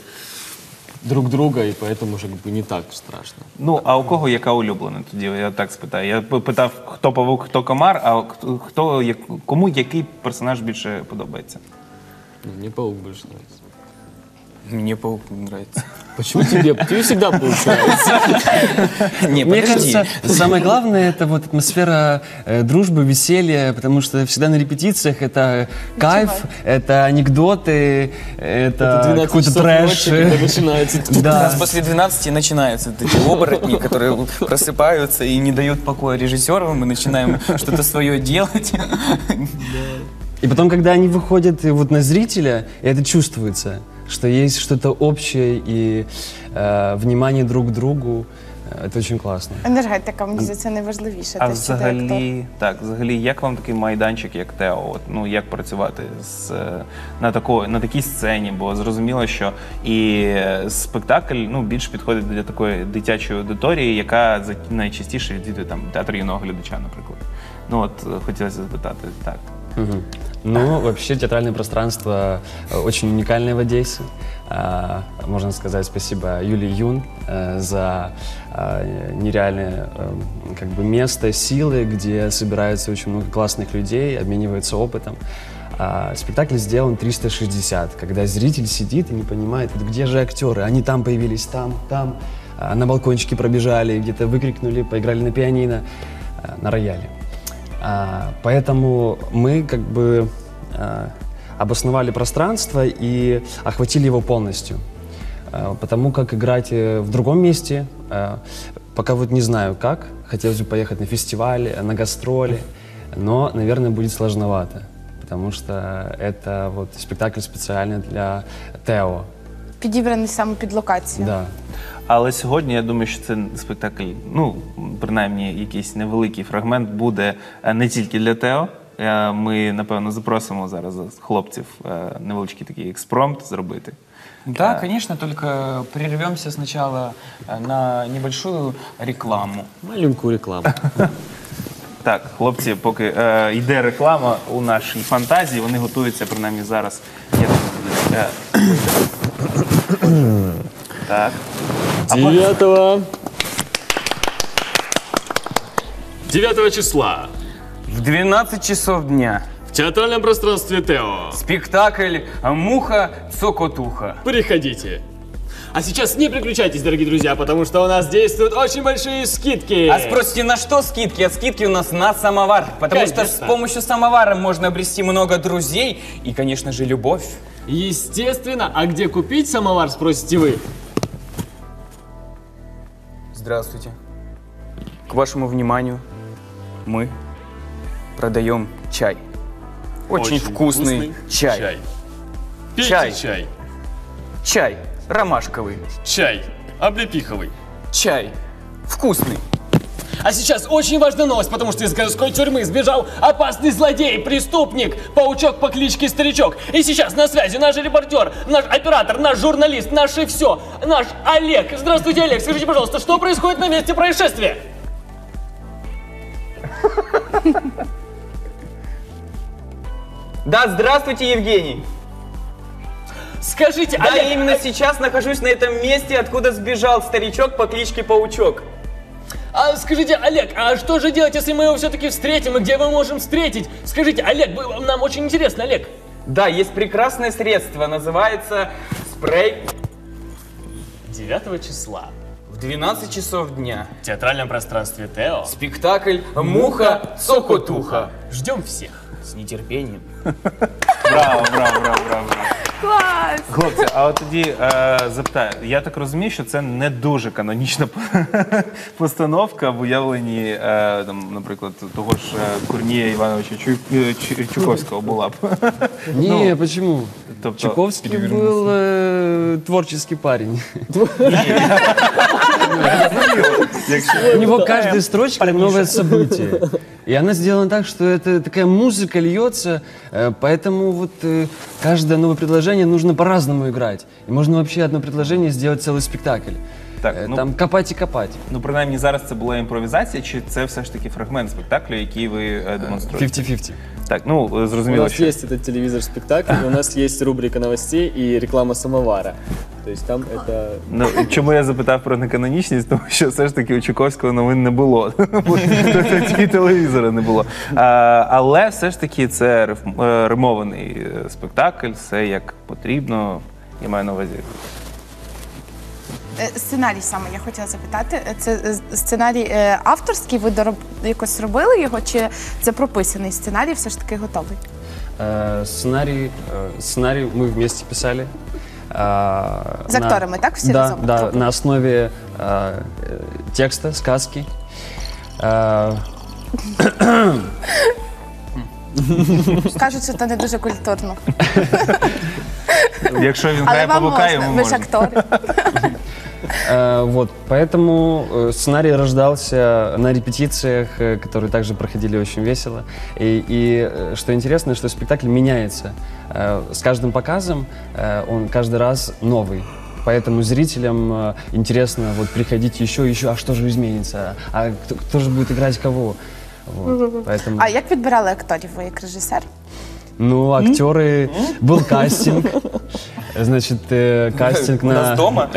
друг друга, и поэтому уже как бы не так страшно. Ну, а у кого яка улюблена тоді? Я так спитаю. Я п- питав, хто павук, хто комар, а хто, хто як- кому який персонаж більше подобається? Ну, Мне паук больше нравится. Мне паук не нравится. Почему тебе? Тебе всегда нравится. Не, Мне подожди. кажется, самое главное это вот атмосфера э, дружбы, веселья, потому что всегда на репетициях это кайф, это анекдоты, это, Это 12 какой-то трэш. ночи, когда начинается. У [LAUGHS] Да. нас после 12 начинаются вот эти оборотни, которые просыпаются и не дают покоя режиссеру. Мы начинаем что-то свое делать. И потом, когда они выходят и вот на зрителя, и это чувствуется, что есть что-то общее и э, внимание друг к другу. Э, Это очень классно. Енергетика, мені здається, це найважливіше. А те, що ти актор. взагалі, так, взагалі, як вам такий майданчик, як Тео? От, ну як працювати з е, на такої на такій сцені? Бо зрозуміло, що і е, спектакль ну більш підходить для такої дитячої аудиторії, яка за- найчастіше відвідує там театр юного глядача, наприклад. Ну от е, хотілося запитати так. Ну, вообще театральное пространство э, очень уникальное в Одессе. А, Можно сказать спасибо Юлии Юн э, за а, нереальное э, как бы место, силы, где собирается очень много классных людей, обмениваются опытом. А, Спектакль сделан 360, когда зритель сидит и не понимает, где же актеры, они там появились, там, там, на балкончике пробежали, где-то выкрикнули, поиграли на пианино, а, на рояле. А, Поэтому мы как бы а, обосновали пространство и охватили его полностью. А, Потому как играть э, в другом месте, а, пока вот не знаю как, хотелось бы поехать на фестивали, на гастроли, но, наверное, будет сложновато, потому что это вот спектакль специально для Тео. Підібраний саме під локацію. Да. Але сьогодні я думаю, що це спектакль, ну принаймні якийсь невеликий фрагмент буде е, не тільки для Тео. Е, Ми напевно запросимо зараз хлопців е, невеличкий такий експромт зробити. Да, конечно, только прервемся сначала на небольшую рекламу. Маленькую рекламу. [LAUGHS] Так, хлопці, поки е, йде реклама у нашій фантазії, вони готуються принаймні зараз. Я. Е, так. А по- 9 9 числа В 12 часов дня. в театральном пространстве Тео. Спектакль «Муха Цокотуха». Приходите. А сейчас не переключайтесь, дорогие друзья, потому что у нас действуют очень большие скидки. А спросите, на что скидки? А скидки у нас на самовар. Потому что с Конечно. помощью самовара можно обрести много друзей и, конечно же, любовь. Естественно, а где купить самовар, спросите вы? Здравствуйте. К вашему вниманию мы продаем чай. Очень, вкусный, чай. чай. Пейте Чай. чай. Чай ромашковый. Чай. Облепиховый. Чай вкусный. А сейчас очень важная новость, потому что из городской тюрьмы сбежал опасный злодей, преступник, паучок по кличке Старичок. И сейчас на связи наш репортер, наш оператор, наш журналист, наше все, наш Олег. Здравствуйте, Олег. Скажите, пожалуйста, что происходит на месте происшествия? Да, здравствуйте, Евгений. Скажите, Да, Олег, я именно сейчас нахожусь на этом месте, откуда сбежал старичок по кличке Паучок. А скажите, Олег, а что же делать, если мы его все-таки встретим, и где мы можем встретить? Скажите, Олег, нам очень интересно, Олег. Да, есть прекрасное средство, называется спрей 9 числа в 12 часов дня. в театральном пространстве Тео. Спектакль «Муха Цокотуха». Ждем всех. С нетерпением. Браво, браво, браво, браво. Клас! Хлопці, а от тоді е, запитаю, я так розумію, що це не дуже канонічна [LAUGHS] постановка в уявленні, е, там, наприклад, того ж е, Корнія Івановича Чу- е, Чу- Чуковського була б. Не, почему? тобто- Чуковский был э, творческий парень. У него каждая строчка новое событие. И она сделана так, что это такая музыка льется, э, поэтому вот э, каждое новое предложение нужно по-разному играть. И можно вообще одно предложение сделать целый спектакль. Так, Э, ну- Там копать и копать. Ну, принаймні, зараз це була імпровізація, чи це все ж таки фрагмент спектаклю, який ви е, демонструєте? 50-50. Так, ну У зрозуміло, нас що есть этот телевизор-спектакль, у нас есть рубрика новостей и реклама самовара. То есть там это... Ну, чому я запитав про неканонічність, тому що все ж таки у Чуковського новин не було. Бо Тоді телевізора не було. А, але все ж таки це рифм- е, римований е, спектакль, все як потрібно. Я маю на увазі. Е, Сценарій саме я хотіла запитати. Е, Це е, сценарій е, авторський, ви дороб... якось робили його, чи це прописаний сценарій, все ж таки готовий? Э, Сценарий, э, сценарий мы вместе писали. А, С на- актерами, так, все да, разом? Да, Группа? на основе а, э, текста, сказки. А, Кажуть, що це не дуже культурно. Якщо він Але грає вам павука, можна, йому ви ж можна. актори. Э, вот, поэтому э, сценарий рождался на репетициях, э, которые также проходили очень весело. И, и что интересно, что спектакль меняется. С каждым показом он каждый раз новый. Поэтому зрителям интересно вот приходить еще, еще, а что же изменится, а кто, кто же будет играть кого. Вот, поэтому... А як підбирали акторів ви як режисер? Ну, актеры... Был кастинг. Значит, э, кастинг У на... нас дома?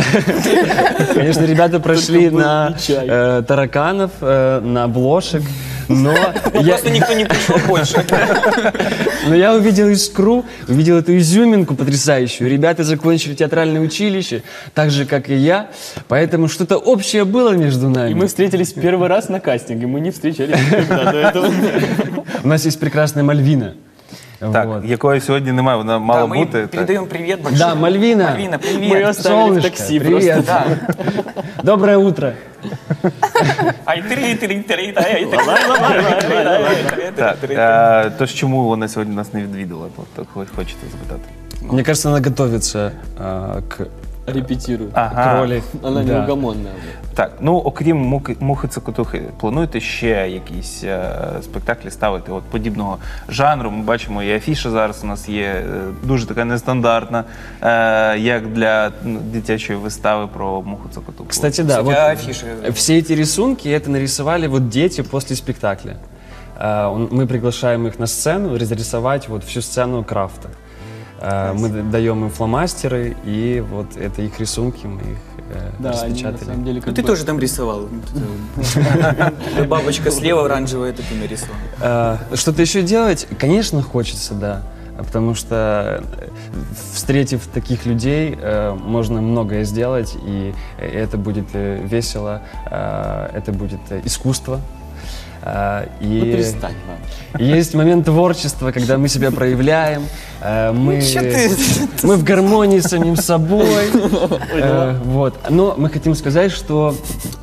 [LAUGHS] Конечно, ребята прошли на э, тараканов, э, на блошек, но Ну, я, Просто никто не пришел больше. [LAUGHS] но я увидел искру, увидел эту изюминку потрясающую. Ребята закончили театральное училище, так же, как и я, поэтому что-то общее было между нами. И мы встретились первый раз на кастинге, мы не встречались никогда до этого. У нас есть прекрасная Мальвина. Так, якої сьогодні немає, вона мала Да, мы бути. так. передаем привет большой. Да, Мальвина. Мальвина, привет. Мы ее оставили в Солнышко, такси привет. просто. Да. Доброе утро. Ай, три, три, три, та, ай, три. Так, е, тож чому вона сьогодні нас не відвідала? Тобто, хоч- хочете запитати? Мне кажется, она готовится э, к Репетирует. Ага. к роли. Она Да. неугомонная. Так, ну окрім муки, мухи цокотухи, плануєте ще якісь е, спектаклі ставити от подібного жанру? Ми бачимо, і афіша зараз у нас є е, дуже така нестандартна, е, як для ну, дитячої вистави про муху цокотуху. Кстати, да, вот Кстати, афиши. все эти рисунки это нарисовали вот дети после спектакля. А, он- Мы приглашаем их на сцену разрисовать вот всю сцену крафта. А, Мы даем им фломастеры, и вот это их рисунки, мы их э, Да, они на распечатали. самом деле Ну ты бы- тоже там рисовал. [LAUGHS] Эта Бабочка слева оранжевая, это ты нарисовал. А, Что-то еще делать? Конечно, хочется, да. Потому что, э, встретив таких людей, э, можно многое сделать, и это будет э, весело, э, это будет э, искусство. Ну И перестань, ладно. есть момент творчества, когда мы себя проявляем, э, мы, ты? [LAUGHS] мы в гармонии с самим собой. [LAUGHS] Э, Вот. Но мы хотим сказать, что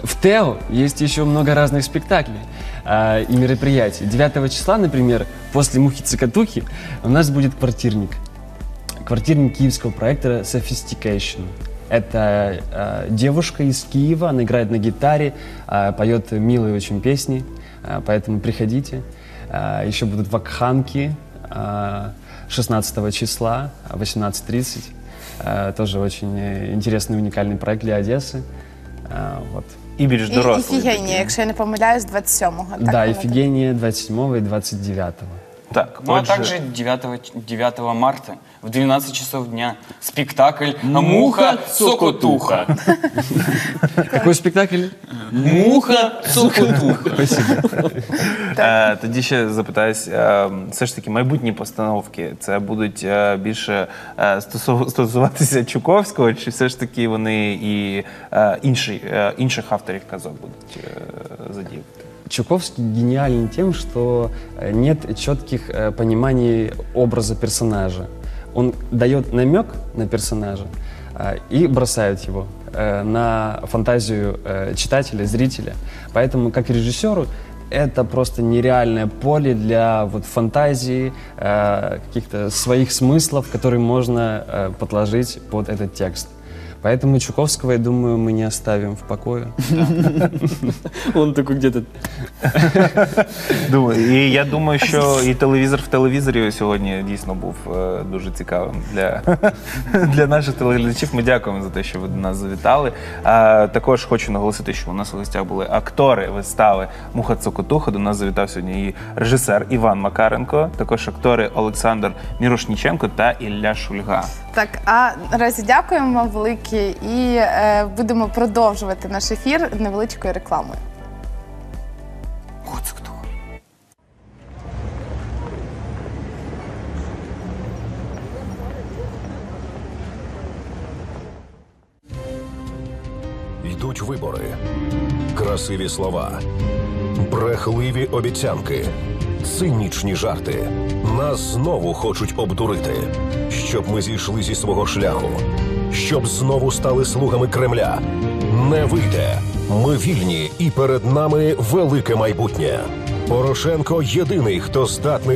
в ТЭО есть еще много разных спектаклей э, и мероприятий. 9 числа, например, после «Мухи-цокотухи» у нас будет квартирник. Квартирник киевского проекта Sophistication. Это э, девушка из Киева, она играет на гитаре, э, поет милые очень песни, э, поэтому приходите. Э, еще будут вакханки э, 16 числа, э, 18.30. Э, тоже очень э, интересный, уникальный проект для Одессы. Э, вот. І більш І дорослий. Іфігенія, якщо я не помиляюсь, 27-го. так да, воно Ифигения 27 и 29. Так, Ну а отже, также 9, 9 марта в 12 часов дня спектакль Муха. Цокотуха». [LAUGHS] Какой спектакль? Муха Цокотуха. Спасибо. [LAUGHS] Е, тоді ще запитаюсь, е, все ж таки майбутні постановки це будуть е, більше е, стосуватися Чуковського, чи все ж таки вони і е, інші, е, інших авторів казок будуть е, задіяти? Чуковский гениален тем, что э, нет четких э, пониманий образа персонажа. Он дает намек на персонажа э, и бросает его э, на фантазию э, читателя, зрителя. Поэтому, как режиссеру, это просто нереальное поле для вот фантазии, э, каких-то своих смыслов, которые можно э, подложить под этот текст. Поэтому Чуковского, я думаю, мы не оставим в покое. [LAUGHS] Он такой где-то [LAUGHS] і я думаю, що і телевізор в телевізорі сьогодні дійсно був е, дуже цікавим для, [LAUGHS] для наших телеглядачів. Ми дякуємо за те, що ви до нас завітали. А, також хочу наголосити, що у нас у гостях були актори вистави Муха Цокотуха. До нас завітав сьогодні і режисер Іван Макаренко, також актори Олександр Мірошніченко та Ілля Шульга. Так, а наразі дякуємо вам велике і е, будемо продовжувати наш ефір невеличкою рекламою. Йдуть вибори. Красиві слова, брехливі обіцянки, цинічні жарти. Нас знову хочуть обдурити, щоб ми зійшли зі свого шляху, щоб знову стали слугами Кремля. Не вийде. Ми вільні, і перед нами велике майбутнє. Порошенко єдиний, хто здатний